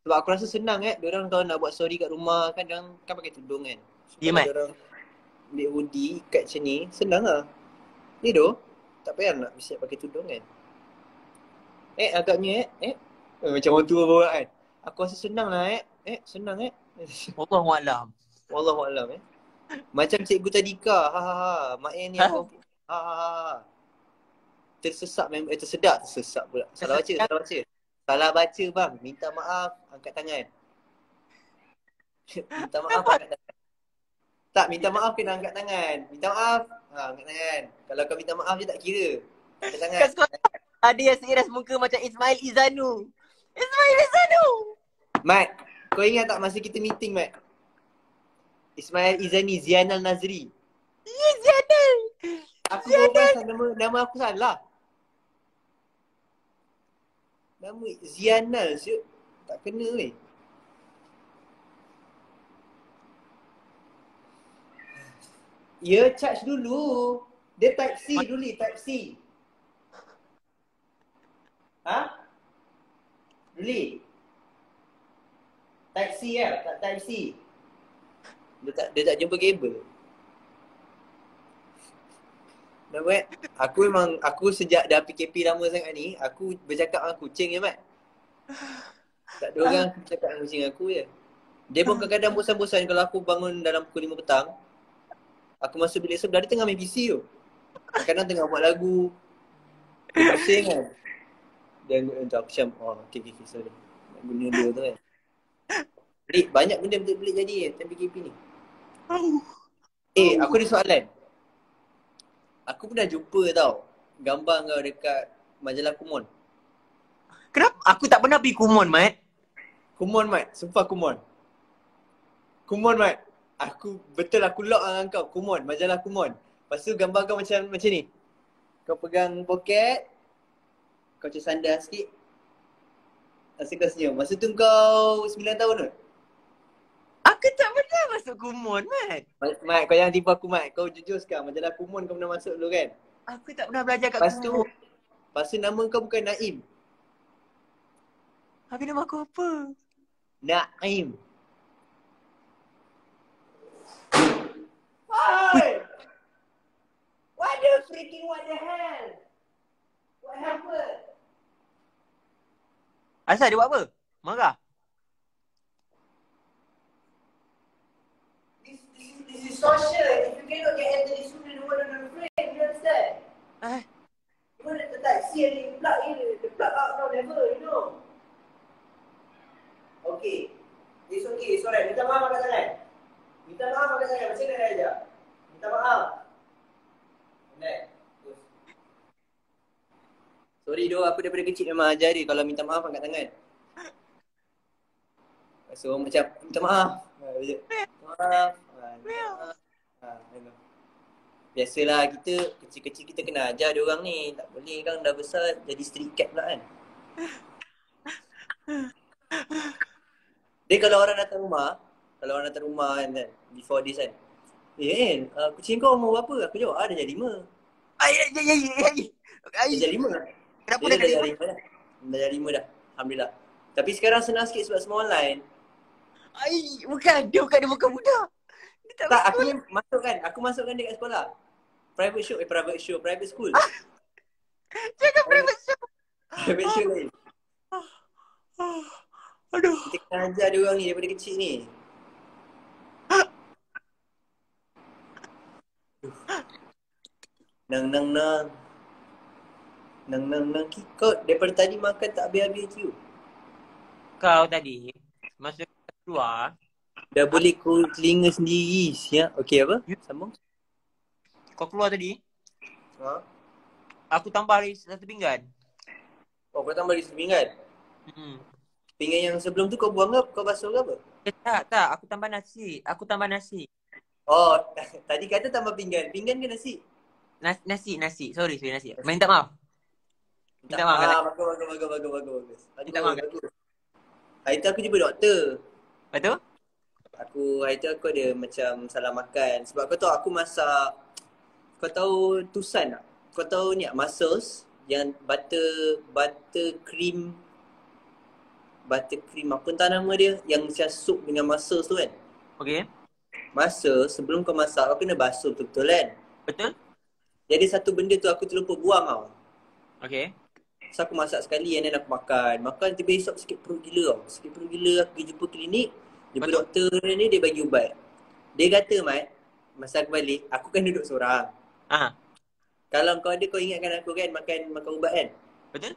Sebab aku rasa senang eh. Diorang kalau nak buat story kat rumah kan diorang kan pakai tudung kan. So, Ya, kalau Mat. Diorang ambil hoodie ikat macam ni, senang lah. Ni doh. Tak payah nak mesti nak pakai tudung kan. Eh agaknya eh. Eh. eh macam orang tua bawa kan. Aku rasa senang lah eh. Eh senang eh. Allah alam. Wallahualam eh. Macam cikgu tadika. Ha ha ha. Mak Ain ni Ha? aku. Ha ha ha. Tersesat memang eh tersedak tersesat pula. Salah baca, salah baca. Salah baca bang. Minta maaf, angkat tangan. minta maaf angkat tangan. Tak, minta maaf kena angkat tangan. Minta maaf, ha, angkat tangan. Kalau kau minta maaf je tak kira. Angkat tangan. Ada yang seiras muka macam Ismail Izanu. Ismail Izanu. Mat, kau ingat tak masa kita meeting Mat? Ismail Izani, Zianal Nazri. Ya Zianal. Aku perasan nama, nama aku salah. Nama Zianal siut. Tak kena weh. Ya charge dulu. Dia type C dulu, type C. Ha? Duli. Type C ya, tak type C. Dia tak dia tak jumpa kabel. Nama eh, aku memang aku sejak dah PKP lama sangat ni, aku bercakap dengan kucing je, Mat. Tak ada orang bercakap dengan kucing aku je. Dia pun kadang-kadang bosan-bosan kalau aku bangun dalam pukul 5 petang. Aku masuk bilik sebelah dia tengah main PC tu. Kadang tengah buat lagu. Pusing kan. Dia aku macam, oh okay, okay, okay, sorry. Nak guna dia tu kan. Pelik, banyak benda pelik-pelik jadi kan time PKP ni. Eh, aku ada soalan. Aku pernah jumpa tau gambar kau dekat majalah Kumon. Kenapa aku tak pernah pergi Kumon, Mat? Kumon Mat, sumpah Kumon. Kumon Mat. Aku betul aku lock dengan kau Kumon, majalah Kumon. Lepas tu gambar kau macam macam ni. Kau pegang poket. Kau macam sandar sikit. Tu kau senyum. Masa tu kau 9 tahun tu. Aku tak pernah masuk Kumon, Mat. Mat, Mat, kau jangan tipu aku Mat. Kau jujur sekarang. Majalah Kumon kau pernah masuk dulu kan? Aku tak pernah belajar kat Lepas tu, Kumon. lepas tu nama kau bukan Naim. Habis nama aku apa? Naim. Hey! What the freaking what the hell? What happened? Asal dia buat apa? Marah? This, is, social. If you cannot get into this room, you don't want to friend. You understand? Eh, You want to like see and you plug in, the plug out now never, you know. Okay. It's okay, it's alright. Minta maaf angkat tangan. Minta maaf angkat tangan. Macam mana aja? Minta maaf. Relax. Terus. Sorry doh, aku daripada kecil memang ajar dia kalau minta maaf angkat tangan. So macam minta maaf. Minta maaf. Ha, know. Biasalah kita kecil-kecil kita kena ajar dia orang ni. Tak boleh kan dah besar jadi street cat pula kan. Dia kalau orang datang rumah, kalau orang datang rumah kan, kan before this kan. Eh kan, uh, kucing kau umur berapa? Aku jawab, ah dah jadi lima. Ai ai ai ai. ai. Ai. Dah jadi lima. Kenapa Dia dah dah jadi lima dah. Dah jadi lima dah. Alhamdulillah. Tapi sekarang senang sikit sebab semua online. Ai, bukan. Dia bukan dia bukan budak. Tak, Tak, aku masukkan. Aku masukkan dia kat sekolah. Private show. Eh, private show. Private school. Jangan private show. private show lain. Aduh. Kita kena ajar dia orang ni daripada kecil ni. Nang nang nang. Nang nang nang kikot. Daripada tadi makan tak habis-habis tu. Kau tadi masa keluar, Dah boleh kau telinga sendiri siap. Okey apa? Sambung. kau keluar tadi, Ha? aku tambah lagi satu pinggan. Oh kau tambah lagi sepinggan. Hmm. Pinggan yang sebelum tu kau buang ke? Kau basuh ke apa? Eh, tak, tak. Aku tambah nasi. Aku tambah nasi. Oh, tadi kata tambah pinggan. Pinggan ke nasi? Nas, nasi, nasi. Sorry, sorry, nasi. Minta maaf. Minta maaf, Ah, bagus, bagus, bagus, bagus, bagus, Minta maaf. Hari tu aku jumpa doktor. Tu? Aku, hari tu aku ada macam salah makan. Sebab kau tahu aku masak, kau tahu tusan tak? Kau tahu ni? Mussels yang butter, butter cream, butter cream apa entah nama dia? Yang macam sup dengan mussels tu kan? Okay. Masa sebelum kau masak, kau kena basuh betul-betul kan? Betul? Jadi satu benda tu aku terlupa buang tau. Okay. So aku masak sekali and then aku makan. Makan tiba esok sikit perut gila tau. Sikit perut gila aku pergi jumpa klinik. Betul. doktor ni dia bagi ubat. Dia kata Mat, masa aku balik, aku kan duduk seorang. Ah, Kalau kau ada kau ingatkan aku kan makan makan ubat kan. betul?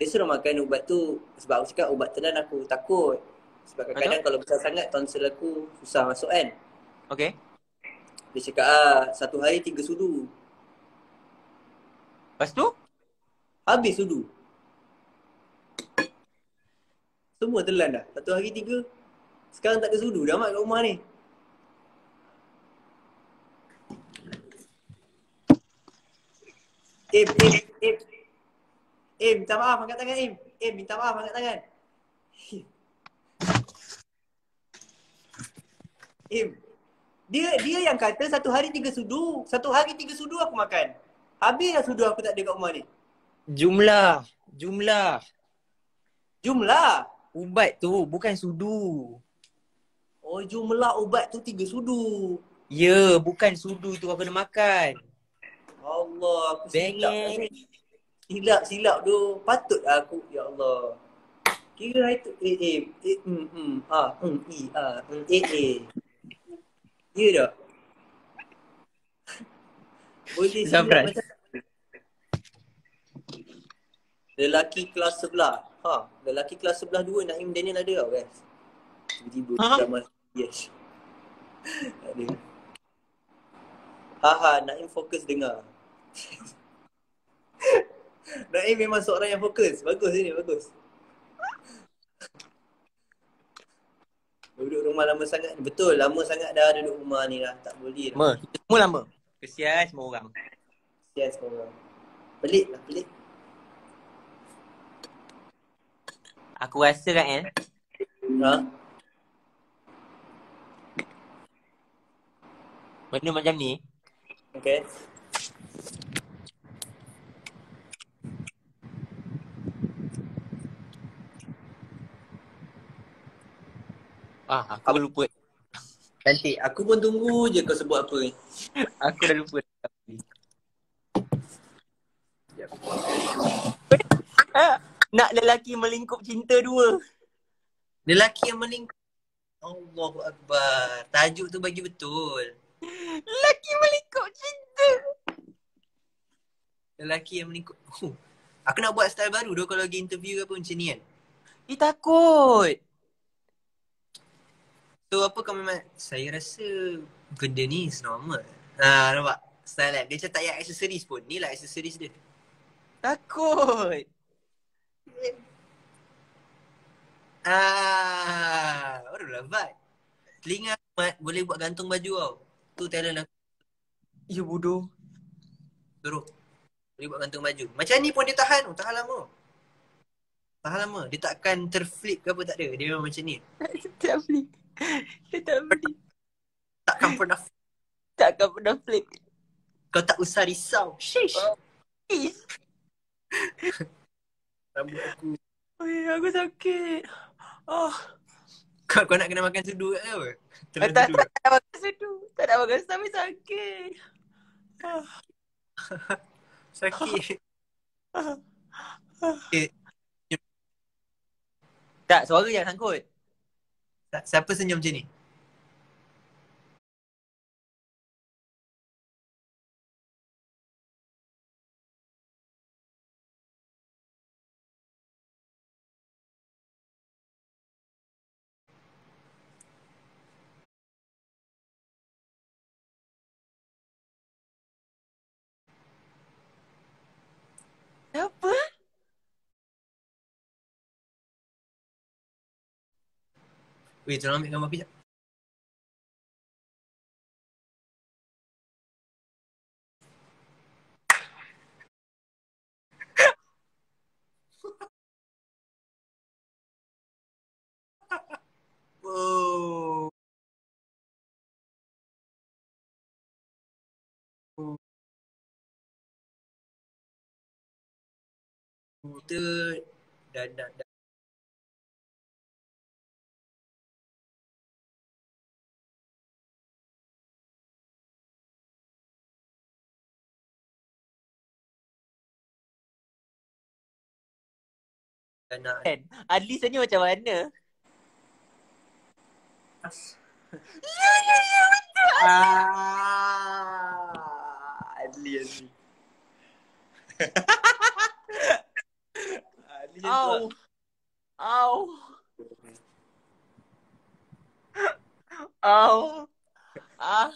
Dia suruh makan ubat tu sebab aku cakap ubat telan aku takut. Sebab kadang-kadang kalau besar sangat tonsil aku susah masuk kan. Okay. Dia cakap ah satu hari tiga sudu. Lepas tu? Habis sudu. Semua telan dah. Satu hari tiga. Sekarang tak ada sudu dah mat kat rumah ni. Im, Im, Im. Im, minta maaf angkat tangan Im. Im, minta maaf angkat tangan. Im. Dia dia yang kata satu hari tiga sudu. Satu hari tiga sudu aku makan. Habis dah sudu aku tak ada kat rumah ni. Jumlah. Jumlah. Jumlah. Ubat tu bukan sudu. Oh jumlah ubat tu tiga sudu. Ya, bukan sudu tu aku kena makan. Allah aku silap. Bengeng. Silap silap tu. Patut aku ya Allah. Kira itu eh eh eh mm mm ah mm i ah mm eh eh. Ya tak? Boleh silap macam Lelaki kelas sebelah. Ha, lelaki kelas sebelah dua Naim Daniel ada tau guys. Tiba-tiba Ha? drama yes. ada. Haha, Naim fokus dengar. Naim memang seorang yang fokus. Bagus ini, bagus. Duduk rumah lama sangat. Betul, lama sangat dah duduk rumah ni dah. Tak boleh. Lama. Kita semua lama. Kesian semua orang. Kesian semua orang. Pelik lah, pelik. Aku rasa kan eh. Ha? Benda macam ni. Okay. Ah, aku dah lupa. Cantik. Aku pun tunggu je kau sebut apa ni. Aku dah lupa. Ah, Nak lelaki melingkup cinta dua. Lelaki yang melingkup. Allahu Akbar. Tajuk tu bagi betul. Lelaki melingkup cinta. Lelaki yang melingkup. Huh. Aku nak buat style baru tu kalau lagi interview ke apa macam ni kan. Dia takut. So apa kau memang saya rasa benda ni normal. Ha nampak? Style kan. Dia macam tak payah accessories pun. Ni lah accessories dia. Takut. Ah, barulah vibe. Telinga boleh buat gantung baju tau. Tu talent aku Ya bodoh. teruk. Boleh buat gantung baju. Macam ni pun dia tahan. Oh, tahan lama. Tahan lama. Dia takkan terflip ke apa tak ada. Dia memang macam ni. tak beli. Dia tak beli. Takkan pernah Takkan pernah flip. Kau tak usah risau. Shish. Please. Rambut aku. Oi, aku sakit. Oh. Kau, kau nak kena makan sudu kat kau? Tak, tak, tak, tak nak makan sedu. Tak nak makan sedu, sakit. Sakit. Eh, Tak, suara jangan sangkut. si- siapa senyum macam ni? Apa? Weh, tolong ambil gambar kejap. Oh. Kita dah, dah, dah nak Kan? Adli senyum macam mana? Ah, Adli Adli. Adli macam Au. lah. Au. Au. Ah.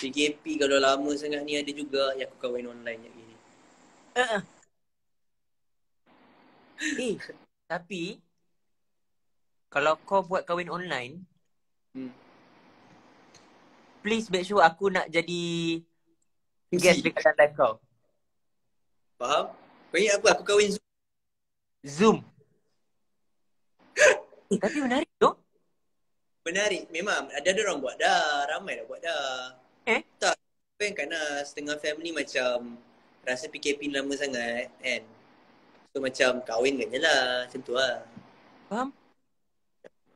PKP kalau lama sangat ni ada juga yang aku kahwin online je gini. Uh-uh. Eh, tapi kalau kau buat kahwin online, Hmm. please make sure aku nak jadi guest dekat dalam live kau. Faham? Kau ingat apa? Aku kahwin Zoom. Zoom. eh, tapi menarik tu. Menarik. Memang ada ada orang buat dah. Ramai dah buat dah. Eh? Tak. Kan kerana setengah family macam rasa PKP lama sangat kan. So macam kahwin kan je lah. Macam tu lah. Faham?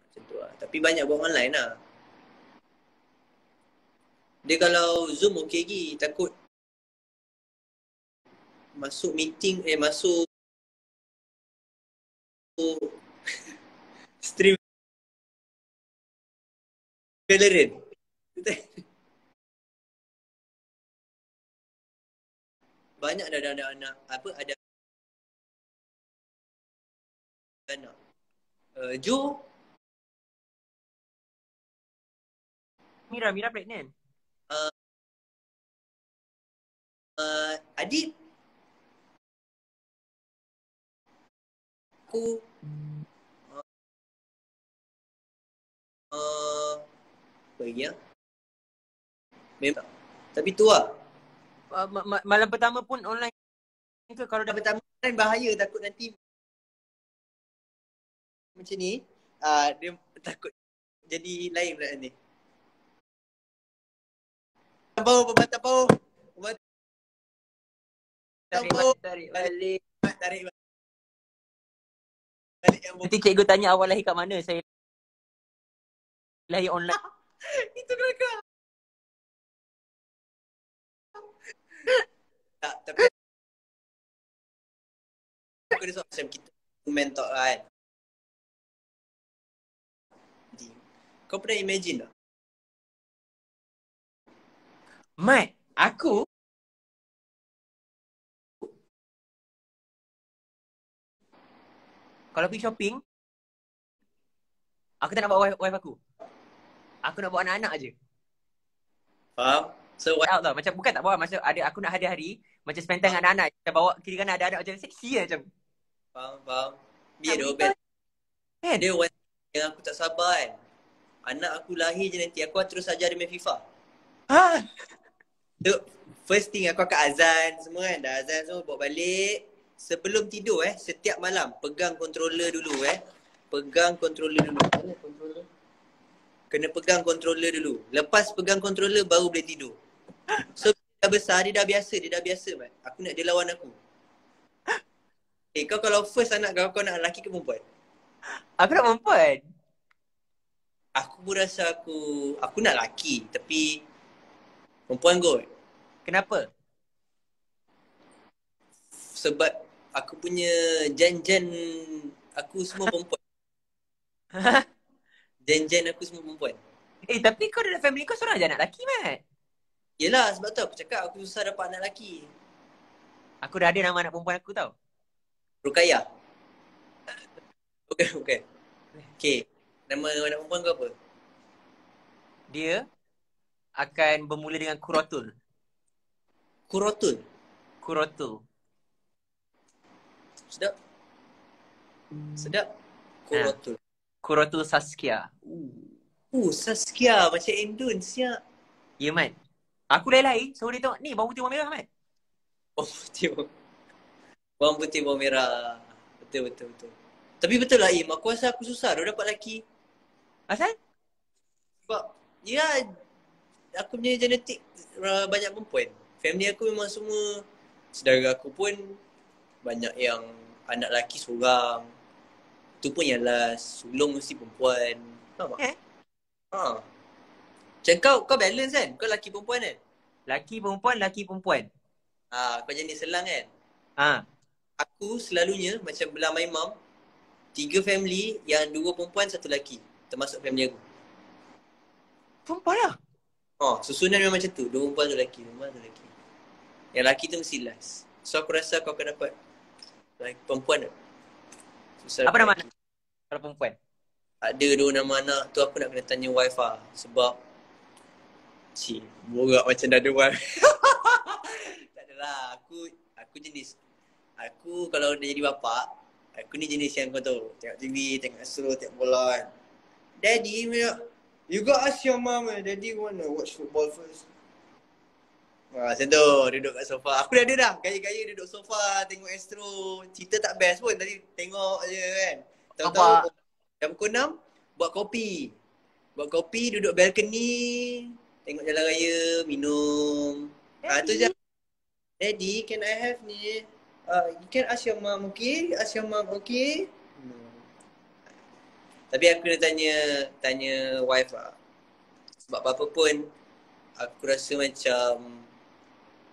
Macam tu lah. Tapi banyak buat online lah. Dia kalau Zoom okey lagi. Takut masuk meeting eh masuk stream Valorant. Banyak dah ada anak-anak apa ada Uh, Jo Mira, Mira pregnant. uh, Adib aku? Uh, uh, apa lagi ya? Memang tapi tu lah. Uh, ma- ma- malam pertama pun online ke? Kalau dah pertama kan bahaya takut nanti macam ni uh, dia takut jadi lain pula ni Bau, pembantu bau. Tarik balik, tarik balik. Tarik balik yang bau. Nanti cikgu tanya awal lahir kat mana? Saya lahir online. Itu kelakar. Tak, tapi aku ada soal macam kita mentor kan. Kau pernah imagine tak? Mat, aku kalau pergi shopping aku tak nak bawa wife, wife aku. Aku nak bawa anak-anak aje. Faham? So what? Out tau. Macam bukan tak bawa macam ada aku nak hari-hari macam spend time dengan anak-anak. Macam bawa kiri kanan ada anak macam seksi lah macam. Faham, faham. Biar dia Tapi best. Kan? Dia one yang aku tak sabar kan. Anak aku lahir je nanti aku terus ajar dia main FIFA. Ha. So, first thing aku akan azan semua kan. Dah azan semua bawa balik. Sebelum tidur eh, setiap malam pegang controller dulu eh. Pegang controller dulu. Mana controller? kena pegang controller dulu. Lepas pegang controller baru boleh tidur. So dah besar dia dah biasa, dia dah biasa Mat. Aku nak dia lawan aku. Eh kau kalau first anak kau, kau nak lelaki ke perempuan? Aku nak perempuan. Aku pun rasa aku, aku nak lelaki tapi perempuan kot. Kenapa? Sebab aku punya jan-jan aku semua perempuan. Jan-jan aku semua perempuan. Eh tapi kau dalam family kau seorang je anak lelaki Mat. Yelah sebab tu aku cakap aku susah dapat anak lelaki. Aku dah ada nama anak perempuan aku tau. Rukaya. Bukan, bukan. Okay. Nama anak perempuan kau apa? Dia akan bermula dengan Kurotul. Kurotul. Kurotul. Sedap. Sedap. Kurotul. Kurotul Saskia. Uh, Saskia macam Endun siap. Ya Mat. Aku lain-lain. So dia tengok ni bawang putih bawang merah Mat. Bawang putih bawang. Bawang putih bawang merah. Betul betul betul. Tapi betul lah Im, aku rasa aku susah dah dapat lelaki. Asal? Sebab ya aku punya genetik uh, banyak perempuan. Family aku memang semua saudara aku pun banyak yang anak lelaki seorang. Tu pun yang last. Sulung mesti perempuan. Faham tak? Eh? Ha. Macam kau, kau balance kan? Kau lelaki perempuan kan? Laki perempuan, laki perempuan. Ha, kau jenis selang kan? Ha. Aku selalunya macam belah my mum Tiga family yang dua perempuan satu lelaki Termasuk family aku Perempuan lah. Oh, susunan memang macam tu. Dua perempuan satu lelaki, dua perempuan satu lelaki. Yang lelaki tu mesti last. So aku rasa kau akan dapat like, Perempuan tak? Susah Apa nama anak? Kalau perempuan. Ada dua nama anak tu aku nak kena tanya wife lah. Sebab Cik, borak macam dah ada wife. Tak adalah, aku Aku jenis. Aku kalau dah jadi bapa Aku ni jenis yang kau tahu. Tengok TV, tengok Astro, tengok bola kan Daddy, you got ask your mom Daddy wanna watch football first. Wah, macam tu, duduk kat sofa. Aku dah ada dah, gaya-gaya duduk sofa Tengok Astro. Cerita tak best pun, tadi tengok je kan. Tahu-tahu Jam pukul 6 Buat kopi. Buat kopi Duduk balcony Tengok jalan raya Minum. Ah tu je. Daddy can I have ni? Uh, You can ask your mom okay? Ask your mom okay. Tapi aku nak tanya Tanya wife lah. Sebab apa pun Aku rasa macam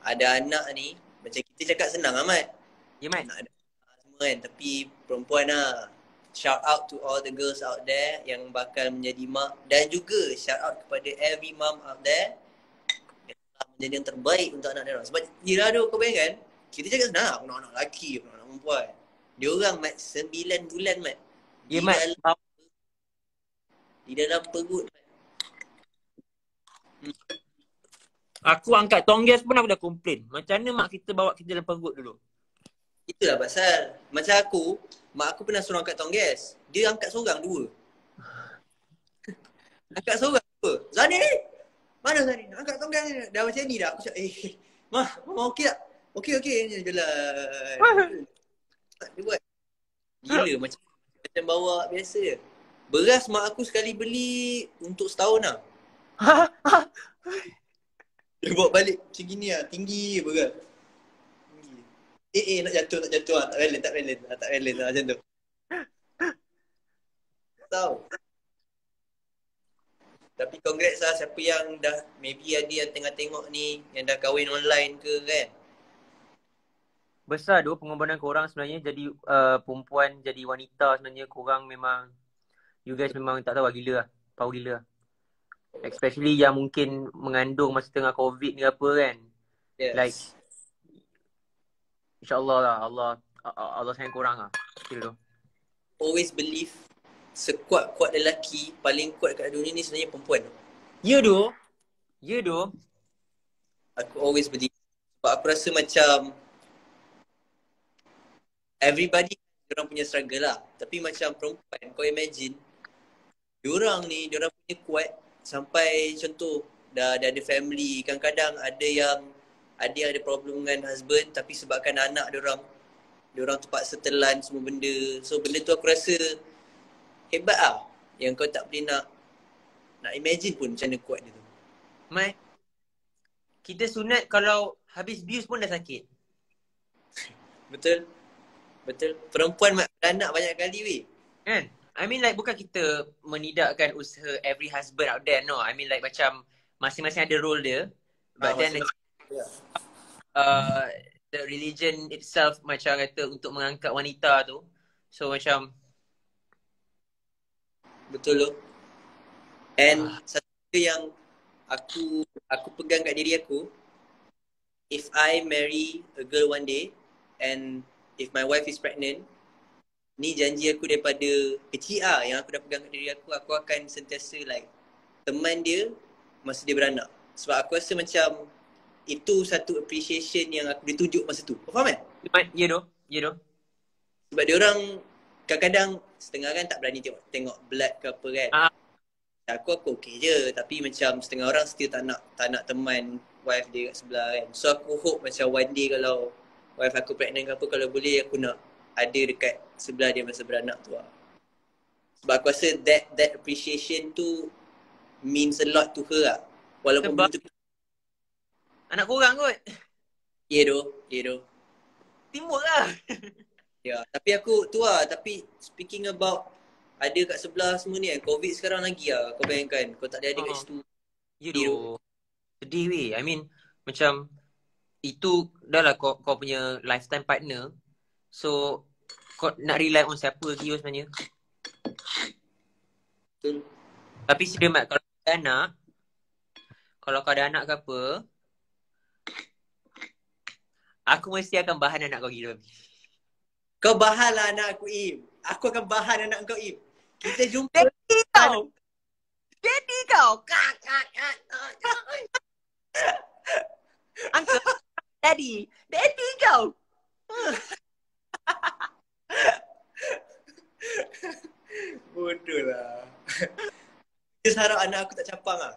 Ada anak ni Macam kita cakap senang amat Ya Mat. nak ada semua kan tapi perempuan lah. Shout out to all the girls out there yang bakal menjadi mak. Dan juga shout out kepada every mom out there yang telah menjadi yang terbaik untuk anak dia. Orang sebab yelah tu kau bayangkan kita cakap senang aku nak anak lelaki aku nak anak perempuan. Dia orang mat 9 bulan mat. Ya di Mat. Di dalam perut. Aku angkat tonggas pun aku dah komplain. Macam mana mak kita bawa kita dalam perut dulu? itulah pasal. Macam aku mak aku pernah suruh angkat tonggas dia angkat seorang dua. Angkat seorang dua. Zani! Mana Zani? Angkat tonggas ni. Dah macam ni dah. Aku cakap eh mah mama okey tak? Okey okey. Ni jalan. Dia buat. Gila macam macam bawa biasa je beras mak aku sekali beli untuk setahun lah. Dia bawa balik macam gini lah tinggi beras. Tinggi eh eh nak jatuh nak jatuh lah. Tak balance tak balance tak balance lah macam tu. Tahu? Tapi congrats lah siapa yang dah maybe ada yang tengah tengok ni yang dah kahwin online ke kan? Besar tu pengorbanan korang sebenarnya. Jadi uh, perempuan, jadi wanita sebenarnya korang memang you guys memang tak tahu lah gila lah. Power gila lah. Especially yang mungkin mengandung masa tengah COVID ni apa kan. yes. Like InsyaAllah lah Allah Allah sayang korang lah. Kira tu. always believe sekuat-kuat lelaki paling kuat kat dunia ni sebenarnya perempuan Ya tu. Ya tu. aku always believe sebab aku rasa macam everybody orang punya struggle lah tapi macam perempuan kau imagine diorang ni diorang punya kuat sampai contoh dah, dah ada family kadang-kadang ada yang ada yang ada problem dengan husband tapi sebabkan anak diorang diorang terpaksa telan semua benda so benda tu aku rasa hebat lah yang kau tak boleh nak nak imagine pun macam mana kuat dia tu. Mat, kita sunat kalau habis bius pun dah sakit. Betul? Betul. Perempuan mak beranak banyak kali weh. Kan? I mean like bukan kita menidakkan usaha every husband out there. No, I mean like macam masing-masing ada role dia. But Ah, then masing-masing. Ya. uh, the religion itself macam kata untuk mengangkat wanita tu. So macam Betul loh. And satu yang aku aku pegang kat diri aku if I marry a girl one day and if my wife is pregnant ni janji aku daripada kecil ah yang aku dah pegang kat diri aku aku akan sentiasa like teman dia masa dia beranak. Sebab aku rasa macam itu satu appreciation yang aku ditunjuk masa tu. Kau faham kan? ya doh, ya doh. Sebab dia orang kadang-kadang setengah kan tak berani tengok tengok blood ke apa kan. Ah. Aku aku okey je tapi macam setengah orang still tak nak tak nak teman wife dia kat sebelah kan. So aku hope macam one day kalau wife aku pregnant ke apa kalau boleh aku nak ada dekat sebelah dia masa beranak tu lah. Sebab aku rasa that that appreciation tu means a lot to her lah. Walaupun Sebab- begitu Anak korang kot. ya doh, ya doh. Timur lah. Ya, tapi aku tu lah, tapi speaking about ada kat sebelah semua ni kan, COVID sekarang lagi lah, kau bayangkan, kau tak ada ada kat Ha. situ. Ya Biru. doh. Sedih weh. I mean macam itu dah lah kau, kau punya lifetime partner. So kau nak rely on siapa lagi sebenarnya. Betul. Tapi sedia mat kalau kau ada anak kalau kau ada anak ke apa Aku mesti akan bahan anak kau gila Kau bahan lah anak aku Im. Aku akan bahan anak kau Im. Kita jumpa. Daddy kau Daddy kau Kak kak kak kak. Uncle Daddy Daddy kau Bodoh lah. Dia harap anak aku tak capang lah.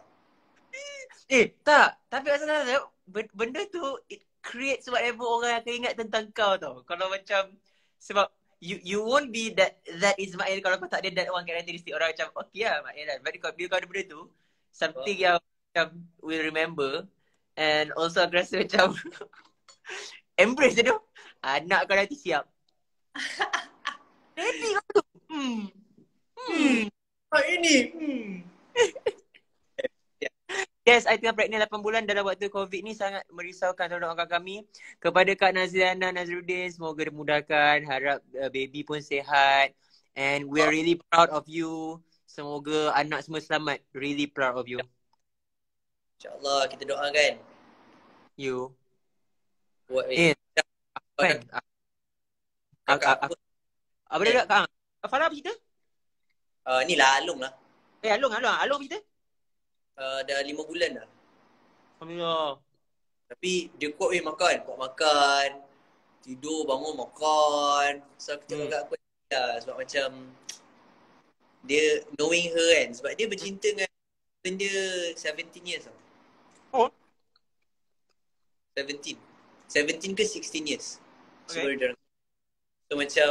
Eh tak Tapi asal asal Benda tu It creates whatever orang akan ingat tentang kau tau Kalau macam Sebab You you won't be that that Ismail kalau kau tak ada that one characteristic orang macam okay lah Mak Elan. But kalau bila kau ada benda tu something yang macam will remember and also aku rasa macam embrace tu. Anak kau nanti siap. Ready kau tu. Hmm. Hmm. Ah, ini. Hmm. Yes, I tengah pregnant 8 bulan dalam waktu COVID ni sangat merisaukan tolong doakan kami. Kepada Kak Nazriana Nazruddin, semoga dimudahkan. Harap uh, baby pun sihat. And we are really proud of you. Semoga anak semua selamat. Really proud of you. InsyaAllah kita doakan. You. Buat Eh, Kan? Kakak Apa aku. apa dia Kak? Kak Farah apa cerita? Uh, ni lah Alung lah. Eh, Alung, Alung. Alung apa cerita? Uh, dah lima bulan dah. Alhamdulillah. Tapi dia kuat weh makan. Kuat makan. Tidur, bangun, makan. So aku tengok Hmm. kat aku lah. Sebab macam dia knowing her kan. Sebab dia bercinta dengan husband dia 17 years tau. Oh. 17. 17 ke 16 years. So, Okay. okay. So macam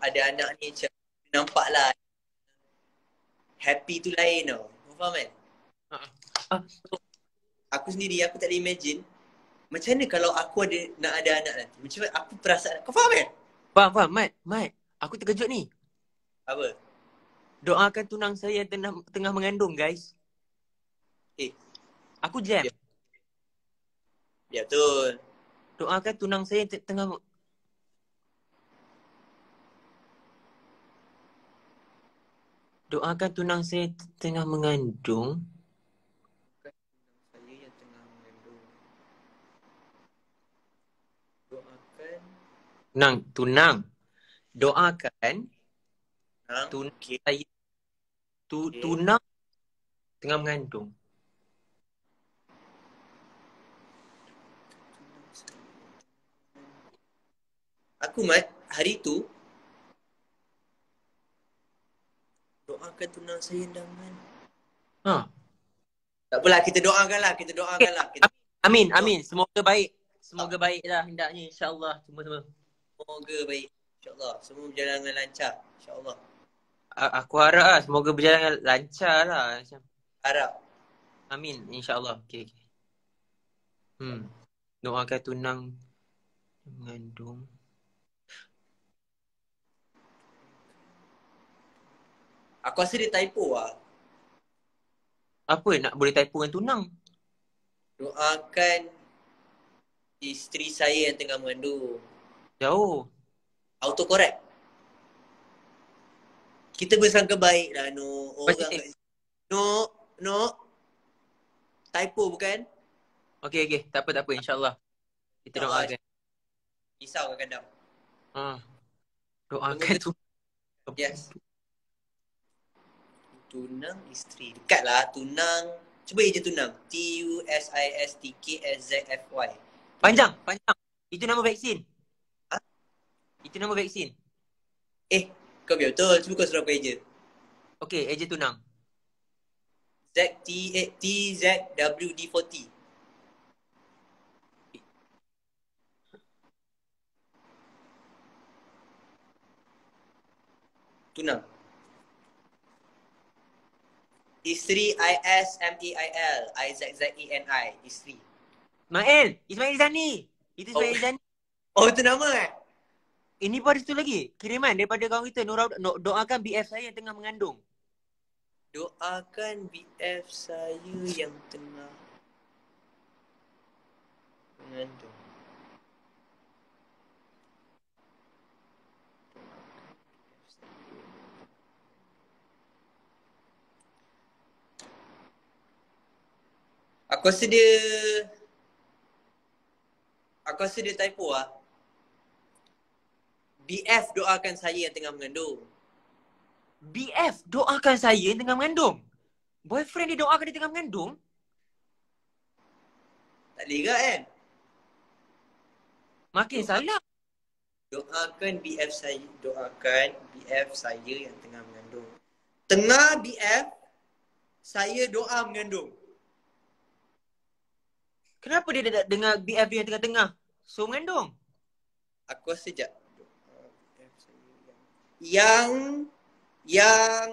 ada, anak ni macam nampak lah happy tu lain tau. Kau faham kan? Ah. Aku sendiri aku tak boleh imagine macam mana kalau aku ada nak ada anak nanti. Macam mana aku perasaan. Kau faham kan? Faham, faham. Mat, Mat. Aku terkejut ni. Apa? Doakan tunang saya tengah, tengah mengandung, guys. Eh. Aku jam. Ya. Ya betul. Doakan tunang saya tengah Doakan tunang saya tengah mengandung. Saya yang tengah mengandung. Doakan. Tunang, tunang. Doakan Nang. tunang Okay. saya tu, Okay. tunang tengah mengandung. Aku Mat, hari tu doakan tunang saya dengan Ha. Tak apalah, kita doakan lah, kita doakan lah. Kita Amin, amin. Semoga baik. Semoga baiklah hendaknya insya-Allah semua-semua. semoga baik. InsyaAllah, semua berjalan dengan lancar. InsyaAllah. Aku harap lah semoga berjalan lancar lah. Macam Harap. Amin, insyaAllah. Okay, okay. Hmm. Doakan tunang mengandung. Aku rasa dia typo lah. Apa nak boleh typo dengan tunang? Doakan isteri saya yang tengah mengandung. Jauh. Autocorrect. Kita bersangka baik lah no. Orang kat- No, no. Typo bukan? Okay, okay. Tak apa, tak apa. InsyaAllah. Kita Tak doakan. Risau kadang-kadang. Ha. Doakan tu. Yes. Tunang isteri. Dekat lah. Tunang. Cuba je tunang. T-U-S-I-S-T-K-S-Z-F-Y. Panjang, panjang. Itu nama vaksin. Ha? Itu nama vaksin. Eh, kau biar betul. Cuba kau suruh aku je. Okay, eja tunang. Z T A T Z W D 40. Tunang. Isteri I S M E I L I Z Z E N I. Isteri. Ismail! Ismail Zani! Itu Ismail Oh. Zani. Oh itu nama eh? Ini pun ada satu lagi. Kiriman daripada kawan kita. Nurau, no, doakan BF saya yang tengah mengandung. Doakan BF saya yang tengah mengandung. Aku rasa dia Aku rasa dia typo lah BF doakan saya yang tengah mengandung BF doakan saya yang tengah mengandung. Boyfriend dia doakan dia tengah mengandung? Tak boleh ke kan? Makin salah. Doakan BF saya, doakan BF saya yang tengah mengandung. Tengah BF, saya doa mengandung. Kenapa dia tak dengar BF yang tengah-tengah? So mengandung. Aku rasa sekejap. Yang- Yang,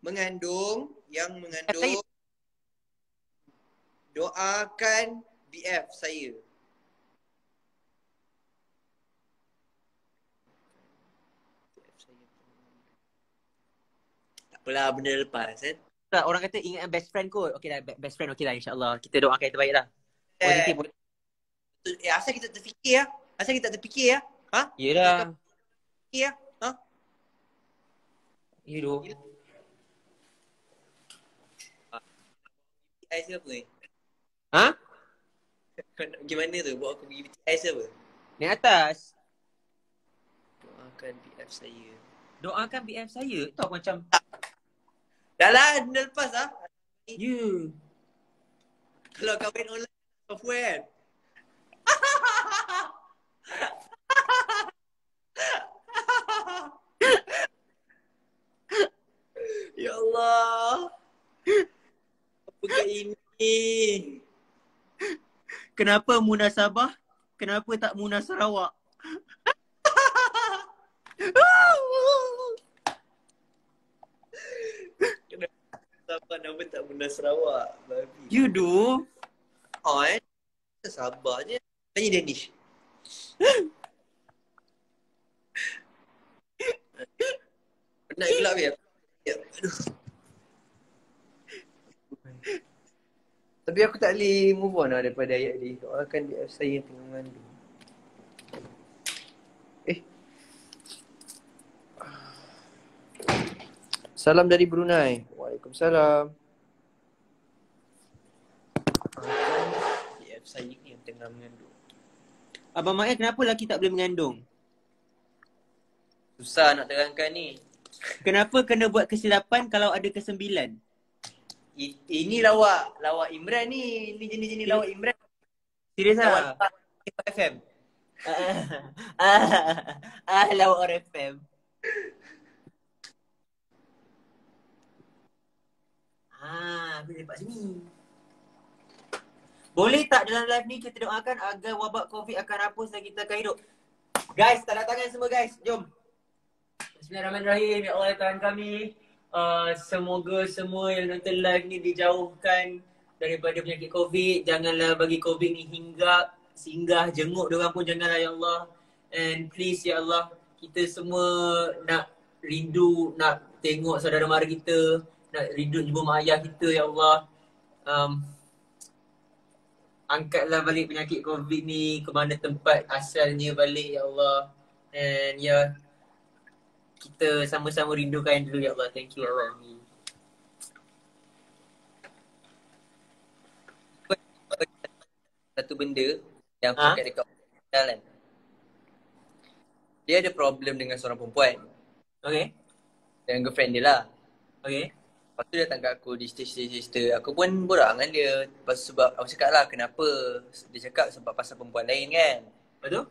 mengandung, yang mengandung, doakan BF saya. Tak apalah benda lepas eh. Tak, orang kata ingat best friend kot. Okay lah, be- best friend okay lah insyaAllah. Kita doakan yang terbaik lah. Positif. Eh, Eh, asal kita terfikir ya? Asal kita tak terfikir ya? Ha? Yelah. Fikir ya? Ha? Ya doh. BTS ke apa ni? Ha? Kau nak pergi mana tu? Buat aku pergi BTS apa? Naik atas. Doakan BF saya. Doakan BF saya. Tahu macam. Dah lah, dah lepas lah. Ya. Yeah. Kalau kahwin online, software kan? ya Allah. Apakah ini? Kenapa munasabah? Kenapa tak Muna Sarawak? Sabar nama tak benda Sarawak. Babi. You do. Oh eh. Sabar je. Tanya Danish. Penat gelap ya. Ya. Aduh. Tapi aku tak boleh move on lah daripada ayat ni. Doakan dia saya tengah mengandung. Eh. Salam dari Brunei. Waalaikumsalam. Saya yang tengah mengandung. Abang Mael kenapa lelaki tak boleh mengandung? Susah nak terangkan ni. Kenapa kena buat kesilapan kalau ada kesembilan? I, ini lawak, lawak Imran ni. Ini jenis-jenis lawak Imran. Serius Lawak lah? FM. ah, ah, lawak orang FM. Ah, aku dapat sini. Boleh tak dalam live ni kita doakan agar wabak COVID akan hapus dan kita akan hidup? Guys, tanda tangan semua guys. Jom. Bismillahirrahmanirrahim. Ya Allah Tuhan kami. Uh, semoga semua yang nonton live ni dijauhkan daripada penyakit COVID. Janganlah bagi COVID ni hinggap, singgah, jenguk diorang pun janganlah ya Allah. And please ya Allah, kita semua nak rindu, nak tengok saudara mara kita, nak rindu jumpa mak ayah kita ya Allah. Um, angkatlah balik penyakit COVID ni ke mana tempat asalnya balik ya Allah. And ya, yeah, kita sama-sama rindukan dulu ya Allah. Thank you Allah. Amin. Satu benda yang Ha? ha? kat dekat hospital kan. Dia ada problem dengan seorang perempuan. Okay. Dengan girlfriend dia lah. Okay. Lepas tu dia datang kat aku di cerita-cerita. Aku pun borak dengan dia. Lepas tu sebab aku cakap lah kenapa. Dia cakap sebab pasal perempuan lain kan. Lepas tu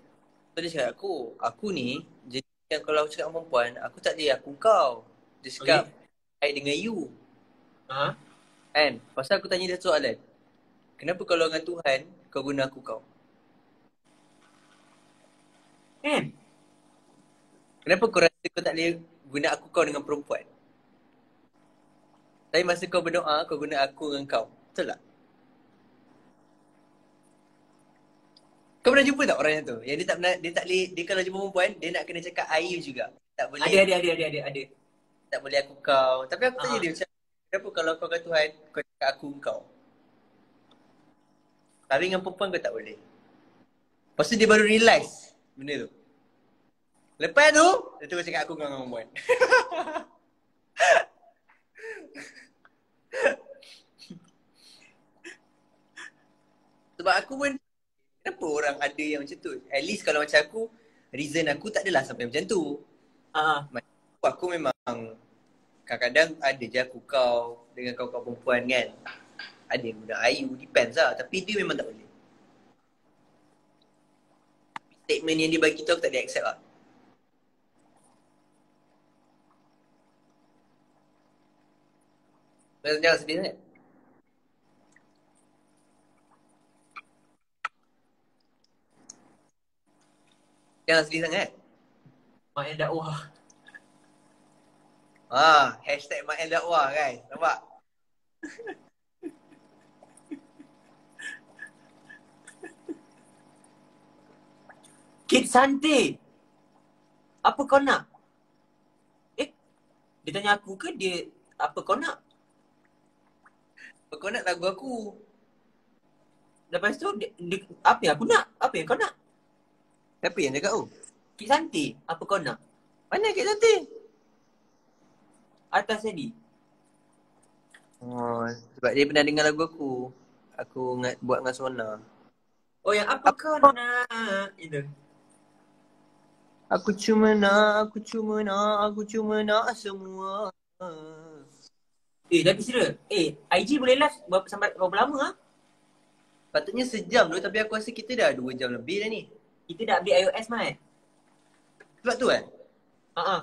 dia cakap aku, aku ni jadi yang kalau aku cakap dengan perempuan, aku tak boleh aku kau. Dia cakap, I dengan you. Ha? Kan? Pasal aku tanya dia soalan. Kenapa kalau dengan Tuhan, kau guna aku kau? Kan? Kenapa kau rasa kau tak boleh guna aku kau dengan perempuan? Tapi masa kau berdoa, kau guna aku dengan kau. Betul tak? Kau pernah jumpa tak orang yang tu? Yang dia tak pernah, dia tak boleh, dia kalau jumpa perempuan, dia nak kena cakap I you juga. Tak boleh, Ada, ada, ada, ada, ada, ada. tak boleh aku kau. Tapi aku tanya Ah. dia macam, kenapa kalau kau kata Tuhan, kau cakap aku kau? Tapi dengan perempuan kau tak boleh. Lepas tu dia baru realise benda tu. Lepas tu, dia terus cakap aku dengan perempuan. Sebab aku pun, kenapa orang ada yang macam tu? At least kalau macam aku, reason aku tak adalah sampai macam tu. Ha. Aku, aku memang kadang-kadang ada je aku kau dengan kau-kau perempuan kan. Ada yang guna Ayu, depends lah. Tapi dia memang tak boleh. Statement yang dia bagi tu aku tak boleh accept lah. Jangan jangan sedih sangat. Jangan sedih sangat. Mak yang dakwah. Ah, hashtag El Dakwah guys. Nampak? Kid Sante. Apa kau nak? Eh, dia tanya aku ke dia apa kau nak? Apa kau nak lagu aku? Lepas tu dia, dia, apa yang aku nak? Apa yang kau nak? Siapa yang cakap tu? Kid Sante, apa kau nak? Mana Kak Cantik? Atas tadi. Oh, sebab dia pernah dengar lagu aku. Aku ngat, buat dengan Sona. Oh yang apa kau nak? Itu. Aku cuma nak, aku cuma nak, aku cuma nak semua. Eh tapi serius. Eh IG boleh live berapa sampai berapa lama ah? Patutnya sejam tu tapi aku rasa kita dah dua jam lebih dah ni. Kita dah update iOS Mat. Sebab tu kan? Ha ah.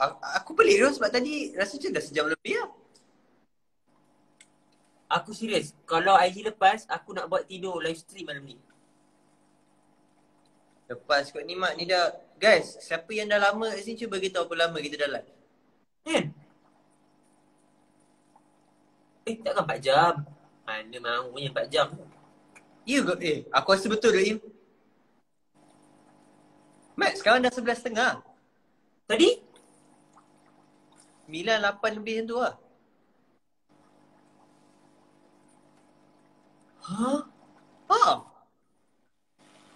A- aku pelik tu sebab tadi rasa macam dah sejam lebih lah. Aku serius. Kalau IG lepas aku nak buat tidur live stream malam ni. Lepas kot ni Mak ni dah Guys, siapa yang dah lama kat sini cuba beritahu apa lama kita dah live. Kan? Eh takkan 4 jam. Mana mahu punya 4 jam. Ya ke? Eh, aku rasa betul tu Im. Mat, sekarang dah sebelas setengah. Tadi? Sembilan, lapan lebih macam tu lah. Ha? Ha?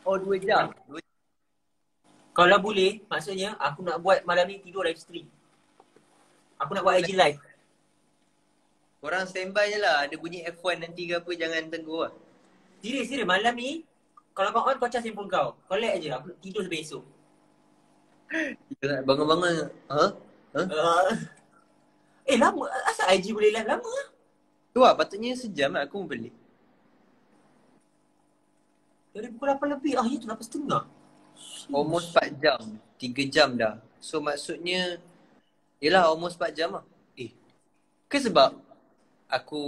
Oh, dua jam. Dua Kalau boleh, maksudnya aku nak buat malam ni tidur live stream. Aku nak buat IG live. Korang standby je lah. Ada bunyi F1 nanti ke apa, jangan tenggur lah. Serius, serius. Malam ni, kalau kau on, kau charge handphone kau. Collect je. Aku tidur sampai esok. Bangun-bangun. Ha? Uh, eh, lama. Asal IG boleh live lama? Tu lah, patutnya sejam lah. Aku pun pelik. Dari pukul 8 lebih. Ah, ya tu 8 setengah. Almost 4 jam. 3 jam dah. So maksudnya, yelah almost 4 jam lah. Eh, ke sebab aku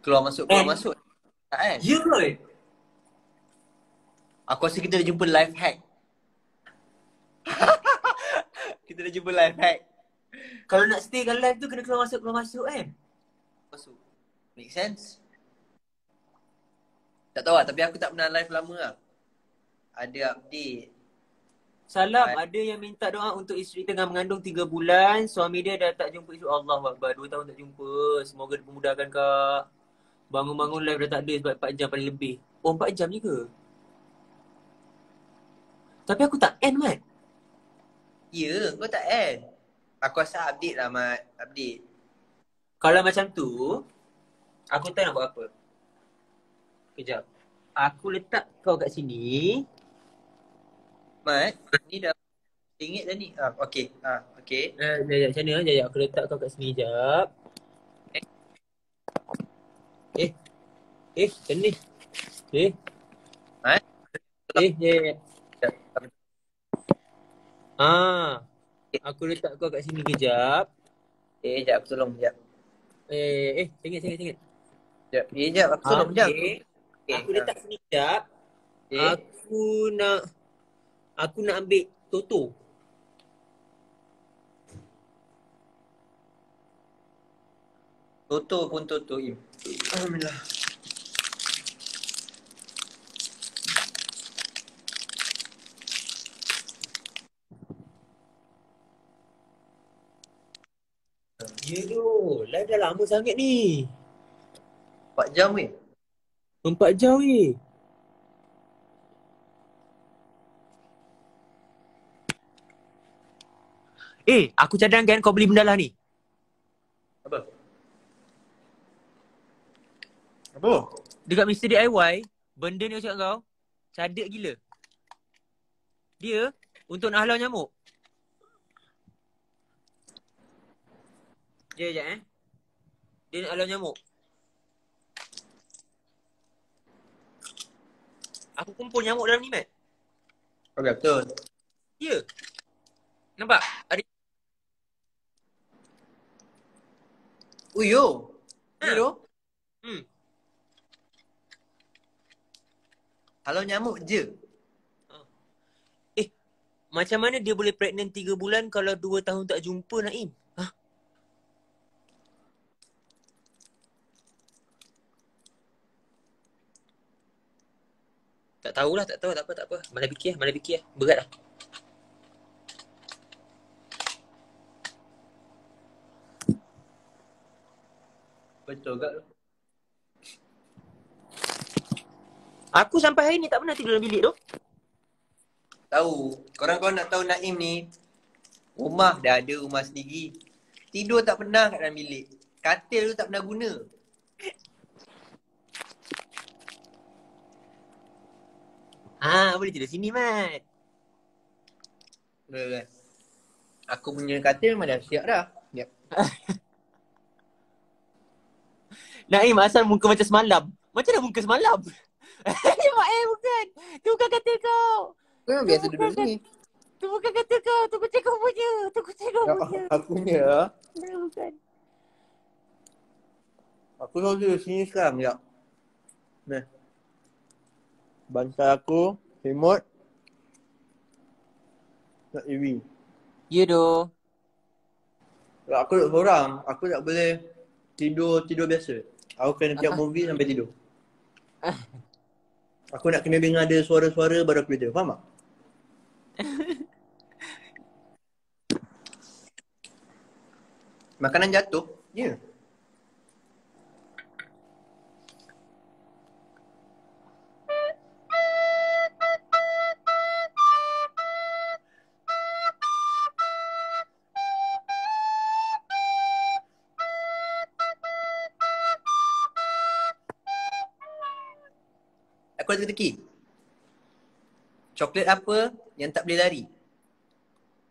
keluar masuk, keluar Eh. masuk? Tak kan? Ya ke? Aku rasa kita dah jumpa life hack. Kita dah jumpa live hack. Kalau nak stay kat live tu kena keluar masuk keluar masuk kan? Masuk. Make sense? Tak tahu lah, tapi aku tak pernah live lama lah. Ada update. Salam, Right. ada yang minta doa untuk isteri tengah mengandung 3 bulan. Suami dia dah tak jumpa isteri. Allah Akbar, 2 tahun tak jumpa. Semoga dipermudahkan kak. Bangun-bangun live dah tak ada sebab 4 jam paling lebih. Oh 4 jam je ke? Tapi aku tak end Mat. Ya, kau tak end. Aku rasa update lah Mat. Update. Kalau macam tu, aku tahu nak buat apa. Kejap. Aku letak kau kat sini. Mat, ni dah ringgit dah ni. Ah, okay. Ah, okay. Eh, jap, jap, macam mana? Jap, jap. Aku letak kau kat sini jap. Eh. Eh, macam ni. Eh. Mat? Eh, jap, jap, jap. Jap. Ah. Aku letak kau kat sini kejap. Eh, jap aku tolong. Jap. Eh, eh, sengit, sengit, sengit. Jap. Eh, jap aku tolong. Jap. Okay. Aku letak sini kejap. Eh, Aku nak aku nak ambil Toto. Toto pun Toto Im. Alhamdulillah. Ya tu, live dah lama sangat ni. 4 jam weh. Empat jam weh. Eh, aku cadangkan kau beli benda lah ni. Apa? Apa? Dekat Mr. DIY, benda ni aku cakap kau, cadak gila. Dia untuk nak halau nyamuk. Dia sekejap eh. Dia nak halau nyamuk. Aku kumpul nyamuk dalam ni, Mat. Okay, betul. Ya. Nampak? Ada Oh, yo. Tu. Hmm. Kalau nyamuk je. Macam mana dia boleh pregnant 3 bulan kalau 2 tahun tak jumpa Naim? Ha? Tak tahulah, tak tahu, tak apa, tak apa. Mana fikir, mana fikir. Berat lah. Betul ke? Aku sampai hari ni tak pernah tidur dalam bilik tu. Tahu. Korang kalau nak tahu Naim ni, rumah dah ada rumah sendiri. Tidur tak pernah kat dalam bilik. Katil tu tak pernah guna. Ha, boleh tidur sini, Mat. Betul kan? Aku punya katil memang dah siap dah. Yep. Naim asal muka macam semalam. Macam dah muka semalam. Ni mak eh bukan. Tu bukan katil kau. Kau memang biasa duduk sini. Tu bukan katil kau. Tu kucing kau punya. Tu kucing kau punya. Aku punya. Bukan. Aku selalu duduk sini sekarang. Sekejap. Nah. Bantal aku, remote. Nak TV. Ya doh. Kalau aku duduk seorang, aku tak boleh tidur tidur biasa. Aku kena tengok movie sampai tidur. Aku nak kena dengar ada suara-suara baru aku tidur. Faham tak? Makanan jatuh? Ya. Yeah. Aku ada teki. Coklat apa yang tak boleh lari?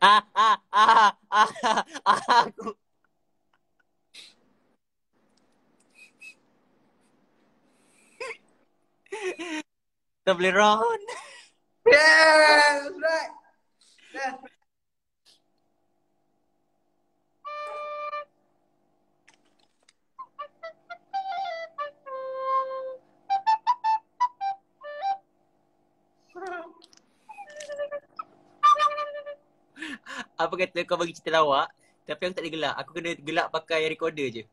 Ah ah ah ah ah aku. Toblerone. Yeah, that's right. Yeah. Apa kata kau bagi cerita lawak tapi aku tak boleh gelak. Aku kena gelak pakai recorder je.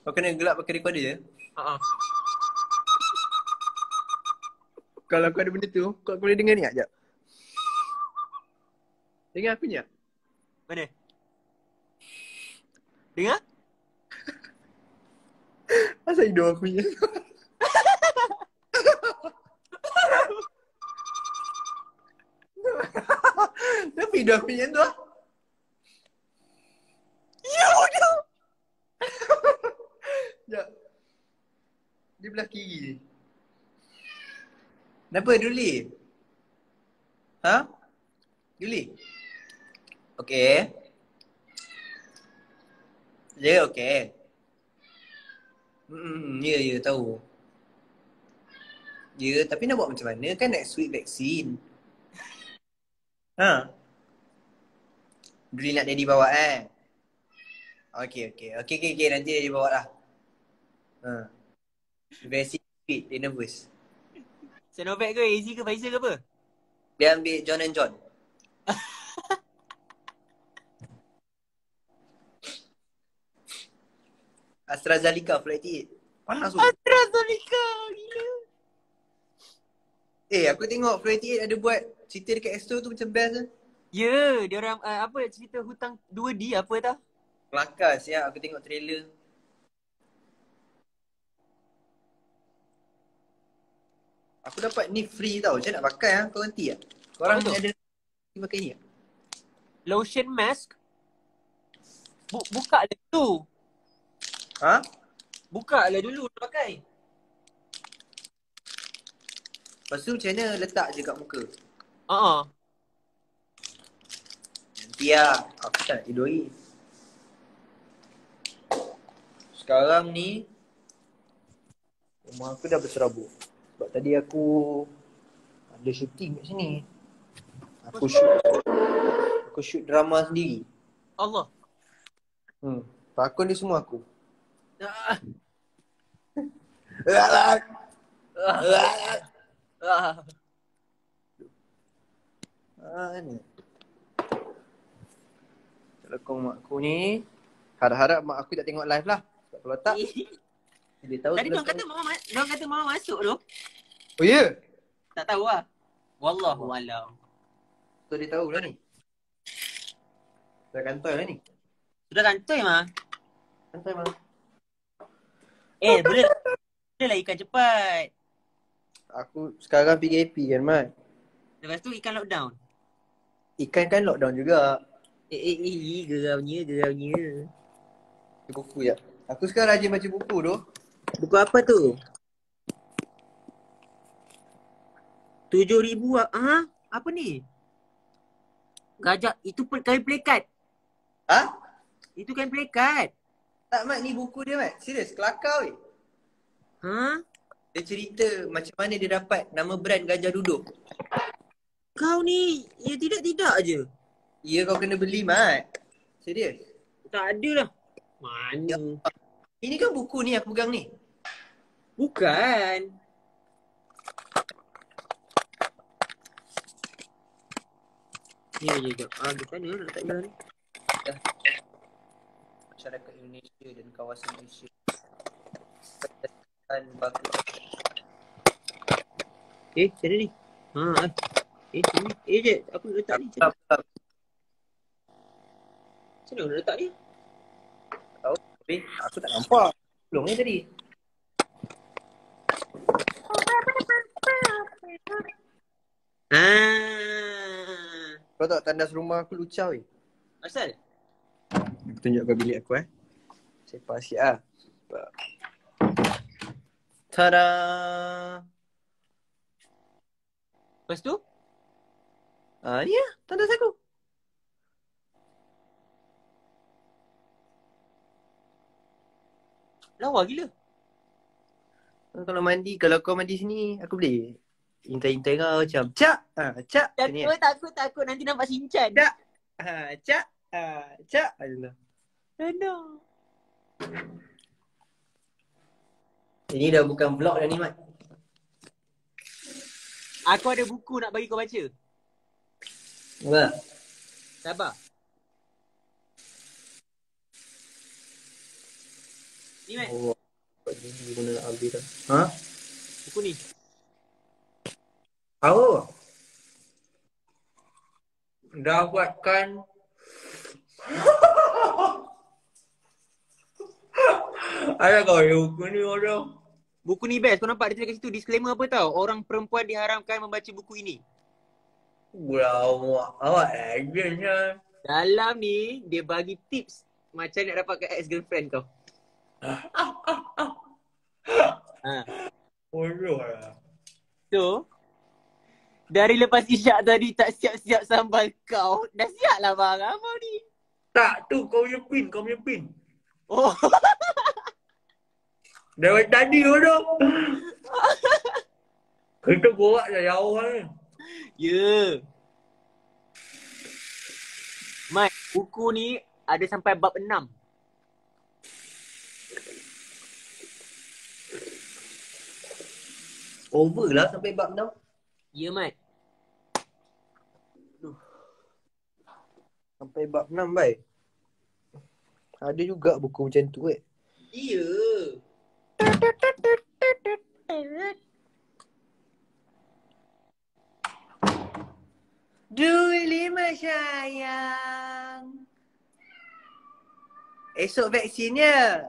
Kau kena gelap pakai recorder je. Ha ah. Kalau kau ada benda tu, kau boleh dengar ni tak? Sekejap. Dengar aku ni tak? Mana? Dengar? Asal hidung aku ni? Hidung aku macam tu lah? Ya bodoh! Sekejap. Dia belah kiri. Kenapa Duli? Ha? Duli? Okey. Ya, okey. Hmm, ya, ya, tahu. Ya, tapi nak buat macam mana? Kan next week vaksin. Ha? Duli nak daddy bawa eh? Okey, okey. Okey, okey, okey. Nanti daddy bawa lah. Ha. Vaksin fit, dia nervous. Sinovac ke AZ ke Pfizer ke apa? Dia ambil John and John. AstraZeneca flight ticket. Panas tu. AstraZeneca gila. Eh, aku tengok flight ticket ada buat cerita dekat Astro tu macam best lah. Ya, dia orang uh, apa cerita hutang 2D apa tau? Kelakar ya, aku tengok trailer. Aku dapat ni free tau. Macam nak pakai ah. Kau nanti ah. Apa tu? ada pakai ni ah. Lotion mask. Bu- buka lah dulu. Ha? Buka lah dulu nak pakai. Lepas tu macam mana letak je kat muka? Ha ah. Lah. Aku tak nak tidur lagi. Sekarang ni Rumah aku dah berserabut Sebab tadi aku Ada syuting kat sini Aku shoot Aku shoot drama sendiri Allah. Hmm Pakon dia semua aku Ah. Alah Ah. Ah. Ah, Telekong mak aku ni Harap-harap mak aku tak tengok live lah Sebab kalau tak Dia tahu Tadi telekong- orang kata mama ma- orang kata mama masuk tu. Oh ya? Yeah? Tak tahu lah. Wallahu alam. So dia tahu lah ni Dah kantoi lah ni Sudah kantoi mah. Kantoi mah Eh, boleh boleh lah ikan cepat. Aku sekarang PKP kan Mat Lepas tu ikan lockdown. Ikan kan lockdown juga Eh, eh, eh, geraunya, geraunya. Baca buku ya Aku sekarang rajin baca buku tu Buku apa tu? Tujuh ribu ah. Ha? Apa ni? Gajah, itu pun kain plekat. Ha? Itu kain plekat. Tak Mat ni buku dia Mat Serius kelakar weh Ha? Dia cerita macam mana dia dapat nama brand Gajah Duduk Kau ni, ya tidak-tidak je. Ya kau kena beli Mat Serius Tak ada lah. Mana? Ini kan buku ni aku pegang ni Bukan. Ni je jap. Ah, di sana nak letak jalan ni. Masyarakat Indonesia dan kawasan Asia dan baku Eh, sana ni. Ha, ah. Eh, sini. Eh, je. Aku letak ni. Sana. Sana nak letak ni. Tapi aku tak nampak. Belum ni tadi. Ah. Kau tak tandas rumah aku lucah weh Asal? Aku tunjukkan bilik aku eh. Sepa sikit lah Sebab Tada! Lepas tu? Ah ni lah tandas aku Lawa gila. Kalau mandi Kalau kau mandi sini Aku boleh Intai-intai kau macam Cak ah, Cak Takut, takut, takut. Nanti nampak sinchan. Tak. ah, Cak ah, Cak Macam tu Aduh. Ini dah bukan vlog dah ni Mat Aku ada buku nak bagi kau baca. Wah. Sabar. Ni Mat, Oh. Gigi guna nak habis dah. Ha? buku ni. Tahu. Dah buatkan Ada kau yang buku ni orang. Buku ni best. Kau nampak dia tulis kat situ disclaimer apa tau? Orang perempuan diharamkan membaca buku ini. Bulan awak. Agennya. Dalam ni dia bagi tips macam nak dapatkan ex-girlfriend kau. Ha. Bodoh lah. So, dari lepas isyak tadi tak siap-siap sambal kau, dah siap lah bang Abang ni. Tak tu kau punya pin. Kau punya pin. Oh, Dari tadi bodoh. Kita borak dah jauh kan. ya. Yeah. Mat, buku ni ada sampai bab 6. Over lah sampai bab 6. Ya, Mat. Sampai bab 6 baik. Ada juga buku macam tu eh. Iya. Dua lima sayang. Esok vaksinnya.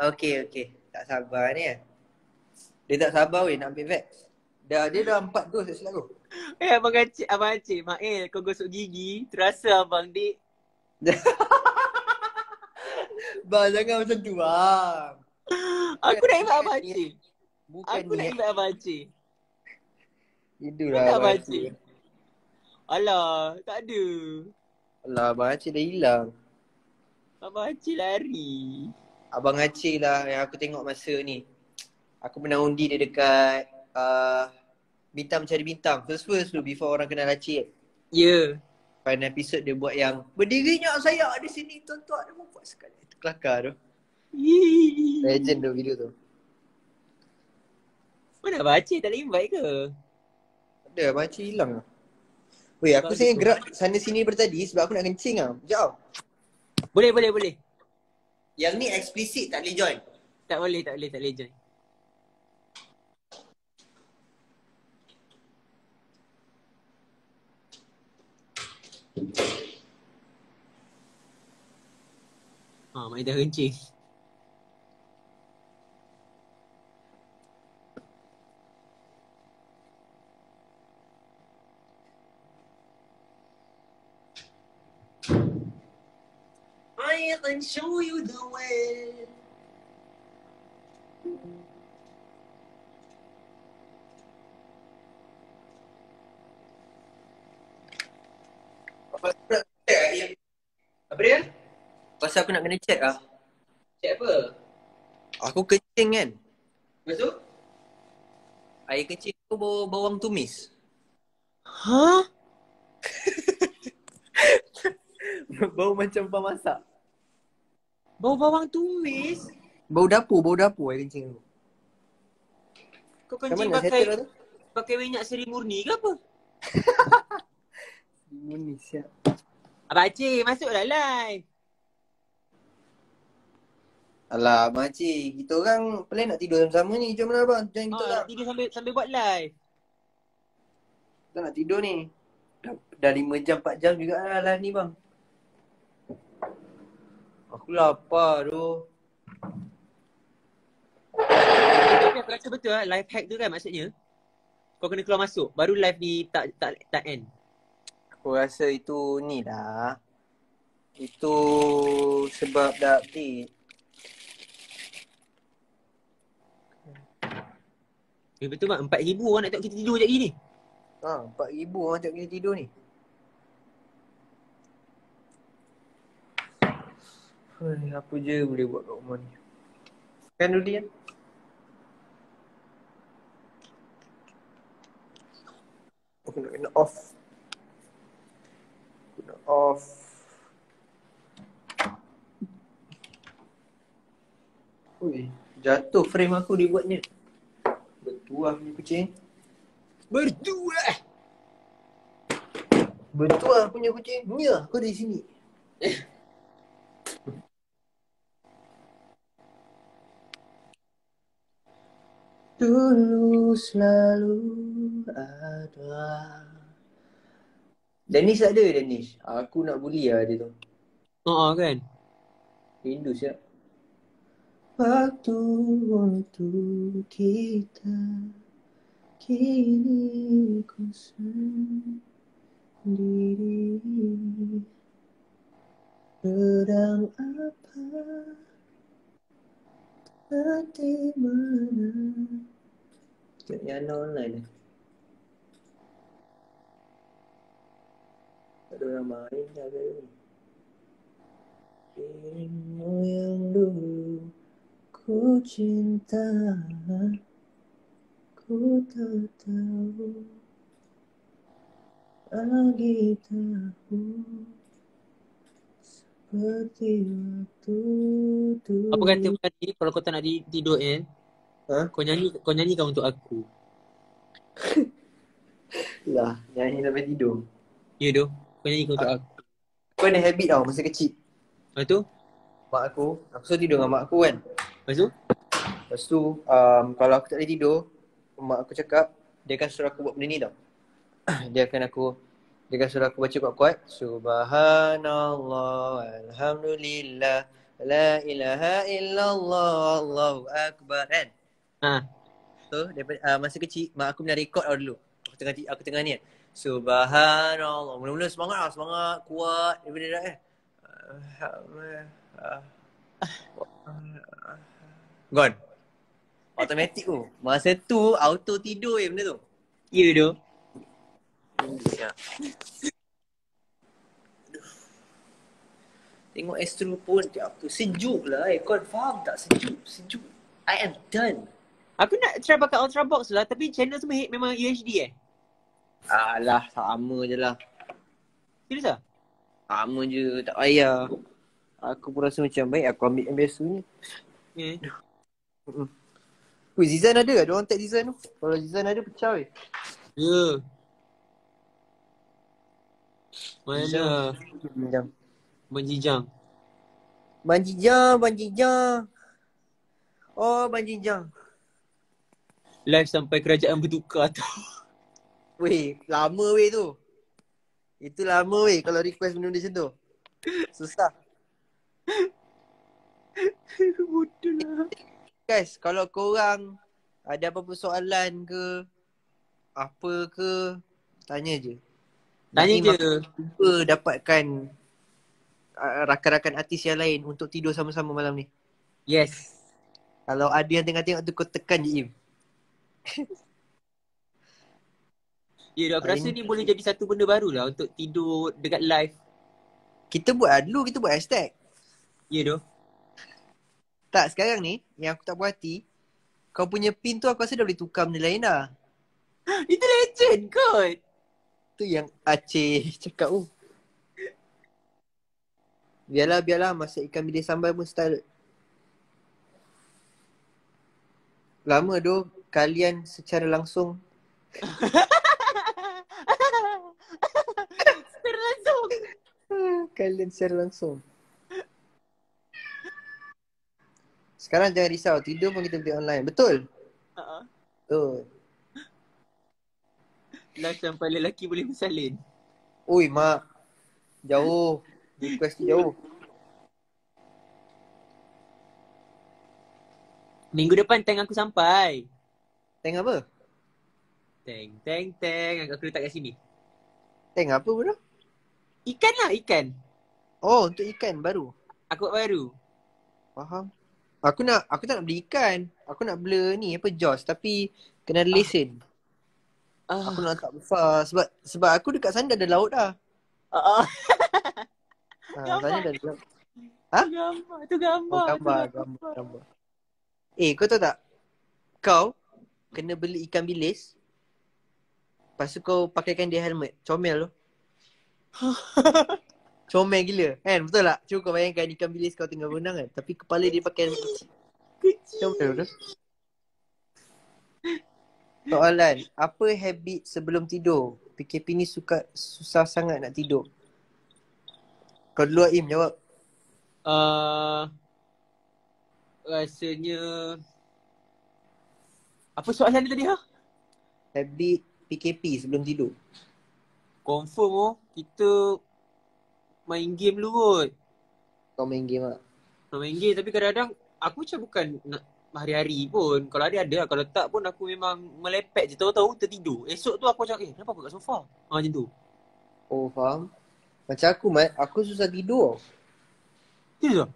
Okey, okey. Tak sabar ni. eh. Dia tak sabar weh nak ambil vaks. Dah, dia dah empat dos tak silap aku. Eh, Abang Acik, Abang Acik, Mael, kau gosok gigi, terasa Abang Dik. Bang, jangan macam tu bang. Aku nak invite Abang Acik. Bukan Aku nak invite Abang Acik. Itulah Abang Abang? Acik. Alah, tak ada. Alah, Abang Acik dah hilang. Abang Acik lari. Abang Acik lah yang aku tengok masa ni. Aku pernah undi dia dekat uh, Bintang Mencari Bintang. First-first tu before orang kenal Acik. Ya. Final episode dia buat yang Berdirinya saya di sini tuan-tuan. Dia buat sekali. Itu kelakar tu. Yeah. Legend tu video tu. Mana Abang Acik tak invite ke? Ada Abang Acik hilang lah. Weh aku sengaja gerak sana sini daripada tadi sebab aku nak kencing lah. Sekejap. Boleh, boleh, boleh. Yang ni eksplisit tak boleh join. Tak boleh, tak boleh, tak boleh join. Ha, Mak dah kencing. I can show you the way. Apa dia? Pasal aku nak kena check lah. Cik apa? Aku kencing kan. Lepas tu? Air kecil tu bau bawang tumis. Ha? bau macam pemasak. Bau bawang tumis? Bau dapur, bau dapur air kencing tu. Kau kencing pakai pakai minyak seri murni ke apa? Ini siap. Abang Acik, masuklah live. Alah, makcik. Kita orang plan nak tidur sama-sama ni. Jom lah abang. Join kita Ha, lah. tidur sambil sambil buat live. Kita nak tidur ni. Dah, dah 5 jam, 4 jam juga lah live ni bang. Aku lapar tu. Tapi aku rasa betul lah, live hack tu kan maksudnya. Kau kena keluar masuk, baru live ni tak tak tak end. Aku rasa itu ni lah. Itu sebab dah update. Eh betul mak, 4000 orang nak tengok kita tidur sekejap lagi ni. Ha, 4,000 orang tengok kita tidur ni. Hai, apa je boleh buat kat rumah ni. Kan dulu kan? Aku nak kena off. Aku off. Ui, jatuh frame aku dibuatnya. Bertuah punya kucing. Berdua. Betul lah punya kucing. Ya, kau di sini. Dulu selalu ada. Dennis ada Dennis. Aku nak bully lah dia tu. Oh, kan? Rindu siap. Waktu untuk kita kini ku sendiri. Sedang apa? Hati mana? Tengok yang online ni. Tak ada orang main ke? Dirimu yang dulu ku cinta Ku tak tahu Lagi tahu Seperti waktu dulu Apa kata tadi kalau kau tak nak tidur kan? Ha? Kau nyanyi kau nyanyikan untuk aku. Lah, nyanyi sampai tidur Ya doh. Kau nyanyikan untuk aku. Aku ada habit tau masa kecil Lepas tu? Mak aku, aku selalu tidur dengan mak aku kan Lepas tu? Lepas tu, um, kalau aku tak boleh tidur Mak aku cakap, dia akan suruh aku buat benda ni tau Dia akan aku, dia akan suruh aku baca kuat-kuat Subhanallah, Alhamdulillah La ilaha illallah, Allahu Akbar kan Ha. So, daripada, uh, masa kecil, mak aku pernah rekod tau dulu Aku tengah, aku tengah ni kan Subhanallah, mula-mula semangat lah, semangat, kuat Daripada dah eh Gone Automatic tu Masa tu auto tidur je benda tu Ya doh. ya. Tengok Astro pun dia apa sejuk lah eh. Kau faham tak sejuk? Sejuk. I am done. Aku nak try pakai Ultra Box lah tapi channel semua hit memang UHD eh. Alah, sama je lah. Serius ah? Sama je, tak payah. Aku pun rasa macam baik aku ambil yang biasa ni. Eh. Weh, Zizan ada ke? Ada orang tag Zizan tu? Kalau Zizan ada, pecah weh. Ya. Mana? Macam. Menjijang. Banjijang, banjijang. Oh, banjijang. Live sampai kerajaan bertukar tu. Weh, lama weh tu. Itu lama weh kalau request benda macam tu. Susah. Bodoh lah. Guys, kalau korang ada apa-apa soalan ke, apa ke, tanya je. Tanya Nanti je. Cuba dapatkan uh, rakan-rakan artis yang lain untuk tidur sama-sama malam ni. Yes. Kalau ada yang tengah tengok tu kau tekan je Im. Ya, yeah, aku rasa ni- boleh jadi satu benda baru lah untuk tidur dekat live. Kita buat lah dulu, kita buat hashtag. Ya doh. Tak, sekarang ni yang aku tak puas hati, kau punya pin tu aku rasa dah boleh tukar benda lain dah. Itu legend kot. Tu yang Aceh cakap oh. Biarlah, biarlah masak ikan bilis sambal pun style. Lama doh kalian secara langsung Secara langsung. kalian secara langsung. Sekarang jangan risau, tidur pun kita boleh online. Betul? Uh-huh. Betul. Live sampai lelaki boleh bersalin. Oi mak. Jauh. Request tu jauh. Minggu depan tank aku sampai. Tank apa? Tank, tank, tank. Aku letak kat sini. Tank apa bro? Ikan lah, ikan. Oh, untuk ikan baru. Aku baru. Faham. Aku nak aku tak nak beli ikan. Aku nak bela ni apa Jaws tapi kena ada lesen. Ah. Aku nak letak besar sebab sebab aku dekat sana dah ada laut dah. Ah, ah. Ha, Gambar. sana dah ada laut. Tu gambar, tu gambar. Oh, gambar, tu gambar, gambar. Eh, kau tahu tak? Kau kena beli ikan bilis. Lepas tu kau pakaikan dia helmet. Comel tu. Comel gila. Kan? Betul tak? Cuba kau bayangkan ikan bilis kau tengah berenang kan. Tapi kepala dia pakai kecil. Kecil. Comel. Soalan. Apa habit sebelum tidur? PKP ni suka susah sangat nak tidur. Kau dulu Aim jawab. Uh, rasanya apa soalan dia tadi ha? Habit PKP sebelum tidur. Confirm oh kita main game dulu kot. Kau main game lah. Main game tapi kadang-kadang aku macam bukan nak hari-hari pun. Kalau ada ada lah. Kalau tak pun aku memang melepet je. Tahu-tahu tertidur. Esok tu aku macam eh kenapa aku kat sofa? Ha macam tu. Oh faham. Macam aku Mat, aku susah tidur. Tu tu.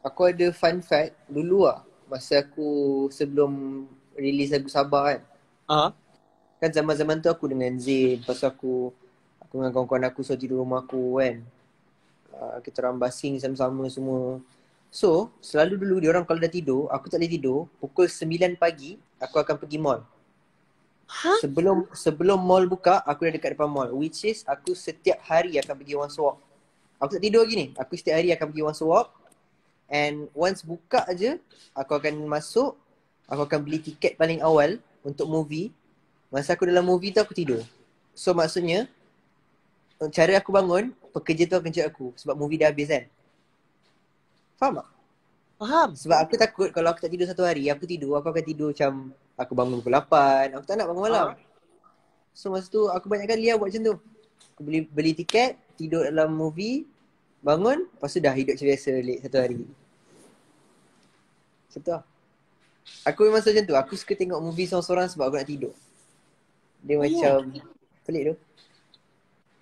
Aku ada fun fact dulu lah. Masa aku sebelum release lagu Sabah kan. Ha? Kan zaman-zaman tu aku dengan Zain. Lepas aku aku dengan kawan-kawan aku suruh tidur rumah aku kan. Uh, kita orang basing sama-sama semua. So, selalu dulu dia orang kalau dah tidur, aku tak boleh tidur, pukul 9 pagi aku akan pergi mall. Ha? Sebelum sebelum mall buka, aku dah dekat depan mall. Which is aku setiap hari akan pergi once walk. Aku tak tidur lagi ni. Aku setiap hari akan pergi once walk. And once buka aje, aku akan masuk, aku akan beli tiket paling awal untuk movie. Masa aku dalam movie tu aku tidur. So maksudnya cara aku bangun, pekerja tu akan cakap aku sebab movie dah habis kan. Faham tak? Faham? Sebab aku takut kalau aku tak tidur satu hari, aku tidur, aku akan tidur macam aku bangun pukul 8. Aku tak nak bangun malam. So masa tu aku banyak kali lah buat macam tu. Aku beli beli tiket, tidur dalam movie, bangun, lepas tu dah hidup macam biasa late satu hari. Macam tu lah. Aku memang macam tu. Aku suka tengok movie seorang-seorang sebab aku nak tidur. Dia Oh, ya? macam pelik tu.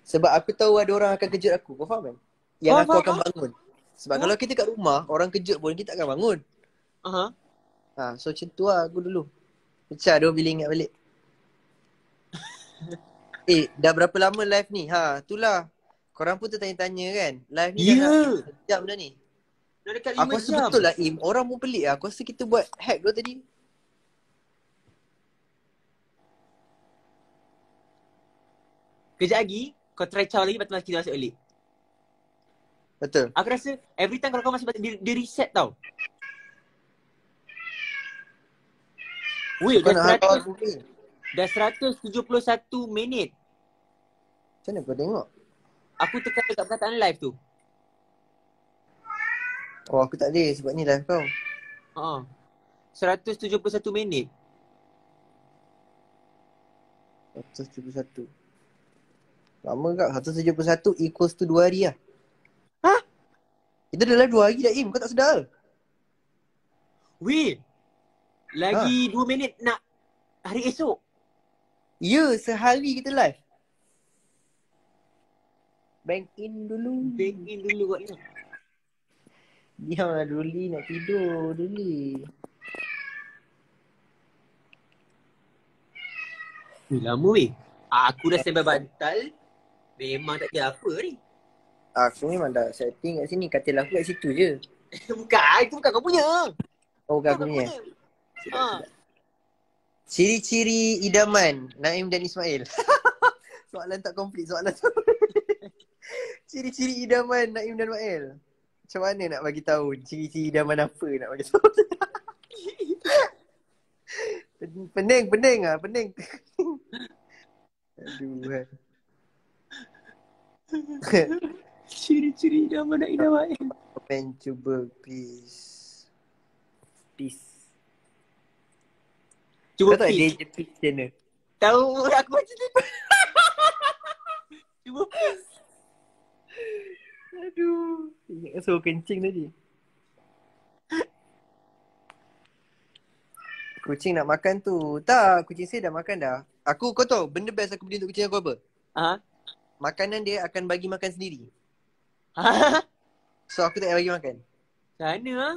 Sebab aku tahu ada orang akan kejut aku. Kau faham kan? Yang Faham, aku faham, akan bangun. Sebab Oh. kalau kita kat rumah, orang kejut pun kita akan bangun. Aha. Ha, so macam tu lah aku dulu. Pecah dah bila ingat balik. eh, dah berapa lama live ni? Ha, itulah. Korang pun tertanya-tanya kan? Live ni Ya. dah jam dah ni. Dah dekat Aku 5 rasa jam. betul lah Im. Orang pun pelik lah. Aku rasa kita buat hack tu tadi. Kejap lagi kau try caw lagi lepas tu kita masuk balik. Betul. Aku rasa every time kalau kau masuk balik dia, dia reset tau. Weh, Kau dah, nak hantar 100, aku ni. dah 171 minit. Macam mana kau tengok? Aku tekan dekat perkataan live tu. Oh aku tak ada sebab ni live kau. Ha. 171 minit. 171. Lama kak. 171 equals to 2 hari lah. Hah? Kita dah live 2 hari dah Im. Kau tak sedar? Weh. Lagi 2 minit nak hari esok. Ya, sehari kita live. Bank in dulu. Bank in dulu kat ni. Diam lah Duli nak tidur Duli. Weh, lama weh. Aku dah sampai bantal. Memang tak ada apa ni. Aku memang dah setting kat sini. Katil aku kat situ je. bukan, itu bukan kau punya. Oh bukan aku eh. Ha. Ciri-ciri idaman Naim dan Ismail. soalan tak komplit soalan tu. Ciri-ciri idaman Naim dan Mail. Macam mana nak bagi tahu ciri-ciri idaman apa nak bagi tahu? Pen- pening, pening ah, pening. Aduh. Ciri-ciri dah mana dah baik. Pen cuba peace. Peace. Cuba Kau tahu pitch. dia je peace mana? Tahu aku macam tu. Cuba pitch. Aduh. Ingat suruh kencing tadi. Kucing nak makan tu. Tak, kucing saya dah makan dah. Aku kau tahu benda best aku beli untuk kucing aku apa? Ha? Makanan dia akan bagi makan sendiri. Ha? So aku tak payah bagi makan. Sana ah.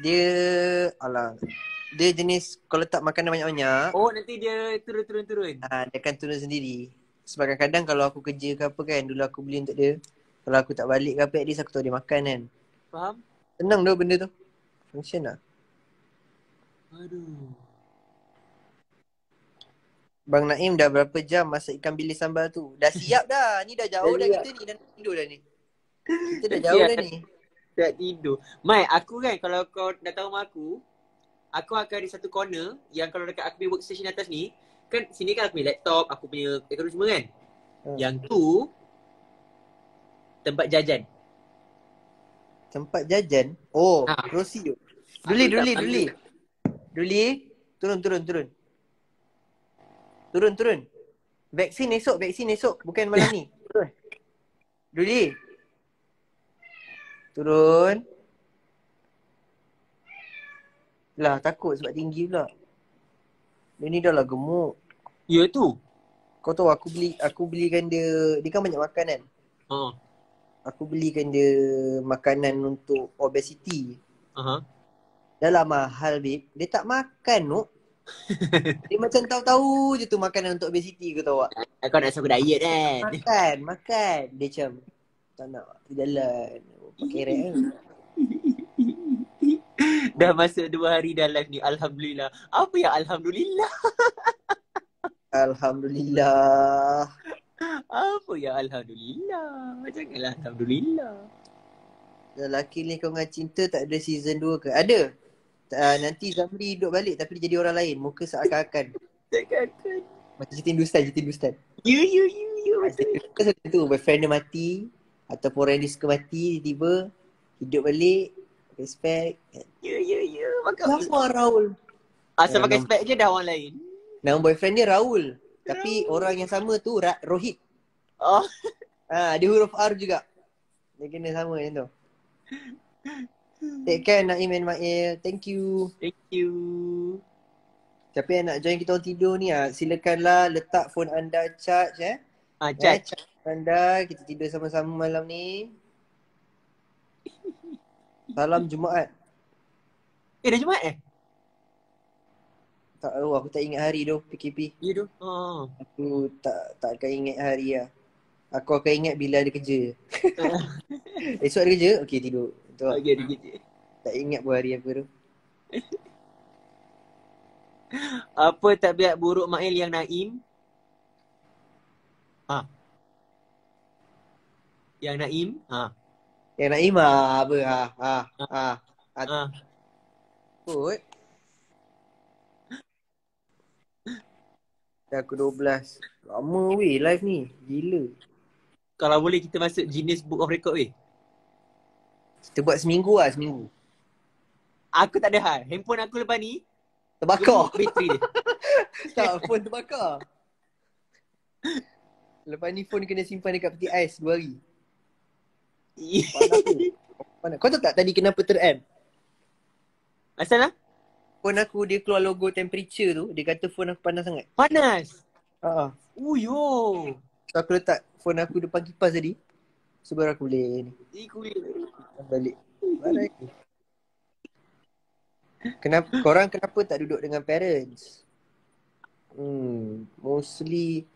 Dia alah. Dia jenis kalau letak makanan banyak-banyak, Oh nanti dia turun-turun-turun. ah, dia akan turun sendiri. Sebab kadang-kadang kalau aku kerja ke apa kan, dulu aku beli untuk dia. Kalau aku tak balik ke apa, at least aku tahu dia makan kan. Faham? Senang tu benda tu. Function lah. Aduh. Bang Naim dah berapa jam masak ikan bilis sambal tu? Dah siap dah. Ni dah jauh dah Dah kita ni. Dah tidur dah ni. Kita dah jauh dah ni. Tak tidur. Mai, aku kan kalau kau datang rumah aku, aku akan ada satu corner yang kalau dekat aku punya workstation atas ni, kan sini kan aku punya laptop, aku punya akaun semua kan. Hmm. Yang tu tempat jajan. Tempat jajan. Oh, Ha. Rossi tu. Duli, Duli. Duli. Duli, turun, turun, turun. Turun, turun. Vaksin esok, vaksin esok. Bukan malam ni. Turun. Duli. Turun. Lah, takut sebab tinggi pula. Dia ni dah lah gemuk. Ya tu. Kau tahu aku beli aku belikan dia dia kan banyak makan kan. Ha. Aku belikan dia makanan untuk obesity. Aha. Dah lah mahal babe. Dia tak makan tu. Dia macam tahu-tahu je tu makanan untuk obesity kau tahu tak? Kau nak suruh diet kan? Makan, makan. Dia macam tak nak jalan. Pakai rek kan. Dah masuk dua hari dah live ni. Alhamdulillah. Apa yang Alhamdulillah? Alhamdulillah. Apa yang Alhamdulillah? Janganlah Alhamdulillah. Lelaki ni kau dengan cinta tak ada season 2 ke? Ada. Uh, nanti Zamri duduk balik tapi dia jadi orang lain. Muka seakan-akan. Takkan kan? Macam cerita Hindustan, cerita Hindustan. Ya, ya, ya, ya. Betul. Kan satu tu, boyfriend dia mati ataupun orang yang dia suka mati tiba hidup balik respect. Ya, ya, ya. Maka Lama Raul. asal Ya, pakai nam- spek je dah orang lain. Nama boyfriend dia Raul. Tapi orang yang sama tu Ra- Rohit. Oh. Ah, dia huruf R juga. Dia kena sama macam tu. Take care Naim and Mail. Thank you. Thank you. Siapa yang nak join kita orang tidur ni ah, silakanlah letak phone anda charge eh. Ah, Eh, Chat. charge anda kita tidur sama-sama malam ni. Salam Jumaat. Eh, dah Jumaat eh? Tak tahu aku tak ingat hari tu PKP. Ya tu. Oh. Aku tak tak akan ingat hari lah. Aku akan ingat bila ada kerja. Esok ada kerja? Okey tidur. Tu lah. Okay, kerja. Tak ingat pun hari apa tu. Apa tabiat buruk Mail yang Naim? Ha. Yang Naim? Ha. Yang nak imah apa? Ha, ha, ha. Ha. Kot. Dah aku 12. Lama weh live ni. Gila. Kalau boleh kita masuk Guinness Book of Record weh. Kita buat seminggu lah seminggu. Aku tak ada hal. Handphone aku lepas ni Terbakar. bateri dia. tak, phone terbakar. Lepas ni phone kena simpan dekat peti ais 2 hari. Panas. Panas. Kau tahu tak tadi kenapa ter-M? Asal lah? Phone aku dia keluar logo temperature tu. Dia kata phone aku panas sangat. Panas. Ha. Uyo. So aku letak phone aku depan kipas tadi. So baru aku boleh ni. Eh, kulit. Balik. Barai. Kenapa korang kenapa tak duduk dengan parents? Hmm, mostly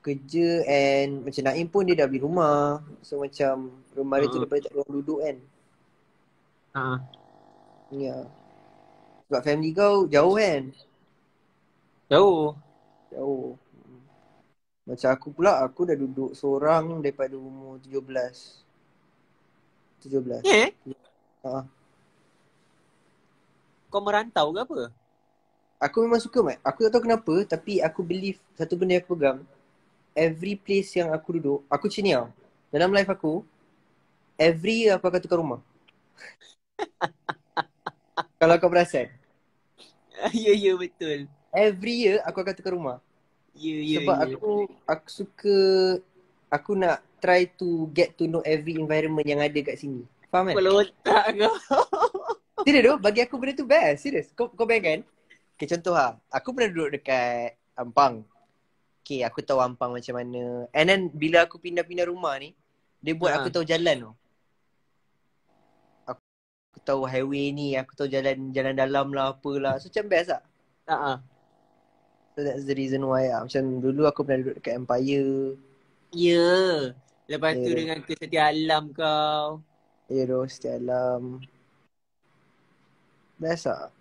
kerja and macam Naim pun dia dah beli rumah. So macam rumah dia tu Ha. daripada tak ada orang duduk kan. Ha. Ya. Sebab family kau jauh kan? Jauh. Jauh. Hmm. Macam aku pula, aku dah duduk seorang daripada umur 17. 17. Eh? Ha. Kau merantau ke apa? Aku memang suka Mat. Aku tak tahu kenapa tapi aku believe satu benda yang aku pegang. Every place yang aku duduk, aku macam ni tau. Dalam life aku, every year aku akan tukar rumah. Kalau kau perasan. ya, ya betul. Every year aku akan tukar rumah. Ya, ya, Sebab ya. aku aku suka aku nak try to get to know every environment yang ada kat sini. Faham kan? Kepala otak kau. Serius tu, bagi aku benda tu best. Serius. Kau, kau bayangkan. Okay, contoh ha. Aku pernah duduk dekat Ampang. Okay, aku tahu Ampang macam mana. And then, bila aku pindah-pindah rumah ni, dia buat Ha. aku tahu jalan tu. Aku, aku tahu highway ni, aku tahu jalan jalan dalam lah, apalah. So, macam best lah. Ha ah. So, that's the reason why lah. Macam dulu aku pernah duduk dekat Empire. Ya. Lepas tu Ya. dengan kesetia alam kau. Ya doh, setiap alam. Best lah.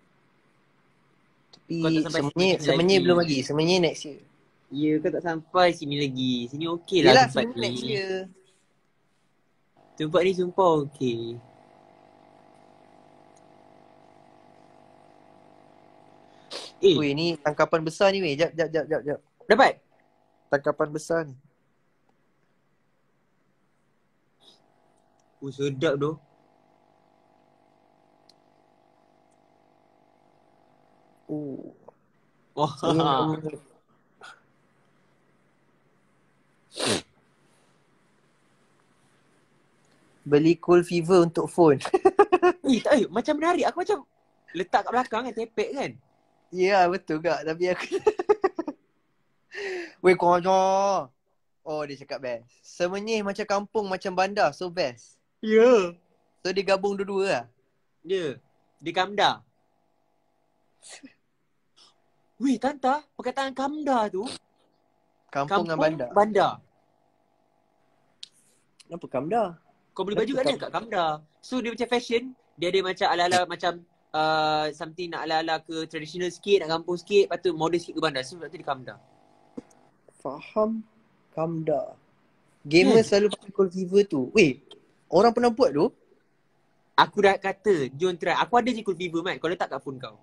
Tapi semuanya, semuanya lagi. belum lagi. Semuanya next year. Ya, kau tak sampai sini lagi. Sini okey lah Yelah, tempat semua next ni. year. Tempat ni sumpah okey. Eh, Weh ni tangkapan besar ni weh. Jap jap jap jap jap. dapat? Tangkapan besar ni. Oh, sedap tu. Oh. Wah. Beli cool fever untuk phone. Eh, tak, eh, macam menarik. Aku macam letak kat belakang kan, tepek kan. Ya betul kak tapi aku Weh kau Oh dia cakap best Semenyih macam kampung macam bandar so best Ya. Yeah. So dia gabung dua-dua lah Dia. Ya. Di Kamda. Weh, Tanta, perkataan Kamda tu. Kampung, dengan bandar Bandar. Kenapa kamda? Kau beli baju kat mana? Kat Kamda. So dia macam fashion. Dia ada macam ala-ala macam uh, something nak ala-ala ke traditional sikit, nak kampung sikit. Lepas tu modern sikit ke bandar. So tu di Kamda. Faham kamda Gamer Hmm. selalu pakai cool fever tu Weh Orang pernah buat tu Aku dah kata, jom try. Aku ada je cool fever, Mat. Kau letak kat phone kau.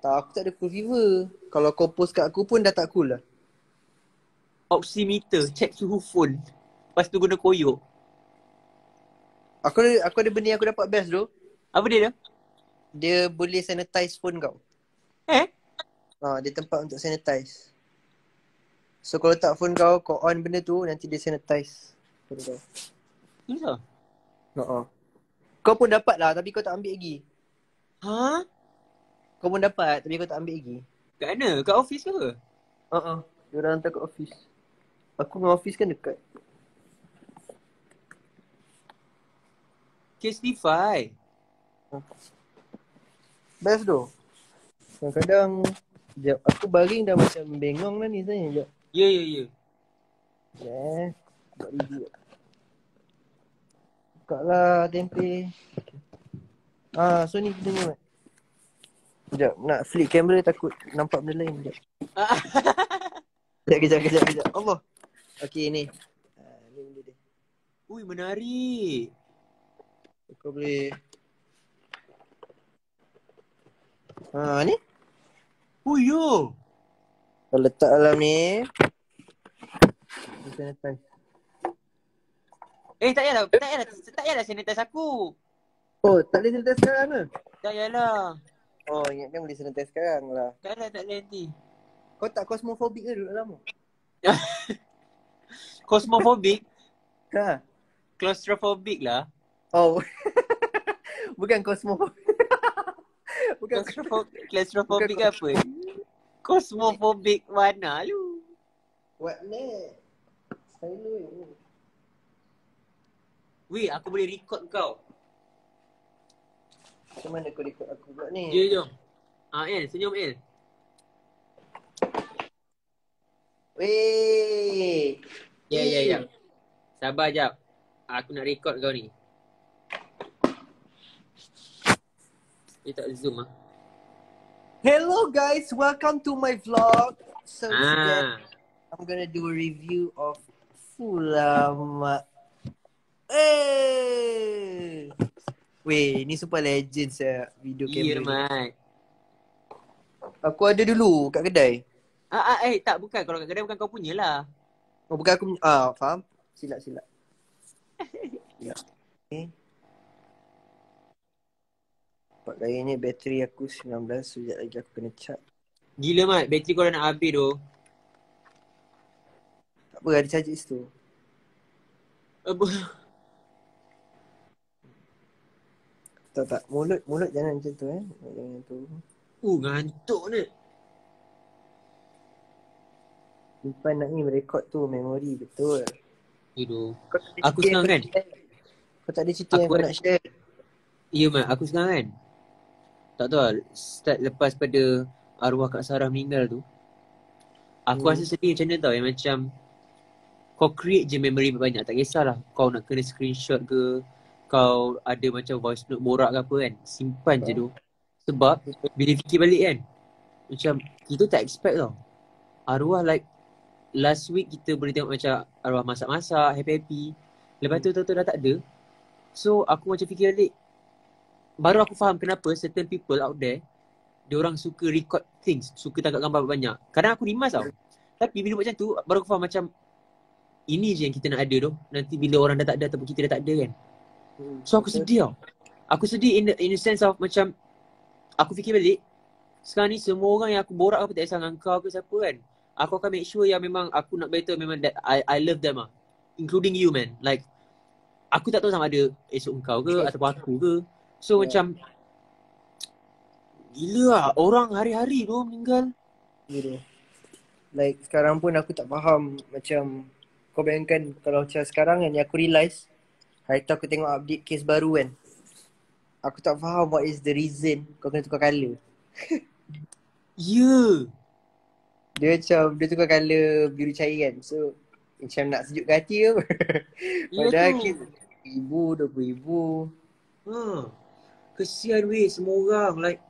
Tak aku tak ada cool fever Kalau kau post kat aku pun dah tak cool lah Oximeter, check suhu phone. Lepas tu guna koyok. Aku ada, aku ada benda yang aku dapat best tu Apa dia tu? Dia boleh sanitize phone kau Eh? Ha, dia tempat untuk sanitize. So kalau letak phone kau, kau on benda tu, nanti dia sanitize phone kau. Susah. Ha Kau pun dapat lah tapi kau tak ambil lagi. Ha? Kau pun dapat tapi kau tak ambil lagi. Kat mana? Kat office ke? Ha ah. Dia orang hantar kat office. Aku dengan office kan dekat. Case DeFi. Best tu. Kadang-kadang Sekejap, aku baring dah macam bengong lah ni sebenarnya. Ya, ya, ya. Eh, buat review. Buka lah tempe. Ah, so ni kita ni Mat. Sekejap, nak flip kamera takut nampak benda lain. Sekejap. Kejap, kejap, kejap, kejap. Allah. Okay, ni. Ah, ni benda dia. Ui, menarik. Kau boleh... Ha, ni. Ui, yo. Kau letak dalam ni. Dia sanitize. Eh, tak payahlah. Tak payahlah. Tak payahlah sanitize aku. Oh, tak boleh sanitize sekarang ke? Tak payahlah. Oh, ingatkan boleh sanitize sekarang lah. Tak payahlah, tak boleh nanti. Kau tak cosmophobic ke duduk dalam tu? Cosmophobic. Ha. Claustrophobic lah. Oh. Bukan cosmophobic. Bukan Claustrophobic, claustrophobic Bukan apa? Cosmophobic mana lu? What ni? Hello. Weh, aku boleh record kau. Macam mana kau ikut aku pula ni? Ya, jom. Ah, El, senyum El. Weh. Ya, ya, ya. Sabar jap. Aku nak record kau ni. Dia tak zoom ah. Hello guys, welcome to my vlog. So today Ah. I'm gonna do a review of Fulam. Eh. Weh, ni super legend saya video Ya, kamera. ni. Mat. Aku ada dulu kat kedai. Ah, ah, eh, tak bukan. Kalau kat kedai bukan kau punya lah. Oh, bukan aku ah faham? Silap silap. silap. Okay. Empat kali ni bateri aku 19 Sekejap lagi aku kena charge Gila, Mat. Bateri kau dah nak habis tu. Tak apa ada charger situ Apa? Tak tak Mulut mulut jangan macam tu eh Jangan tu Uh, ngantuk ni. Simpan nak ni merekod tu memori betul Aduh. Aku senang kan? Kau tak ada cerita yang Aku nak share Ya, Mat. Aku sekarang kan. Tak tahu lah. Start lepas pada arwah Kak Sarah meninggal tu. Aku Hmm. rasa sedih macam mana tau. Yang macam kau create je memory banyak. Tak kisahlah kau nak kena screenshot ke. Kau ada macam voice note borak ke apa kan. Simpan je tu. Sebab bila fikir balik kan. Macam kita tak expect tau. Arwah like last week kita boleh tengok macam arwah masak-masak, happy-happy. Lepas tu tahu-tahu dah tak ada. So aku macam fikir balik. Baru aku faham kenapa certain people out there dia orang suka record things, suka tangkap gambar banyak. Kadang aku rimas tau. Tapi bila buat macam tu, baru aku faham macam ini je yang kita nak ada tu. Nanti bila orang dah tak ada ataupun kita dah tak ada kan. So aku sedih tau. Aku sedih in the, in the sense of macam aku fikir balik sekarang ni semua orang yang aku borak apa tak kisah dengan kau ke siapa kan. Aku akan make sure yang memang aku nak better memang that I I love them ah. Including you man. Like aku tak tahu sama ada esok kau ke ataupun aku ke. So Yeah. macam gila lah orang hari-hari tu meninggal. Gitu. Like sekarang pun aku tak faham macam kau bayangkan kalau macam sekarang kan yang aku realise hari tu aku tengok update case baru kan. Aku tak faham what is the reason kau kena tukar colour. Ya. Yeah. Dia macam dia tukar colour biru cair kan. So macam nak sejukkan hati ke. Padahal tu. case ribu, dua puluh ribu. Ha. Kesian weh semua orang like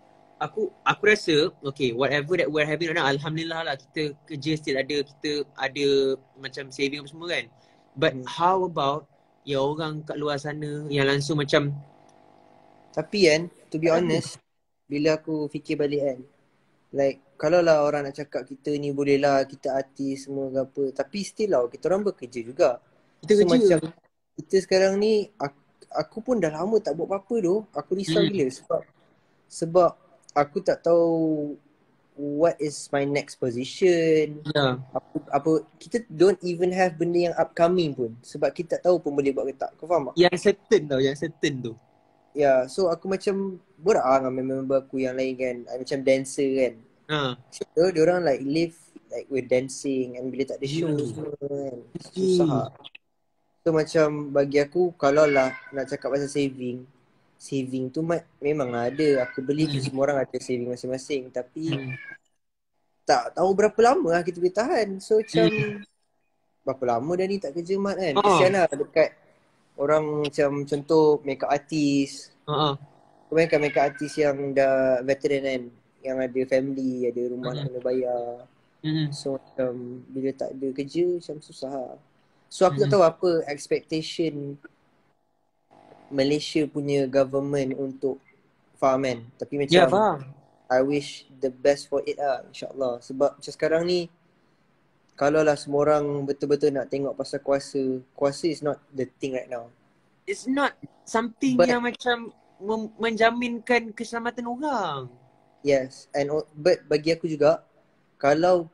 aku aku rasa okay whatever that we're having right now alhamdulillah lah kita kerja still ada kita ada macam saving apa semua kan. But Hmm. how about ya orang kat luar sana yang langsung macam Tapi kan, to be honest, bila aku fikir balik kan, like kalau lah orang nak cakap kita ni boleh lah, kita artis semua ke apa, tapi still lah kita orang bekerja juga. kita So kerja. macam kita sekarang ni, aku, aku pun dah lama tak buat apa-apa tu. Aku risau Hmm. gila sebab sebab aku tak tahu what is my next position. Ya. Apa, apa kita don't even have benda yang upcoming pun sebab kita tak tahu pun boleh buat ke tak. Kau faham tak? Yang certain tau, yang certain tu. Ya, yeah, so aku macam borak lah dengan member aku yang lain kan. I macam dancer kan. Ha. So, dia orang like live like with dancing and bila tak ada show Hmm. semua kan. Susah. So macam bagi aku kalau lah nak cakap pasal saving, saving tu memang ada. Aku beli Hmm. semua orang ada saving masing-masing tapi Hmm. tak tahu berapa lama lah kita boleh tahan. So macam Hmm. berapa lama dah ni tak kerja mat kan. Ah. Kesian lah dekat orang macam contoh makeup artist. Ha. Kau bayangkan makeup artist yang dah veteran kan. Yang ada family, ada rumah Hmm. nak kena bayar. Hmm. So macam bila tak ada kerja macam susah lah. So aku tak Hmm. tahu apa expectation Malaysia punya government untuk farman. Tapi macam Ya faham. I wish the best for it lah insyaAllah. Sebab macam sekarang ni kalau lah semua orang betul-betul nak tengok pasal kuasa, kuasa is not the thing right now. It's not something But- yang macam mem- menjaminkan keselamatan orang. Yes, and but bagi aku juga kalau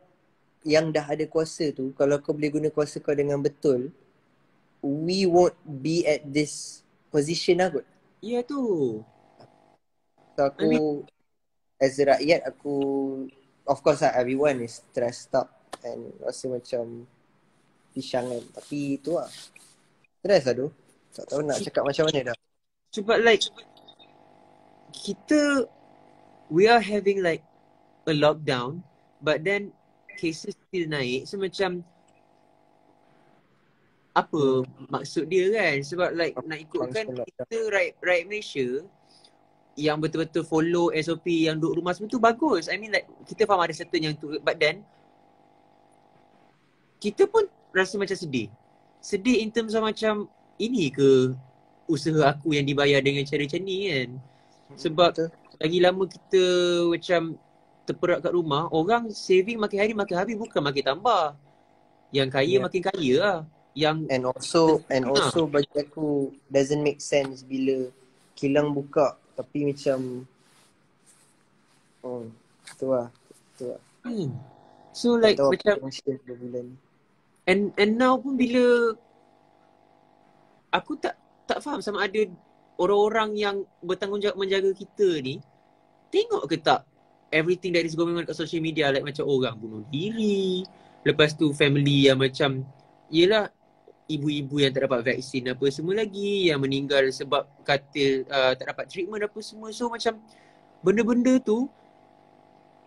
yang dah ada kuasa tu, kalau kau boleh guna kuasa kau dengan betul, we won't be at this position lah kot. Ya tu. So aku as a rakyat aku of course lah everyone is stressed up and rasa macam pisang kan. Tapi tu lah. Stress lah tu. Tak tahu nak cakap macam mana dah. Sebab like kita we are having like a lockdown but then cases still naik so macam apa maksud dia kan sebab like nak ikutkan Function lockdown. kita rakyat rakyat Malaysia yang betul-betul follow SOP yang duduk rumah semua tu bagus. I mean like kita faham ada certain yang tu but then kita pun rasa macam sedih. Sedih in terms of macam ini ke usaha aku yang dibayar dengan cara macam ni kan. Sebab Betul. lagi lama kita macam terperak kat rumah, orang saving makin hari makin habis bukan makin tambah. Yang kaya Yeah. makin kaya lah. Yang And also and Ha. also bagi aku doesn't make sense bila kilang buka tapi macam oh tu lah tu lah hmm. So like tak tahu macam bulan And and now pun bila aku tak tak faham sama ada orang-orang yang bertanggungjawab menjaga kita ni tengok ke tak everything that is going on kat social media like macam orang bunuh diri lepas tu family yang macam yelah ibu-ibu yang tak dapat vaksin apa semua lagi yang meninggal sebab kata uh, tak dapat treatment apa semua. So macam benda-benda tu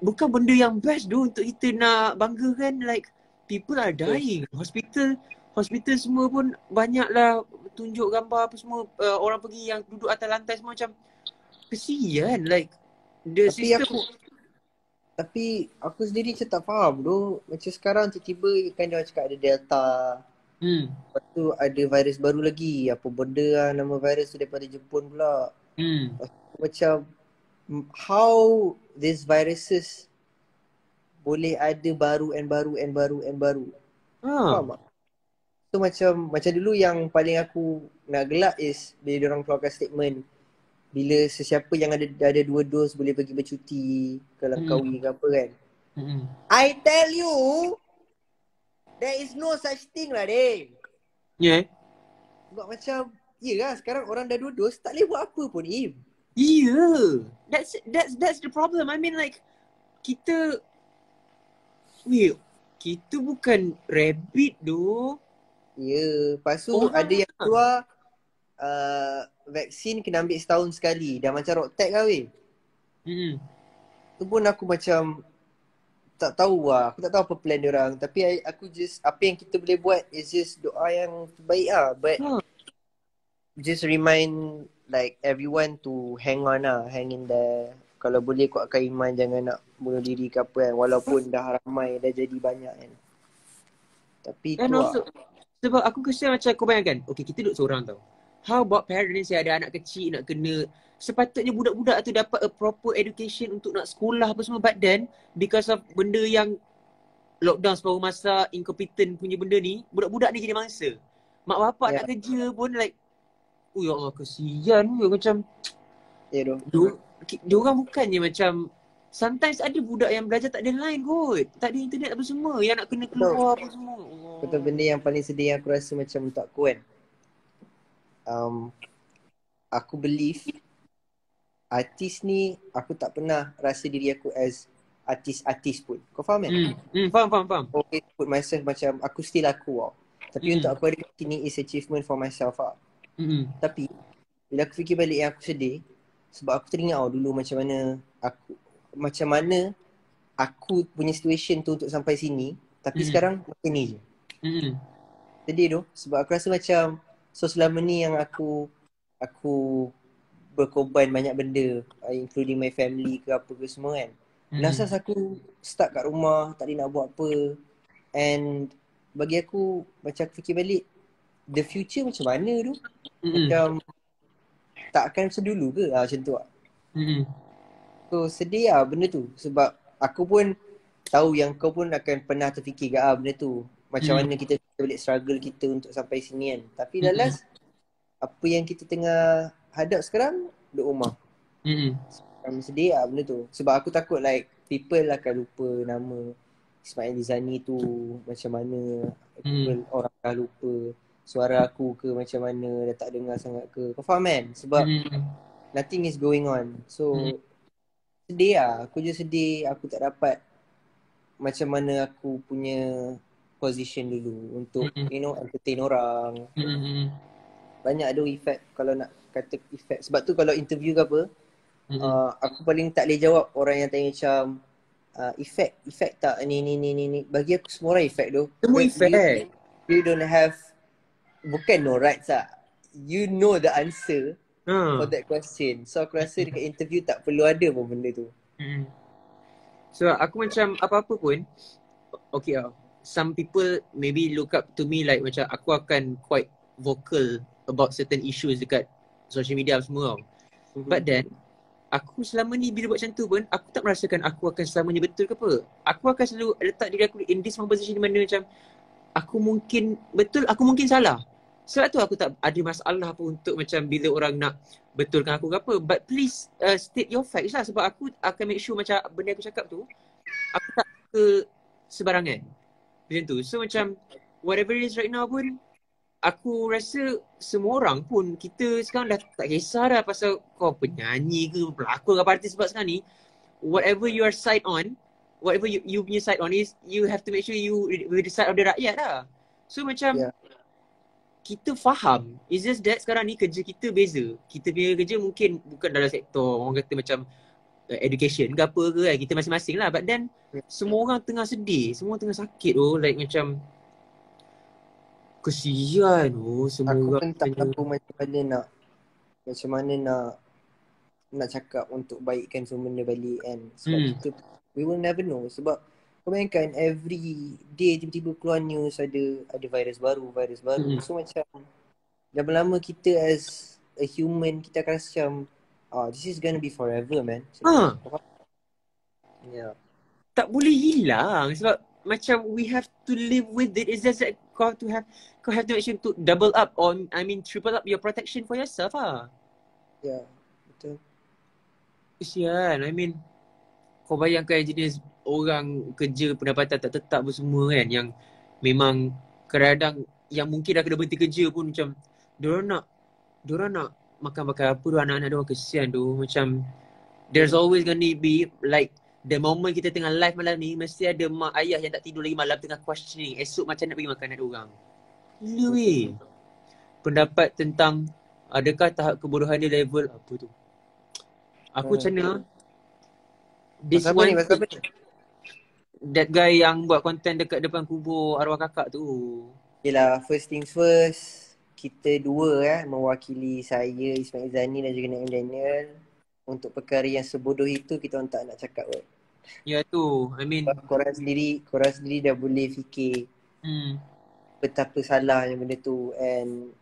bukan benda yang best tu untuk kita nak banggakan like people are dying. Hospital hospital semua pun banyaklah tunjuk gambar apa semua. Uh, orang pergi yang duduk atas lantai semua macam kesian. Like the Tapi system aku tapi aku sendiri macam tak faham tu. Macam sekarang tiba-tiba kan dia cakap ada delta hmm lepas tu ada virus baru lagi apa benda lah nama virus tu daripada Jepun pula hmm macam m- how these viruses boleh ada baru and baru and baru and baru. Ha. Faham tak? So macam macam dulu yang paling aku nak gelak is bila orang keluarkan statement bila sesiapa yang ada ada dua dos boleh pergi bercuti kalau Hmm. kahwin ke apa kan. Mm-mm. I tell you there is no such thing lah deh. Yeah. Sebab macam ya lah sekarang orang dah dua dos tak boleh buat apa pun Im. Yeah. That's that's that's the problem. I mean like kita Wait, kita bukan rabbit doh. Ya, lepas tu Orang ada yang keluar uh, vaksin kena ambil setahun sekali. Dah macam Roctec lah weh. Mm-mm. Tu pun aku macam tak tahu lah. Aku tak tahu apa plan dia orang. Tapi I, aku just, apa yang kita boleh buat is just doa yang terbaik lah. But Ha. just remind like everyone to hang on lah. Hang in there. Kalau boleh kuatkan iman jangan nak bunuh diri ke apa kan. Walaupun dah ramai, dah jadi banyak kan. Tapi tu And lah. also sebab aku kesian macam kau bayangkan. Okay, kita duduk seorang tau. How about parents yang ada anak kecil nak kena sepatutnya budak-budak tu dapat a proper education untuk nak sekolah apa semua but then because of benda yang lockdown separuh masa incompetent punya benda ni budak-budak ni jadi mangsa. Mak bapak Ya. nak kerja pun like Oh ya Allah kesian ya macam Ya doh. dia, dia orang bukannya macam sometimes ada budak yang belajar tak ada line kot. Tak ada internet apa semua yang nak kena keluar apa semua. Allah. Betul benda yang paling sedih yang aku rasa macam untuk aku kan. Um, aku believe artis ni aku tak pernah rasa diri aku as artis-artis pun. Kau faham kan? Hmm, hmm, faham, faham, faham. Always put myself macam aku still aku tau. Tapi Hmm. untuk aku ada kat sini is achievement for myself lah. Hmm, Tapi bila aku fikir balik yang aku sedih sebab aku teringat tau dulu macam mana aku macam mana aku punya situation tu untuk sampai sini tapi Hmm. sekarang macam ni je. hmm, Sedih tu sebab aku rasa macam so selama ni yang aku aku berkorban banyak benda uh, including my family ke apa ke semua kan. hmm. Nasas aku stuck kat rumah, tak ada nak buat apa. And bagi aku macam fikir balik the future macam mana tu? Hmm, Macam tak akan macam dulu ke? Ha, macam tu lah. hmm, So sedih lah benda tu sebab aku pun tahu yang kau pun akan pernah terfikir ke ah benda tu. Macam Hmm. mana kita kita balik struggle kita untuk sampai sini kan. Tapi Hmm. lalas apa yang kita tengah hadap sekarang duduk rumah. hmm, sedih lah benda tu. Sebab aku takut like people akan lupa nama Ismail Dizani tu macam mana. People, orang dah lupa suara aku ke macam mana dah tak dengar sangat ke. Kau faham kan? Sebab hmm, nothing is going on. So Hmm. sedih lah. Aku je sedih aku tak dapat macam mana aku punya position dulu untuk Hmm. you know entertain orang. hmm, Banyak ada effect kalau nak kata effect. Sebab tu kalau interview ke apa, hmm. uh, aku paling tak boleh jawab orang yang tanya macam uh, effect, effect tak ni ni ni ni ni. Bagi aku semua orang effect tu. Semua You- effect. You, you don't have bukan no rights lah. You know the answer Ha. for that question. So aku rasa dekat interview tak perlu ada pun benda tu. Hmm. So aku macam apa-apa pun Okay lah Some people maybe look up to me like macam aku akan quite vocal about certain issues dekat social media semua tau. But then aku selama ni bila buat macam tu pun aku tak merasakan aku akan selamanya betul ke apa. Aku akan selalu letak diri aku in this position di mana macam aku mungkin betul, aku mungkin salah. Sebab tu aku tak ada masalah pun untuk macam bila orang nak betulkan aku ke apa. But please uh, state your facts lah sebab aku akan make sure macam benda aku cakap tu aku tak ke sebarangan. Macam tu. So macam whatever it is right now pun aku rasa semua orang pun kita sekarang dah tak kisah dah pasal kau penyanyi ke pelakon ke artis sebab sekarang ni whatever you are side on whatever you, you punya side on is you have to make sure you with the side of the rakyat lah. So macam Yeah. kita faham. It's just that sekarang ni kerja kita beza. Kita punya kerja mungkin bukan dalam sektor orang kata macam uh, education ke apa ke kan. Kita masing-masing lah. But then Yeah. semua orang tengah sedih. Semua tengah sakit oh. Like macam kesian oh semua Aku pun tak tengah- tahu macam mana nak macam mana nak nak cakap untuk baikkan semua benda balik kan. Sebab Hmm. kita we will never know sebab kau bayangkan every day tiba-tiba keluar news ada ada virus baru, virus baru. Hmm. So macam lama-lama kita as a human kita akan rasa macam oh this is gonna be forever man. Ha. Yeah. tak boleh hilang sebab macam we have to live with it. It's just that kau have to have kau have to make sure to double up or I mean triple up your protection for yourself ah. Yeah. Betul. Kesian. I mean kau bayangkan jenis orang kerja pendapatan tak tetap apa semua kan yang memang kadang-kadang yang mungkin dah kena berhenti kerja pun macam diorang nak diorang nak makan-makan apa tu anak-anak diorang kesian tu macam there's always gonna be like the moment kita tengah live malam ni mesti ada mak ayah yang tak tidur lagi malam tengah questioning esok macam nak bagi makan diorang. Gila weh. Pendapat tentang adakah tahap kebodohan dia level apa tu? Aku macam mana? This one ni? Apa ni? that guy yang buat konten dekat depan kubur arwah kakak tu. Yelah, first things first. Kita dua eh, mewakili saya, Ismail Zani dan juga Naim Daniel. Untuk perkara yang sebodoh itu, kita orang tak nak cakap kot. Ya tu, I mean, korang sendiri, korang sendiri dah boleh fikir hmm, betapa salahnya benda tu. And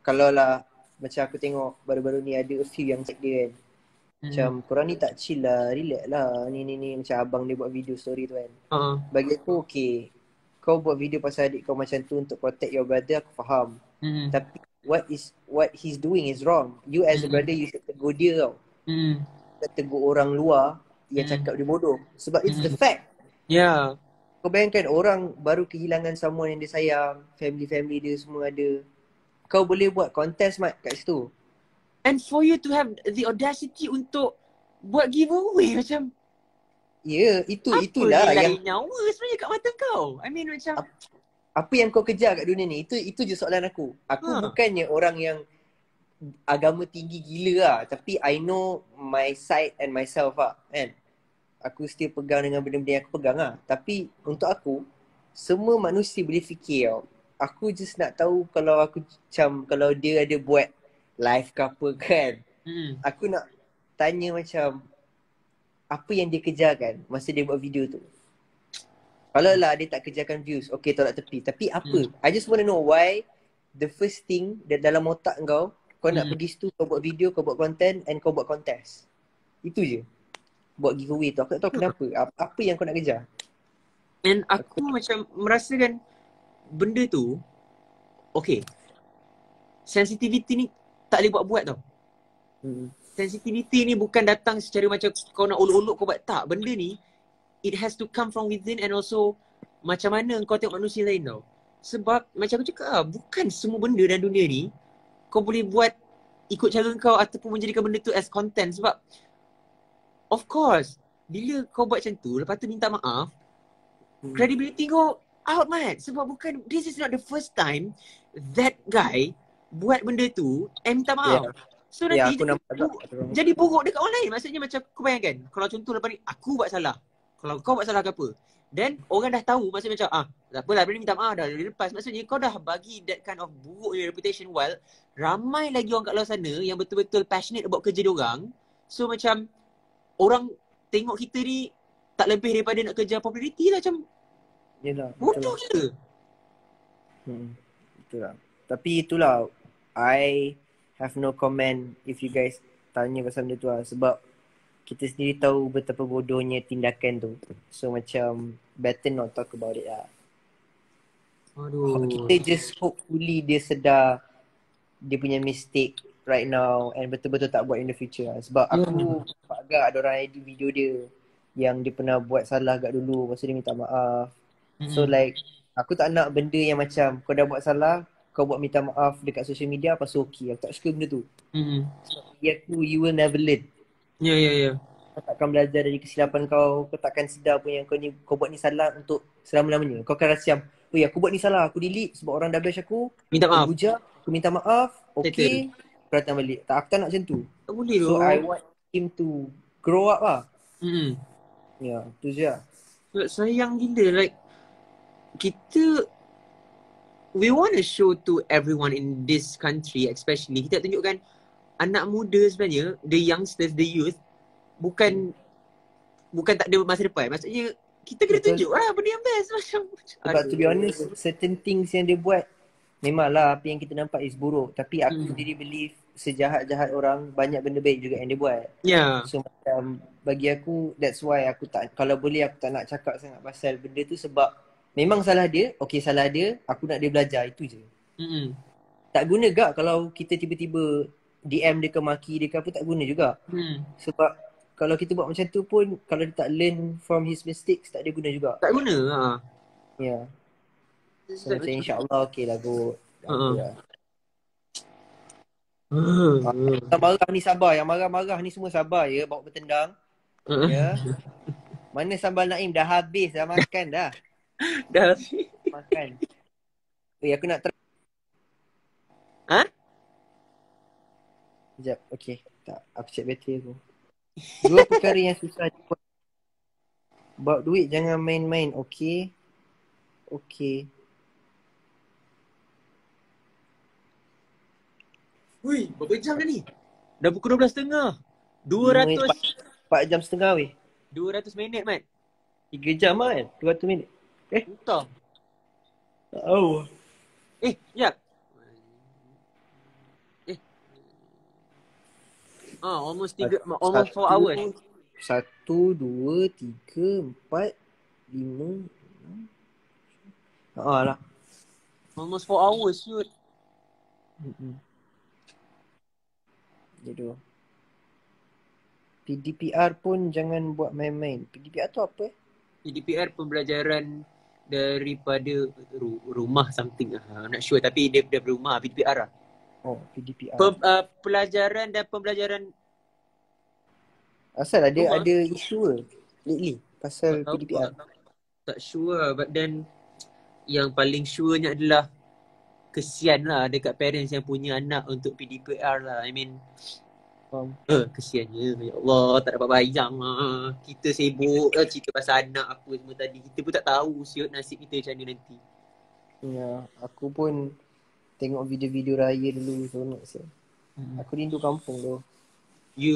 kalau lah, macam aku tengok baru-baru ni ada a few yang check dia kan. hmm. Macam korang ni tak chill lah, relax lah. Ni ni ni macam abang dia buat video story tu kan. uh, Bagi aku okay. Kau buat video pasal adik kau macam tu untuk protect your brother aku faham. hmm, Tapi what is what he's doing is wrong. You as a Mm. brother you should tegur dia tau. hmm, Tak tegur orang luar yang Mm. cakap dia bodoh. Sebab it's the Mm. fact. yeah, Kau bayangkan orang baru kehilangan someone yang dia sayang. Family-family dia semua ada. Kau boleh buat kontes mat kat situ. and for you to have the audacity untuk buat giveaway macam Ya, yeah, itu apa itulah yang nyawa sebenarnya kat mata kau. I mean macam apa yang kau kejar kat dunia ni. Itu itu je soalan aku. Aku Ha. bukannya orang yang agama tinggi gila lah. Tapi I know my side and myself lah. Kan? Aku still pegang dengan benda-benda yang aku pegang lah. Tapi untuk aku, semua manusia boleh fikir tau. Aku just nak tahu kalau aku macam, kalau dia ada buat live ke apa kan. hmm, Aku nak tanya macam, apa yang dia kejarkan masa dia buat video tu. Kalau lah dia tak kejarkan views, okay tolak tepi. Tapi apa? I just want to know why the first thing that dalam otak kau, kau nak Hmm. pergi situ, kau buat video, kau buat content and kau buat contest. Itu je. Buat giveaway tu. Aku tak tahu kenapa. Apa, yang kau nak kejar? and aku macam merasakan benda tu okay. Sensitivity ni tak boleh buat-buat tau. Hmm. sensitivity ni bukan datang secara macam kau nak olok-olok kau buat tak. Benda ni it has to come from within and also macam mana kau tengok manusia lain tau. Sebab macam aku cakap lah, bukan semua benda dalam dunia ni kau boleh buat ikut cara kau ataupun menjadikan benda tu as content sebab of course bila kau buat macam tu lepas tu minta maaf Hmm. credibility kau out mat sebab bukan this is not the first time that guy buat benda tu and minta maaf. Yeah. So nanti aku jadi, nampak bu- jadi buruk dekat orang lain. Maksudnya macam kau bayangkan kalau contoh lepas ni aku buat salah. Kalau kau buat salah ke apa. Then orang dah tahu maksudnya macam ah tak apalah ni minta maaf dah dia lepas. Maksudnya kau dah bagi that kind of buruk your reputation while ramai lagi orang kat luar sana yang betul-betul passionate about kerja dia orang. So macam orang tengok kita ni tak lebih daripada nak kerja popularity lah macam betul bodoh gila. Hmm. Betul lah. Tapi itulah I have no comment if you guys tanya pasal benda tu lah sebab kita sendiri tahu betapa bodohnya tindakan tu. So macam better not talk about it lah. Aduh. Kita just hopefully dia sedar dia punya mistake right now and betul-betul tak buat in the future lah. Sebab aku nampak agak ada orang edit video dia yang dia pernah buat salah kat dulu masa dia minta maaf. So Mm-mm. like aku tak nak benda yang macam kau dah buat salah, kau buat minta maaf dekat social media lepas tu okey. Aku tak suka benda tu. Mm-mm. Bagi aku you will never learn. Ya ya ya. Kau takkan belajar dari kesilapan kau, kau takkan sedar pun yang kau ni kau buat ni salah untuk selama-lamanya. Kau akan rasa macam, "Oi, aku buat ni salah, aku delete sebab orang dah bash aku, Minta aku maaf. hujah, aku minta maaf, okey." Datang balik. Tak, aku tak nak macam tu. Tak boleh So. I want him to grow up lah. Mm-mm. Ya, tu je lah. Sebab sayang gila like kita we want to show to everyone in this country especially kita tunjukkan anak muda sebenarnya the youngsters the youth bukan bukan tak ada masa depan maksudnya kita kena Betul. tunjuk lah benda yang best macam Sebab to be honest, certain things yang dia buat Memanglah apa yang kita nampak is buruk Tapi aku Hmm. sendiri believe sejahat-jahat orang banyak benda baik juga yang dia buat. Ya. So macam bagi aku that's why aku tak kalau boleh aku tak nak cakap sangat pasal benda tu sebab memang salah dia, okey salah dia, aku nak dia belajar itu je. Mm-mm. Tak guna gak kalau kita tiba-tiba DM dia ke maki dia ke apa tak guna juga. Hmm. Sebab kalau kita buat macam tu pun kalau dia tak learn from his mistakes tak ada guna juga. Tak guna. Ha. Ya. Yeah. So macam insya-Allah okey lah kot. Uh-uh. Ya. Marah ni sabar, yang marah-marah ni semua sabar ya, bawa bertendang. Ya. Mana sambal Naim dah habis dah makan dah. Dah. Makan. Eh aku nak try. Ha? Sekejap. Okay. Tak. Aku check bateri aku. Dua perkara yang susah dibuat. Bawa duit jangan main-main. Okay. Okay. Hui, berapa jam dah ni? Dah pukul 12.30. 200 Empat jam setengah weh. 200 minit, Mat. Tiga jam kan? 200 minit. Entah. Tak tahu. Eh, ya. Ah, almost tiga, almost 4 hours. Satu, dua, tiga, empat, lima, enam. Ah lah. Almost 4 hours, shoot. Mm-mm. Gitu. PDPR pun jangan buat main-main. PDPR tu apa eh? PDPR pembelajaran daripada ru- rumah something ah. Not sure tapi dia dia rumah PDPR lah. Oh, PDPR. Pem, uh, pelajaran dan pembelajaran Asal ada Rumah. ada isu ke lately pasal tak PDPR? tak, tak sure but then yang paling surenya adalah kesian lah dekat parents yang punya anak untuk PDPR lah. I mean Faham. Eh, kesiannya. Ya Allah, tak dapat bayang lah. Kita sibuk lah cerita pasal anak apa semua tadi. Kita pun tak tahu siut nasib kita macam mana nanti. Ya, aku pun tengok video-video raya dulu seronok sih. Aku rindu kampung tu. Ya,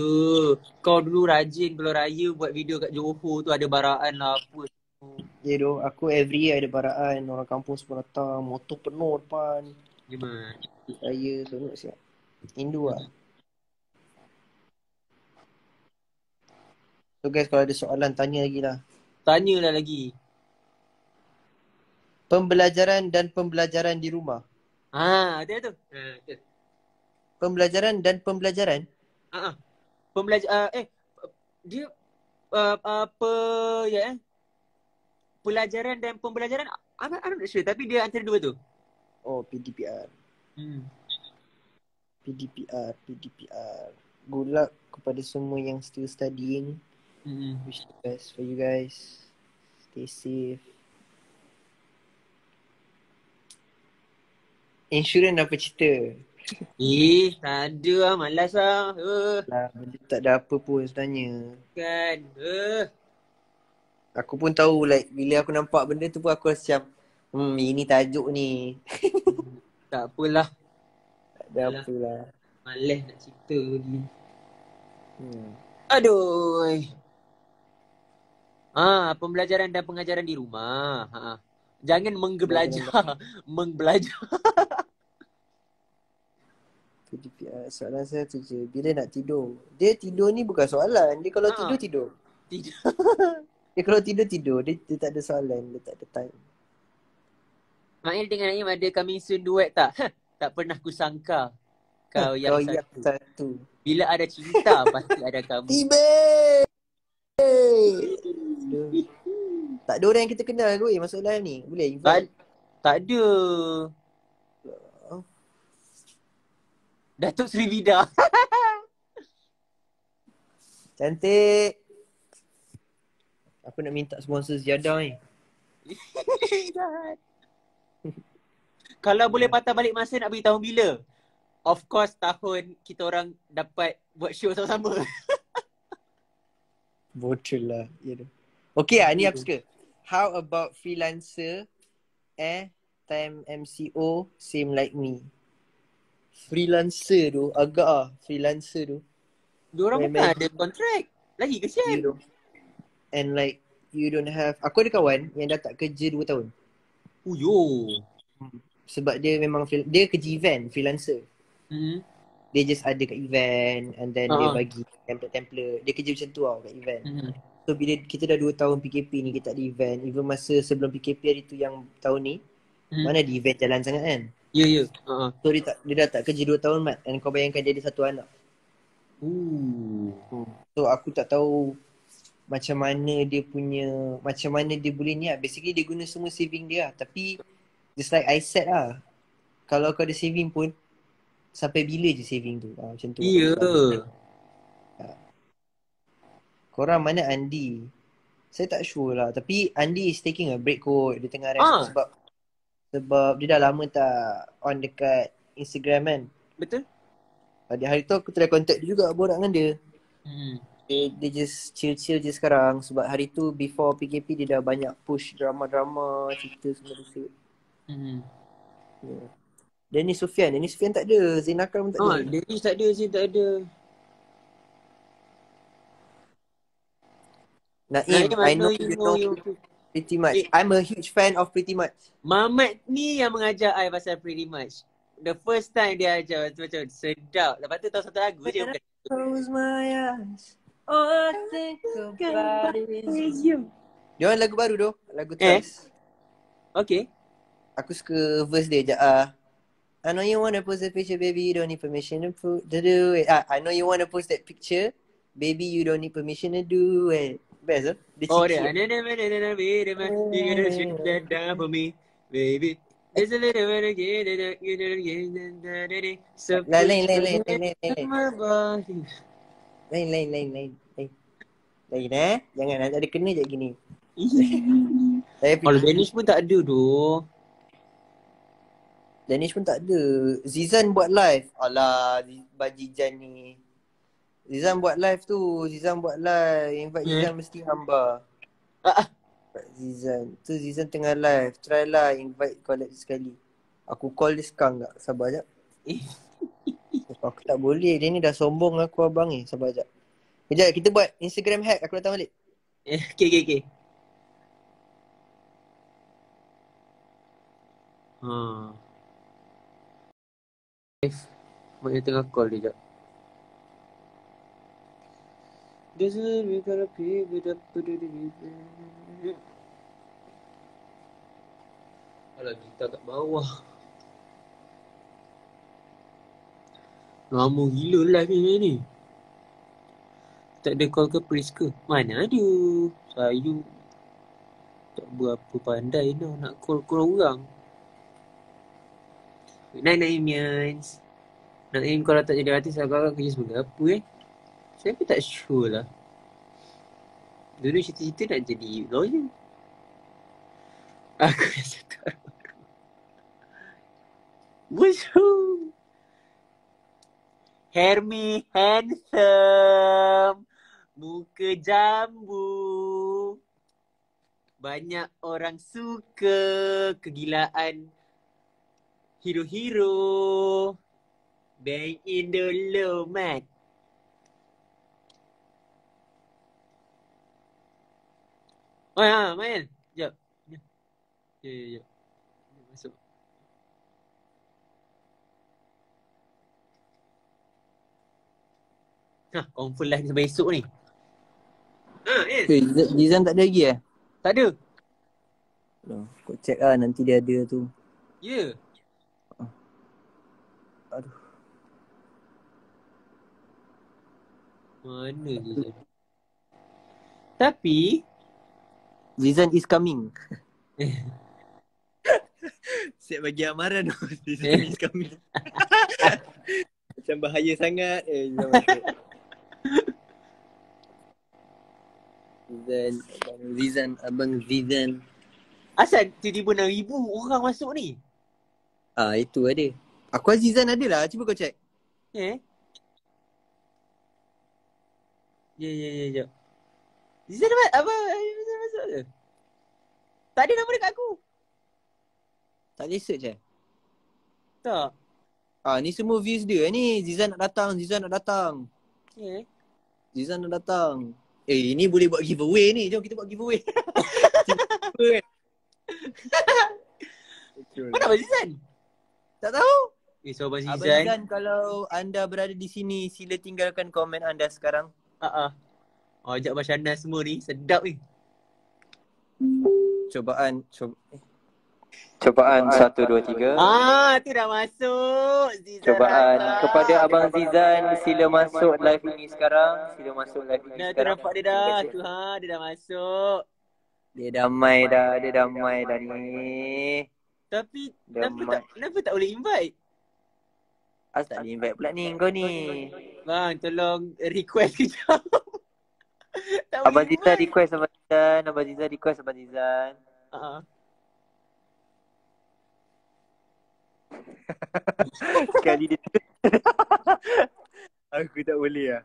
kau dulu rajin kalau raya buat video kat Johor tu ada baraan lah apa. Ya doh, aku every year ada baraan orang kampung semua datang, motor penuh depan Gimana? raya seronok sih. Rindu lah. So guys kalau ada soalan tanya lagi lah. Tanyalah lagi. Pembelajaran dan pembelajaran di rumah. Ha, ada tu. Ha, tu. Pembelajaran dan pembelajaran. Ha, ah. Pembelajar uh, eh dia uh, apa ya eh pelajaran dan pembelajaran I'm, I'm not sure tapi dia antara dua tu. Oh, PDPR. Hmm. PDPR, PDPR. Good luck kepada semua yang still studying. Hmm. Wish the best for you guys. Stay safe. Insurans apa cerita? Eh, tak ada lah. Malas lah. Uh, Lah, benda tak ada apa pun sebenarnya. kan. Uh. Aku pun tahu like bila aku nampak benda tu pun aku rasa macam hmm ini tajuk ni. Tak apalah. Tak ada Alah. apa lah. Malas nak cerita lagi. Hmm. Aduh. Ah, pembelajaran dan pengajaran di rumah. Ha. Jangan mengbelajar. Mengbelajar. PDPR soalan saya tu je. Bila nak tidur? Dia tidur ni bukan soalan. Dia kalau Ha. tidur tidur. Tidak. Dia kalau tidur tidur. Dia, dia tak ada soalan. Dia tak ada time. Mail dengan Naim ada coming soon duet tak? tak pernah kusangka. Kau yang Kau satu. yang satu. Bila ada cinta pasti ada kamu. Tiba. Tak ada orang yang kita kenal ke weh masuk live ni. Boleh Tak, invite. tak ada. Datuk Sri Vida. Cantik. Aku nak minta sponsor sejadah ni. Kalau boleh patah balik masa nak bagi tahun bila? Of course tahun kita orang dapat buat show sama-sama. Bocor lah. Ya tu. Okay lah, ni aku suka. How about freelancer, eh, time MCO, same like me. Freelancer tu, agak ah, freelancer tu. Diorang Memang- bukan ada kontrak. Lagi kesian. know. And like, you don't have, aku ada kawan yang dah tak kerja 2 tahun. Uyo. Sebab dia memang, dia kerja event, freelancer. Hmm. Dia just ada kat event and then dia Ah. bagi template-template. Dia kerja macam tu tau kat event. Hmm. So bila kita dah 2 tahun PKP ni kita tak ada event. Even masa sebelum PKP hari tu yang tahun ni. Hmm. Mana ada event jalan sangat kan. Ya, ya. Uh-huh. So dia, tak, dia dah tak kerja 2 tahun mat. And kau bayangkan dia ada satu anak. Ooh. So aku tak tahu macam mana dia punya macam mana dia boleh ni lah. Basically dia guna semua saving dia lah. Tapi just like I said lah. Kalau kau ada saving pun sampai bila je saving tu? Ah, macam tu. Ya. Korang mana Andi? Saya tak sure lah. Tapi Andi is taking a break kot. Dia tengah rest Ah. sebab sebab dia dah lama tak on dekat Instagram kan. Betul? Pada hari tu aku try contact dia juga borak dengan dia. Hmm. Dia, dia just chill-chill je sekarang sebab hari tu before PKP dia dah banyak push drama-drama, cerita semua shoot. Hmm. Yeah. Dennis Sufian, Dennis Sufian tak ada, Zain Akram pun tak Ah, ada. Dennis tak ada, Zin tak ada. Naim, Naim, I know you know you. Pretty much. Eh. I'm a huge fan of pretty much. Mamat ni yang mengajar I pasal pretty much. The first time dia ajar macam, macam sedap. Lepas tu tahu satu lagu je bukan. Close my eyes. I think about is you. Dia orang lagu baru tu, lagu Eh. Twice. Okay. Aku suka verse dia je. Ah, I know you wanna post that picture, baby. You don't need permission to, po- to do it. Ah, I know you wanna post that picture, baby. You don't need permission to do it. Best tu. Dia Oh dia. Na na na na na na baby, shoot that down for me, baby. There's a little bit again, and again, and again, and again. So Lain, lain, lain, lain, lain, lain, lain. Lain, lain, lain, lain. Eh. Jangan nanti ada kena je gini. Saya Kalau. Danish pun tak ada tu. Danish pun tak ada. Zizan buat live. Alah, Bajijan ni. Zizan buat live tu. Zizan buat live. Invite Hmm. Zizan mesti hamba. Ah, ah. Zizan. Tu Zizan tengah live. Try lah invite collab sekali. Aku call dia sekarang tak? Sabar jap. Eh. Aku tak boleh. Dia ni dah sombong aku abang ni. Sabar jap. Kejap kita buat Instagram hack. Aku datang balik. Eh, okay, okay, okay. Ha. Mak dia tengah call dia jap. Doesn't we gotta pay with up Alah kita kat bawah. Lama gila live ni ni. Tak ada call ke Pris ke? Mana ada. Saya tak berapa pandai tau nak call-call orang. Night Naimians. Naim kalau tak jadi artis agak-agak kerja sebagai apa eh? Saya pun tak sure lah. Dulu cita-cita nak jadi lawyer. Aku rasa tak Woohoo! Hermi handsome. Muka jambu. Banyak orang suka kegilaan hero-hero. Bang in dulu, Mat. Oh ya, main. Sekejap. Ya, ya, ya. ya. Masuk. Hah, confirm live sampai esok ni. Ha. Okay, Zizan- Zizan tak ada lagi eh? Tak ada. Aduh, Kau check lah nanti dia ada tu. Ya. Aduh. Mana dia? Tapi, Zizan is coming. Siap bagi amaran tu. Zizan is coming. Macam bahaya sangat. Eh, Zizan masuk. Zizan, Abang Zizan, Abang Zizan. asal tiba-tiba 6,000 orang masuk ni? Ah, itu ada. Aku Azizan ada lah. Cuba kau check. Eh? Ya, ya, ya, ya. Zizan dapat apa? Zizan? Tak ada nama dekat aku. Tak boleh search eh? Tak. Ah, ni semua views dia. Ni Zizan nak datang, Zizan nak datang. Eh? Zizan nak datang. Eh, ini boleh buat giveaway ni. Jom kita buat giveaway. Mana Abang Zizan? tak tahu? Eh, so Abang Abang Zizan. Zizan kalau anda berada di sini sila tinggalkan komen anda sekarang. Ha ah. Oh, ajak Abang Syana semua ni. Sedap ni. Cobaan coba Cobaan 1 2 3. Ah, tu dah masuk. Zizan Cobaan Razak. kepada Abang Zizan sila masuk live ini sekarang. Sila masuk live ini Dah sekarang. nampak dia dah. Tu ha, dia dah masuk. Dia damai dah, dia damai dah ni. Tapi Dah kenapa tak kenapa tak boleh invite? As tak invite pula ni kau ni. Bang, tolong request kejap. Tak Abang Zizan invite. request Abang Zizan, Abang Zizan request Abang Zizan. Ha ah. Sekali dia Aku tak boleh lah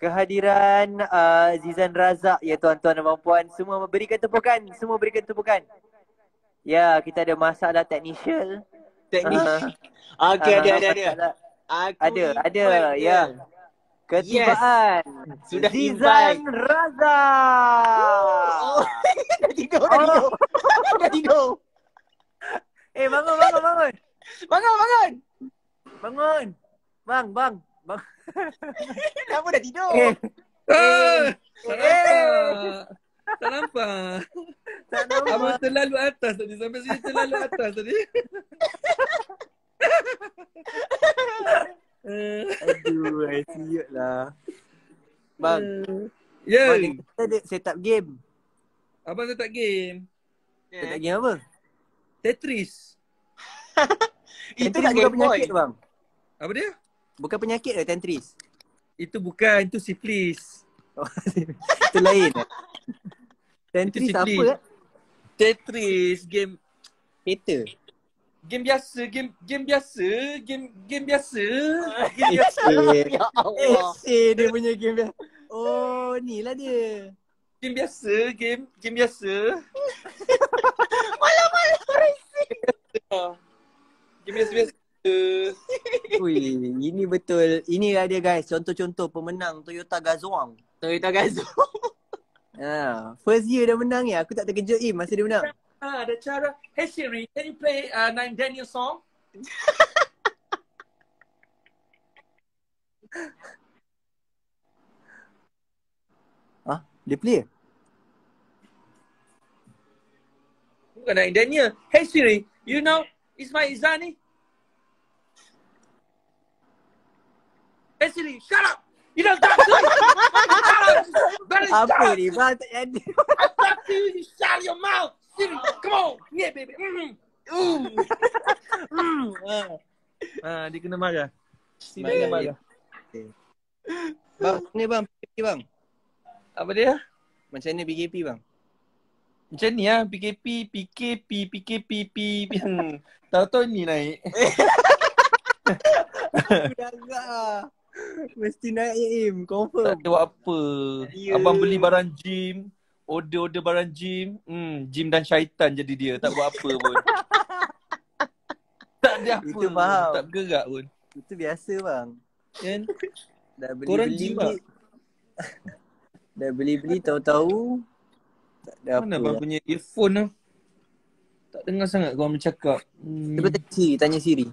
Kehadiran uh, Zizan Razak Ya tuan-tuan dan puan Semua berikan tepukan Semua berikan tepukan Ya kita ada masalah technician Teknik. Ah, Okey, ada ah, ada ada. masalah. Aku Ada, ada, ya. Ketibaan Sudah Zizan invite. Razak Oh, dah tidur, dah tidur. dah tidur. Eh bangun bangun bangun Bangun, bangun. Bangun Bang bang Bang Kenapa dah tidur? Eh Ah, tak Eh. nampak. Tak nampak. Tak nampak Abang terlalu atas tadi. Sampai sini terlalu atas tadi. Eh, Aduh, I siut lah. Bang, Ya. bang kita ada set up game. Abang saya tak game. Set up game apa? Tetris. Itu tak Boy. penyakit bang. Apa dia? Bukan penyakit ke Tetris? Itu bukan. Itu siflis. Oh, itu lain. Tetris apa? eh? Tetris. Game Hater. Game biasa. Game game biasa. Game game biasa. Eh, Ya Allah. eh, dia punya game dia. Oh, ni lah dia. Game biasa. Game game biasa. Game biasa-biasa. Ui, ini betul. Inilah dia guys, contoh-contoh pemenang Toyota Gazwang. Toyota Gazoo. Ha, first year dah menang ya. Aku tak terkejut Im masa dia menang. Ah, ada cara. Hey Siri, can you play uh, Nine Daniel song? Dia play. Bukan Nine Daniel. Hey Siri, you know Ismail Izani? Hey Siri, shut up! You don't talk to me! shut up! Better Apa ni? Bang tak jadi. I talk to you, you shut your mouth! Come on! Yeah, baby! Mm. Ooh. mm. Ah. ah, dia kena marah. Marah kena dia. marah. Bang, ni bang, PKP bang. Apa dia? Macam mana PKP bang? Macam ni lah, PKP, PKP, PKP, P, P. Hmm. Tahu-tahu ni naik. Agak. Mesti naik ya Im, Tak confirm. ada buat apa. Ya. Abang beli barang gym. Order-order barang gym. Hmm, gym dan syaitan jadi dia. Tak buat apa pun. tak ada apa. Itu faham. Tak bergerak pun. Itu biasa bang. Kan? Dah Korang beli-beli. gym tak? Dah beli-beli tahu-tahu. Tak ada Mana apa. abang lah. punya earphone lah. Tak dengar sangat korang bercakap. Hmm. Cuba tanya Siri, tanya Siri.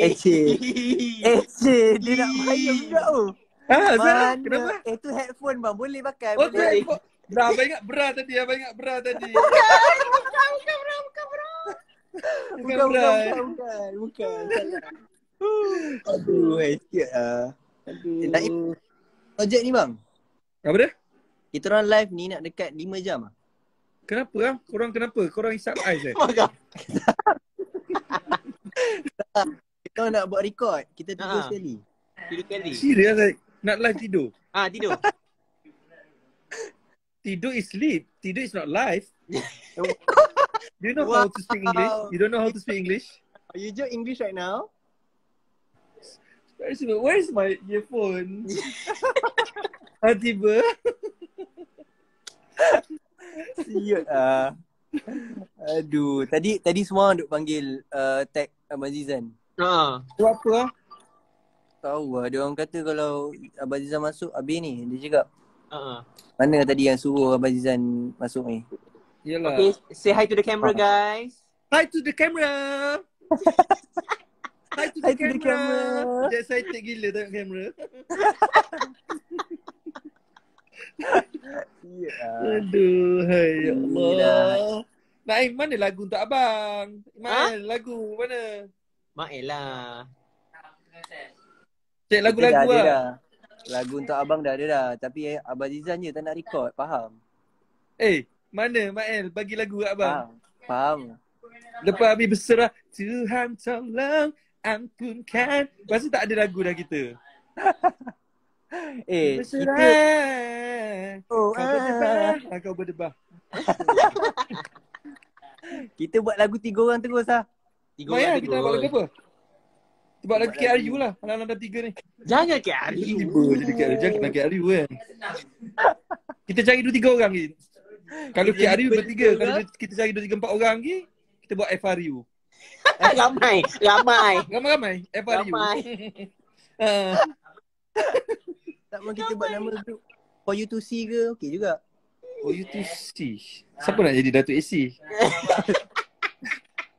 Eh, cik. Eh, cik, dia nak bayar juga tu. Ah, Zara, Mana? kenapa? Eh, tu headphone bang. Boleh pakai. Oh, tu boleh. handphone. Dah, abang ingat bra tadi. Abang ingat bra tadi. Bukan, Bukan bukan, bra. bukan, bukan, bukan. Salah. Aduh, eh, sikit lah. Eh, Naim, projek ni bang. Apa dia? Kita orang live ni nak dekat 5 jam lah. Kenapa ah? Korang kenapa? Korang isap ais eh? Maka. Kita nak buat record. Kita tidur Ha. sekali. Tiga kali. Serius eh? Nak live tidur? Ah, tidur. Tidur is sleep. Tidur is not live. Do you know Wow. how to speak English? You don't know how to speak English? Are you joke English right now? Where is my, where is my earphone? ah, tiba. Siut ah. Aduh, tadi tadi semua duk panggil uh, tag Abang Zizan. Ha. Tu apa ah? Tahu lah, dia orang kata kalau Abang Zizan masuk, habis ni. Dia cakap, Ha. mana tadi yang suruh Abang Zizan masuk ni? Yelah. Okay, say hi to the camera guys. Hi to the camera. Hi to the Hi to the camera. camera. Dia excited gila tengok kamera. Ya. Aduh, hai ya. Allah. Naim, mana lagu untuk abang? Mana lagu? Mana? Mael lah. Cek lagu-lagu lah. Lagu untuk abang dah ada dah. Tapi eh, Abang Zizan je tak nak record. Faham? Eh, mana Mael bagi lagu kat abang? Faham? Faham? Lepas habis berserah, Tuhan tolong ampunkan. Lepas tu tak ada lagu dah kita. Eh, kita... Berserah. Oh, Kau ah. berdebah. Ah, Kau berdebah. Kita buat lagu tiga orang terus lah. Tiga Maya, orang kita nak buat lagu terus. apa? Lagu Buat lagu. KRU lah. Anak-anak dah tiga ni. Jangan ke hari. Tiba jadi KRU. Jangan nak KRU kan. Kita cari dua tiga orang ni. Kalau KRU bertiga. Kalau kita cari dua tiga empat orang lagi, kita buat FRU. Ramai. Ramai. Ramai-ramai. FRU. Ramai. Ah. Tak mahu kita buat nama group. For you to see ke? Okey juga. Oh, you to see. Siapa nak jadi Datuk AC?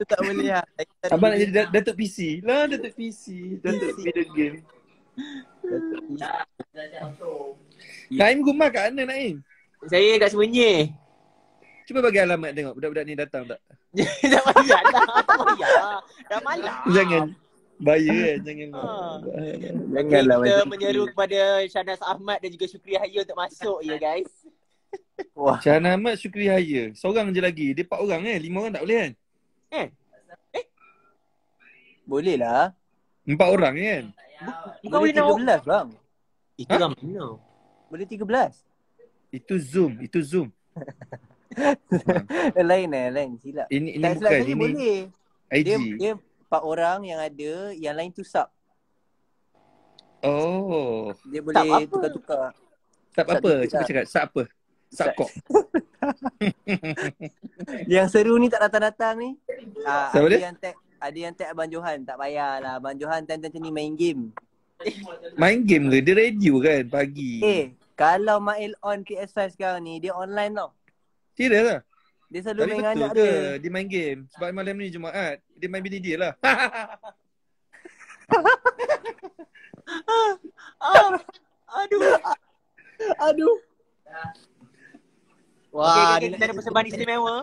Tu tak boleh lah. Abang nak jadi Da- Datuk PC. Lah, Datuk PC. Datuk video game. Naim Gumar kat mana Naim? Saya kat Semenyih. Cuba bagi alamat tengok budak-budak ni datang tak? tak payah lah. Tak payah. Dah malam. Jangan. Bahaya kan? Jangan. Ah. Janganlah kita menyeru kepada Syahnaz Ahmad dan juga Syukri Haya untuk masuk ya guys. Wah. Syahna Ahmad Syukri Haya. Seorang je lagi. Dia empat orang eh. Lima orang tak boleh kan? Boleh lah. Empat orang kan? Bukan Boleh boleh nak 13 bang. Itu kan mana? Boleh 13. Itu Zoom. Itu Zoom. Eh, lain eh, lain. Silap. Ini ini Tak bukan. Ini boleh. IG. Dia, dia empat orang yang ada, yang lain tu sub. Oh. Dia boleh tukar-tukar. Tak Sub apa. Cuba lah. cakap. Sub apa? Sub- kok. Yang seru ni tak datang-datang ni. Ah, Siapa ada dia? yang tag ada yang tag Abang Johan. Tak payahlah. Abang Johan time-time macam ni main game. Main game ke? Dia radio kan pagi. Eh, kalau Mail on PS5 sekarang ni, dia online tau. Serius lah. Dia selalu Tapi main betul anak ke? dia. Dia main game. Sebab malam ni Jumaat. Dia main bini dia lah. Ah, aduh. Aduh. Wah, okay, okay, kita ada persembahan istimewa.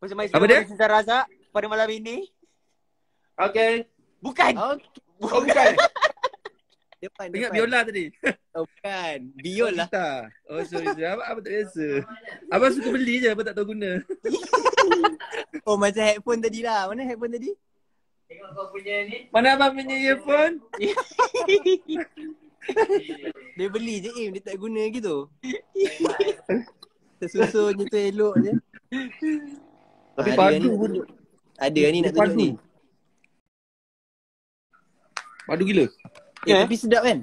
Persembahan istimewa dari Sinta Razak pada malam ini. okay. Bukan. Okay. Oh bukan. Depan, Ingat depan. biola tadi. Oh, bukan. Biol lah. Oh sorry. sorry. Abang, abang tak biasa. Abang suka beli je. Abang tak tahu guna. Oh, macam headphone tadi lah. Mana headphone tadi? Mana abang punya earphone? Dia beli je Im. Dia tak guna gitu. Tersusun je tu elok je. Tapi Ada padu pun. Ada yang ni nak Padu. tunjuk ni. Padu gila. Eh, eh? tapi sedap kan?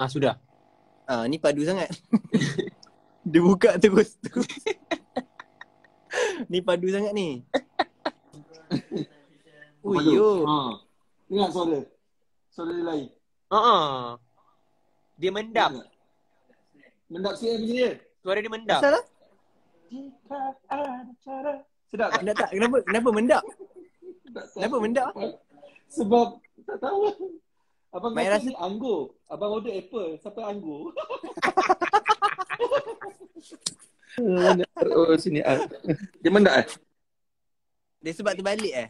Ah, sudah. Ah, ni padu sangat. Dia buka terus tu. ni padu sangat ni. Oh, yo. Ha. Ingat suara. Suara dia lain. Uh-uh. Dia mendap. Mendap sikit bunyi dia. Suara dia mendap. Asal lah? Jika ada cara. Sedap tak? Tak, tak. Kenapa? Kenapa mendap? Kenapa mendap? Sebab tak tahu. Abang Main kata rasa- anggur. Abang order apple. Siapa anggur? oh sini. ah. Dia mendak eh? Dia sebab terbalik eh?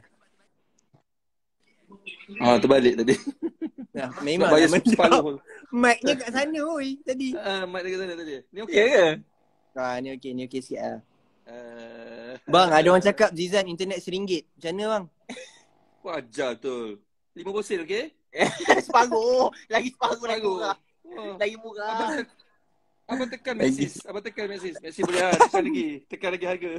Ah terbalik tadi. Nah, Nak memang bayar lah mendap. separuh. Mic-nya kat sana oi tadi. Ah, mic dekat sana tadi. Ni okey. Ya ke? Ah, ni okey, ni okey sikit lah. Uh, Bang, ada orang cakap Zizan internet RM1. Macam mana bang? Kau ajar tu. Lima sen okey? separuh. Lagi separuh lagi murah. Oh. Lagi murah. Abang, te- abang tekan. Maxis. Abang tekan Maxis. Maxis boleh lah. Tekan lagi. Tekan lagi harga.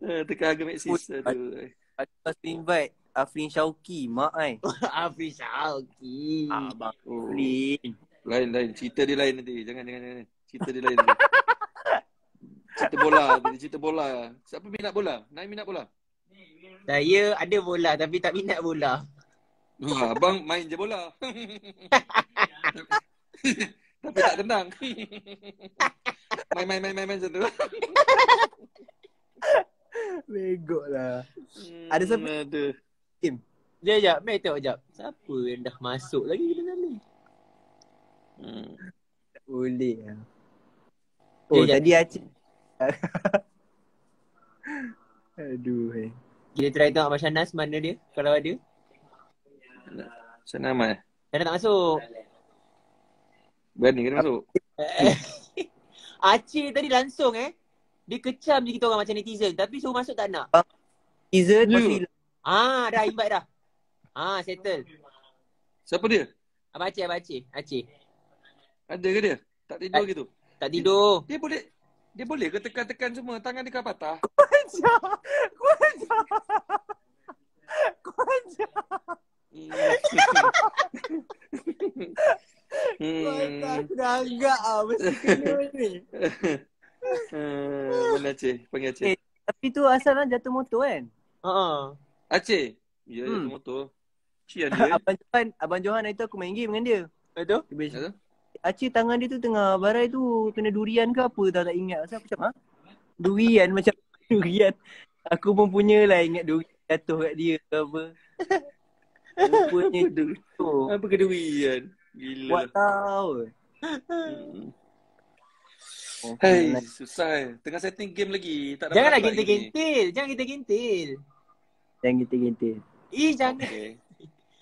Eh, tekan harga Maxis. Aduh. Aku first invite Afrin Syauki, mak ai. Afri Syauki. Abang Oh. Afrin. Lain lain. Cerita dia lain nanti. Jangan jangan jangan. Cerita dia lain nanti. Cerita bola. Dia cerita bola. Siapa minat bola? Naim minat bola? Saya ada bola tapi tak minat bola. Wah, abang main je bola. Tapi tak tenang. main main main main main macam tu. Begok lah. Ada siapa? Hmm, Ada. Dia jap, mai tengok jap. Siapa yang dah masuk lagi ke dalam ni? Hmm. Tak boleh lah. Oh, Ya, ya. tadi Acik. Aduh. Eh. Kita try tengok Abang Shanas mana dia kalau ada. Sana Amal. Shanas tak masuk. Berani kena masuk. Aceh tadi langsung eh. Dia kecam je kita orang macam netizen tapi suruh masuk tak nak. Ya. lepas tu hilang. Ah, dah invite dah. Ah, settle. Siapa dia? Abang Aceh, Abang Aceh. Aceh. Ada ke dia? Tak tidur gitu. Tak tidur. Dia boleh dia boleh ke tekan-tekan semua tangan dia kan patah? Kuaja. Hmm. Aku dah agak ah mesti kena ni. Hmm, mana Aceh? Panggil Aceh. Eh. Tapi tu asalnya jatuh motor kan? Ha Aceh. Ya, Hmm. hmm. motor. Cia dia. Abang Johan, Abang Johan hari tu aku main game dengan dia. Betul? Dia biasa- Ya tu? Acik tangan dia tu tengah barai tu kena durian ke apa tak tak ingat. Pasal aku macam ha? Durian macam durian. Aku pun punya lah ingat durian jatuh kat dia ke apa. Rupanya Du- tu. Apa kedurian? Gila. Buat tahu. Hmm. Oh, Hai, nak- susah. Tengah setting game lagi. Tak dapat Janganlah ni. gentil-gentil. Jangan gentil-gentil. Jangan gintil-gintil. Ih, jangan. Okay.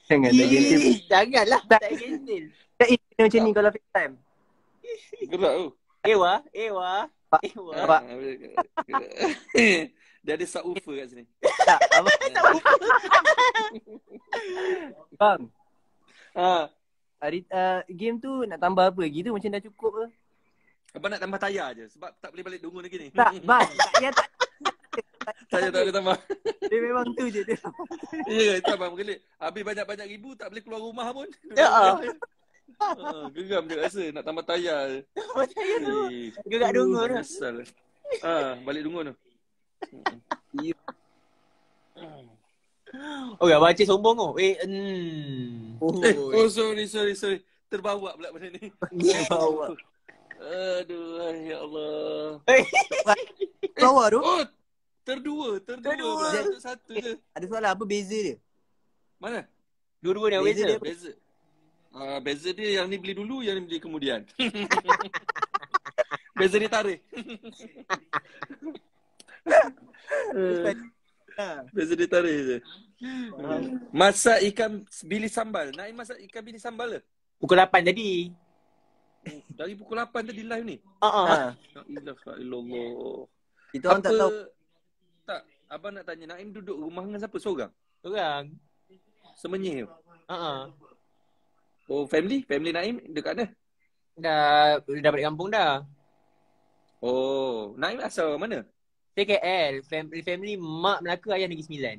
Jangan tak gintil. Janganlah. Tak gentil. Tak ini macam ni kalau FaceTime. Gerak tu. Ewa, Ewa. Ewa. Nampak? Ah, Dia ada subwoofer kat sini. Tak, abang. Bang, Ha. hari, uh, game tu nak tambah apa lagi tu macam dah cukup ke? Abang nak tambah tayar je sebab tak boleh balik dungun lagi ni. Tak, bang. Tak, ya, tak. Tayar tak boleh tambah. Dia memang tu je dia. Ya, tak abang gelik. Habis banyak-banyak ribu tak boleh keluar rumah pun. Ya. Ha, geram dia rasa nak tambah tayar. Percaya tu. Eh, Gerak dungun tu. Ha, balik dungun tu. Oh, Abang Aceh sombong tu. Eh, hmm. Eh, oh sorry, sorry, sorry. Terbawa pula benda ni. Bawa. Aduh, ya Allah. Bawah tu. Oh, terdua, terdua. Terdua. pula. Satu, satu je. Ada soalan apa beza dia? Mana? Dua-dua ni Beza beza. dia. Beza. Ah, beza dia yang ni beli dulu, yang ni beli kemudian. beza dia tarik. Ha. Beza dia tarik je. Masak ikan bili sambal. Naim masak ikan bili sambal ke? Pukul 8 tadi. Dari pukul 8 tadi live ni. Ha ah. Ha. La ilaha illallah. Kita orang tak tahu. Tak, abang nak tanya Naim duduk rumah dengan siapa? Seorang? Orang. Semenyih. Ha ah. Oh, family? Family Naim dekat mana? Dah dah balik kampung dah. Oh, Naim asal mana? Saya KL, family family mak Melaka, ayah Negeri Sembilan.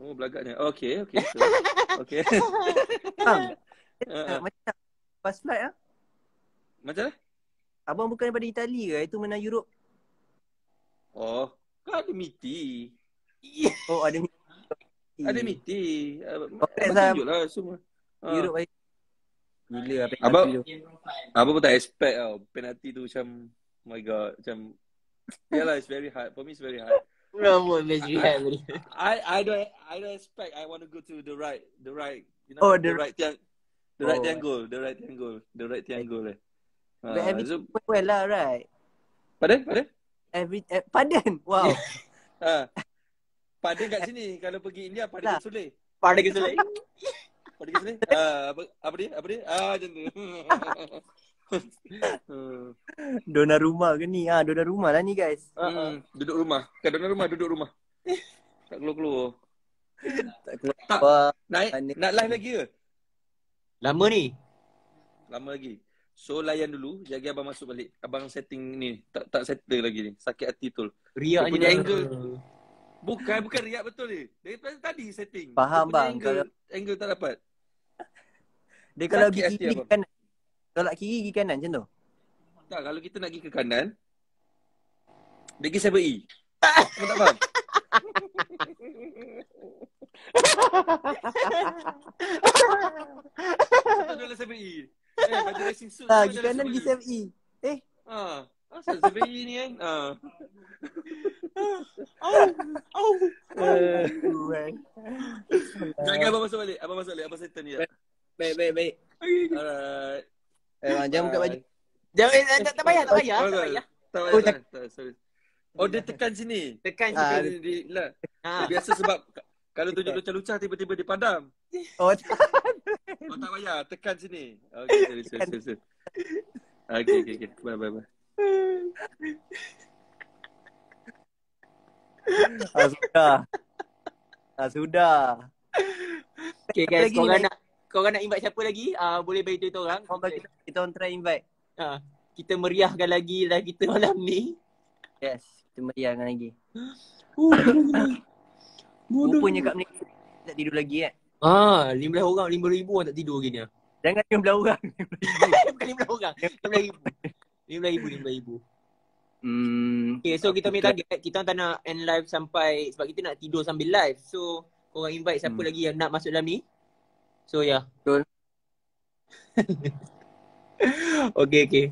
Oh, belagaknya. Okay, okay. So, okay. Bang, Ah, ah. macam pas flight ah. Macam mana? Abang bukan daripada Itali ke? Itu mana Europe? Oh, kan ada miti. Oh, ada Ada miti. Abang Okay, abang Sam. tunjuk lah semua. Ah. Europe baik. Gila apa Abang- Abang pun tak expect tau. Penalti tu macam, oh my god, macam, Yalah, it's very hard. For me, it's very hard. Rambut Majri Hamid. I I don't I don't expect I want to go to the right the right you know Oh, the, the- right triang the right Oh. triangle the right triangle the right triangle eh. But Uh, every- so, Well lah, right? pardon pardon. Every, eh, pardon. Wow. Ah. Pardon kat sini kalau pergi India pardon ke Suleh. Pada ke Sulai. Pardon ke Suleh. Ah apa apa dia? Apa dia? Ah macam tu. Hmm. Dona rumah ke ni? Ah, dona rumah lah ni guys. Hmm, duduk rumah. Kat dalam rumah duduk rumah. Tak keluar-keluar. Tak keluar. Tak. Naik nak live lagi ke? Lama ni. Lama lagi. So layan dulu, jaga abang masuk balik. Abang setting ni, tak tak settle lagi ni. Sakit hati betul. Riak je punya dah. angle. Bukan, bukan riak betul ni. Daripada tadi setting. Faham, bang. Angle, Kalau- angle tak dapat. Dia kalau Sakit pergi hati, kiri kanan. Kalau kiri pergi kanan macam tu. Tak, kalau kita nak pergi ke kanan, dia pergi 7E. Kamu tak faham? Betul dalam 7E. Eh, racing suit. Ah, pergi kanan pergi baju. 7E. Eh, Ah, asal Zebei ni kan. Ah. Jangan abang masuk balik. Abang masuk balik. Abang settle ni. dah. baik baik baik. Alright. Eh, jangan buka baju. Jangan eh, tak, tak payah, tak payah, Oh, tak tak. payah. Tak Oh, payah. tak- tak, tak, sorry. Oh, dia tekan sini. Tekan Ah, situ. Dia, dia, lah. Ha. Biasa sebab ka- kalau tunjuk lucah-lucah tiba-tiba dia padam. Oh, Oh, tak payah. Tekan sini. Okay, sorry, sorry, sorry. sorry. Okay, okay, okay. Bye, bye, bye. ah, sudah. Ah, sudah. Okay guys, Lagi korang nak korang nak invite siapa lagi? Ah boleh bagi tahu kita orang. Orang bagi kita orang try invite. Ha. Kita meriahkan lagi live kita malam ni. Yes, kita meriahkan lagi. Uh, bodoh. Rupanya kat Malaysia tak tidur lagi eh. Ah, 15 orang, 5000 orang tak tidur gini ah. Jangan 15 orang. Bukan 15 orang. 15000. 15000, 15000. Hmm, Okay, so kita punya target, kita tak nak end live sampai sebab kita nak tidur sambil live. So, korang invite siapa Hmm. lagi yang nak masuk dalam ni. So, ya. Yeah. Betul. okay, okay.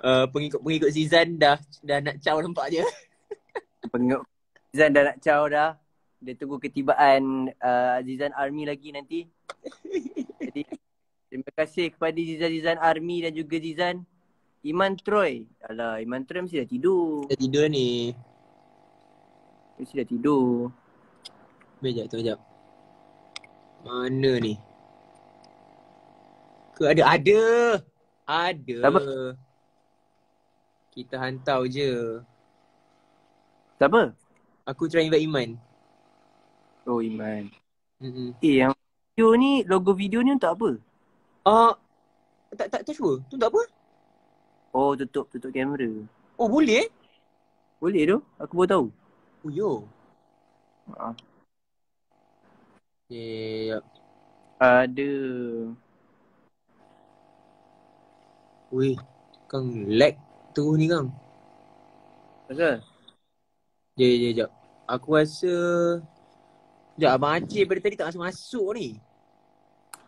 Uh, pengikut-pengikut Zizan dah dah nak caw nampak je. pengikut Zizan dah nak caw dah. Dia tunggu ketibaan uh, Zizan Army lagi nanti. Jadi terima kasih kepada Zizan Zizan Army dan juga Zizan Iman Troy. Alah, Iman Troy mesti dah tidur. Dah tidur ni. Mesti dah tidur. Sekejap, tu sekejap. Mana ni? Ke ada? Ada! Ada. Siapa? Kita hantar je. Siapa? Aku try invite Iman. Oh, Iman. Mm-mm. Eh, yang video ni, logo video ni untuk apa? Ah, tak tak tak sure. Tu tak apa? Oh, tutup tutup kamera. Oh, boleh eh? Boleh tu? Aku baru tahu. Oh, yo. Ah. Yeah. Ada. Weh, Kang lag terus ni Kang. Pasal? Jap, jap, jap. Aku rasa... Sekejap, Abang Aceh daripada tadi tak masuk-masuk ni.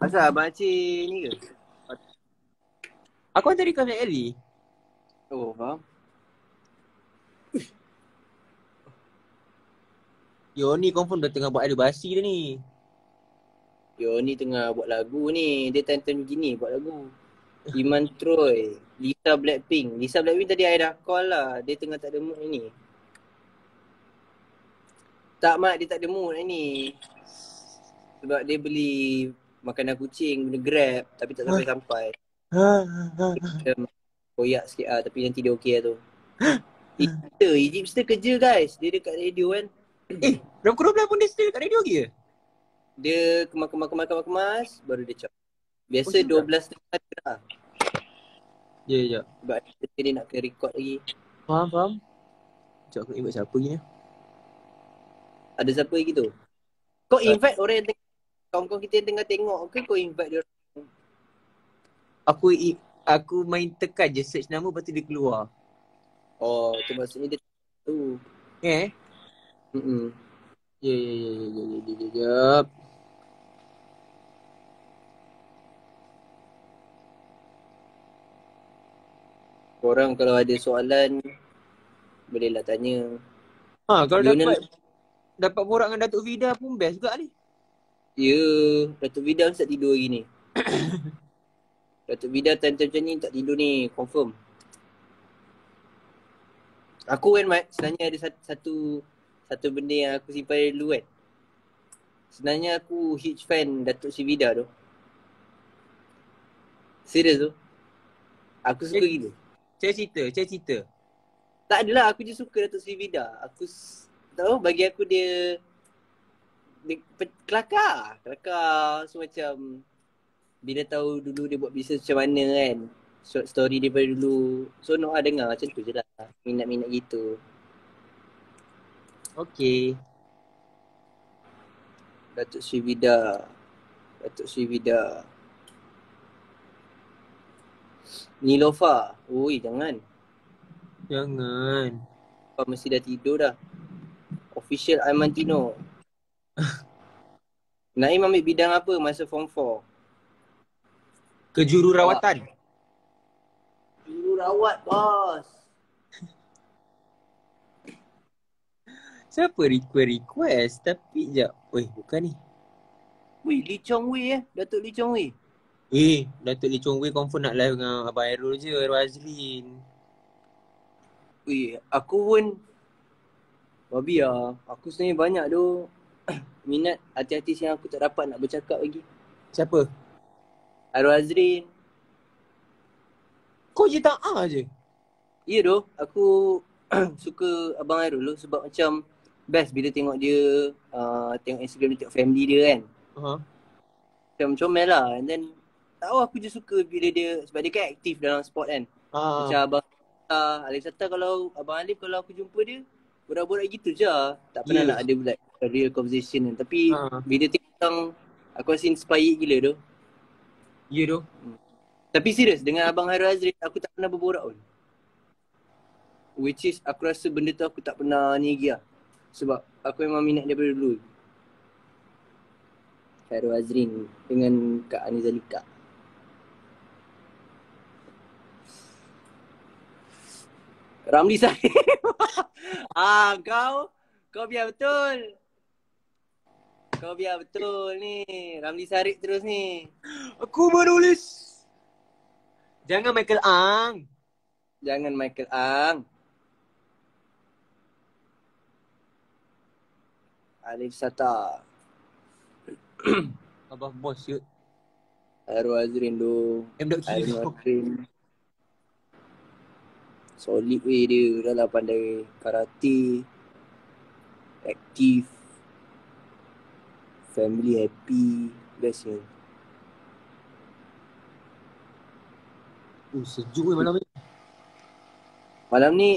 Pasal Abang Aceh ni ke? Aku hantar request banyak kali. Oh, faham. Yo ni confirm dah tengah buat ada basi dah ni. Yo ni tengah buat lagu ni. Dia time-time gini buat lagu. Iman Troy. Lisa Blackpink. Lisa Blackpink tadi I dah call lah. Dia tengah tak ada mood ni. Tak mak dia tak ada mood ni. Sebab dia beli makanan kucing benda grab tapi tak sampai-sampai. Macam koyak sikit ah tapi nanti dia okey lah tu. Egypter, Egypter kerja guys. Dia dekat radio kan. Eh, Ram Kuro pun dia stay kat radio lagi ke? Dia kemas-kemas-kemas-kemas baru dia cap. Biasa Oh, 12 tengah dia lah. Ya, ya. Sebab dia, nak kena record lagi. Faham, faham. Sekejap aku invite siapa ni? Ada siapa lagi tu? Kau invite orang yang tengah kawan-kawan kita yang tengah tengok ke kau invite dia? Aku aku main tekan je search nama lepas tu dia keluar. Oh, tu maksudnya dia tu. Eh? Mm-mm. Ya, ya, ya, ya, ya, ya, ya, ya. Korang kalau ada soalan bolehlah tanya. Ha, kalau Lionel- dapat dapat borak dengan Datuk Vida pun best juga ni. Ya, Datuk Vida mesti tak tidur hari ni. Datuk Vida time-time macam ni tak tidur ni, confirm. Aku kan Mat, sebenarnya ada satu, satu satu benda yang aku simpan dari dulu kan. Sebenarnya aku huge fan Datuk Sri Vida tu. Serius tu. Aku suka Eh. gila. Cerita, cerita. Tak adalah, aku je suka Datuk Sri Vida. Aku s- tahu bagi aku dia dia pe- kelakar. Kelakar so macam bila tahu dulu dia buat bisnes macam mana kan. Short story daripada dulu. So nak lah dengar macam tu je lah. Minat-minat gitu. Okey. Datuk Sri Vida. Datuk Sri Vida. Nilofa. Oi jangan. Jangan. Kau mesti dah tidur dah. Official Armantino. Naim ambil bidang apa masa form 4? Ke jururawatan. Jururawat bos. Siapa request-request tapi jap. Weh, bukan ni. Wih, Lee Chong Wei eh. Datuk Lee Chong Wei. Eh, Datuk Lee Chong Wei confirm nak live dengan Abang Airul je, Airul Azrin. Wih, aku pun Babi lah. Aku sebenarnya banyak tu minat artis-artis yang aku tak dapat nak bercakap lagi. Siapa? Arul Azrin. Kau je tak ah je. Ya tu, aku suka Abang Airul tu sebab macam best bila tengok dia uh, tengok Instagram dia tengok family dia kan. Ha. Macam comel lah and then tak tahu aku je suka bila dia sebab dia kan aktif dalam sport kan. Ha. Macam Abang uh, Alif Sata kalau Abang Alif kalau aku jumpa dia borak-borak gitu je. Tak pernah Ya. nak ada like real conversation kan. Tapi Ha. bila tengok orang aku rasa inspired gila tu. Ya tu. Tapi serius dengan Abang Hairul Azrin aku tak pernah berborak pun. Which is aku rasa benda tu aku tak pernah ni lagi lah. Sebab aku memang minat daripada dulu. Hairul Azrin dengan Kak Anizalika. Ramli Sarip. ah kau kau biar betul. Kau biar betul ni. Ramli Sarip terus ni. Aku menulis. Jangan Michael Ang. Jangan Michael Ang. Alif Sata. Abang bos yut. Hairul Azrin tu. M.Q. Hairul Azrin. Solid weh dia. Dah lah pandai karate. Aktif. Family happy. Best ya. Oh, sejuk weh malam ni. Malam ni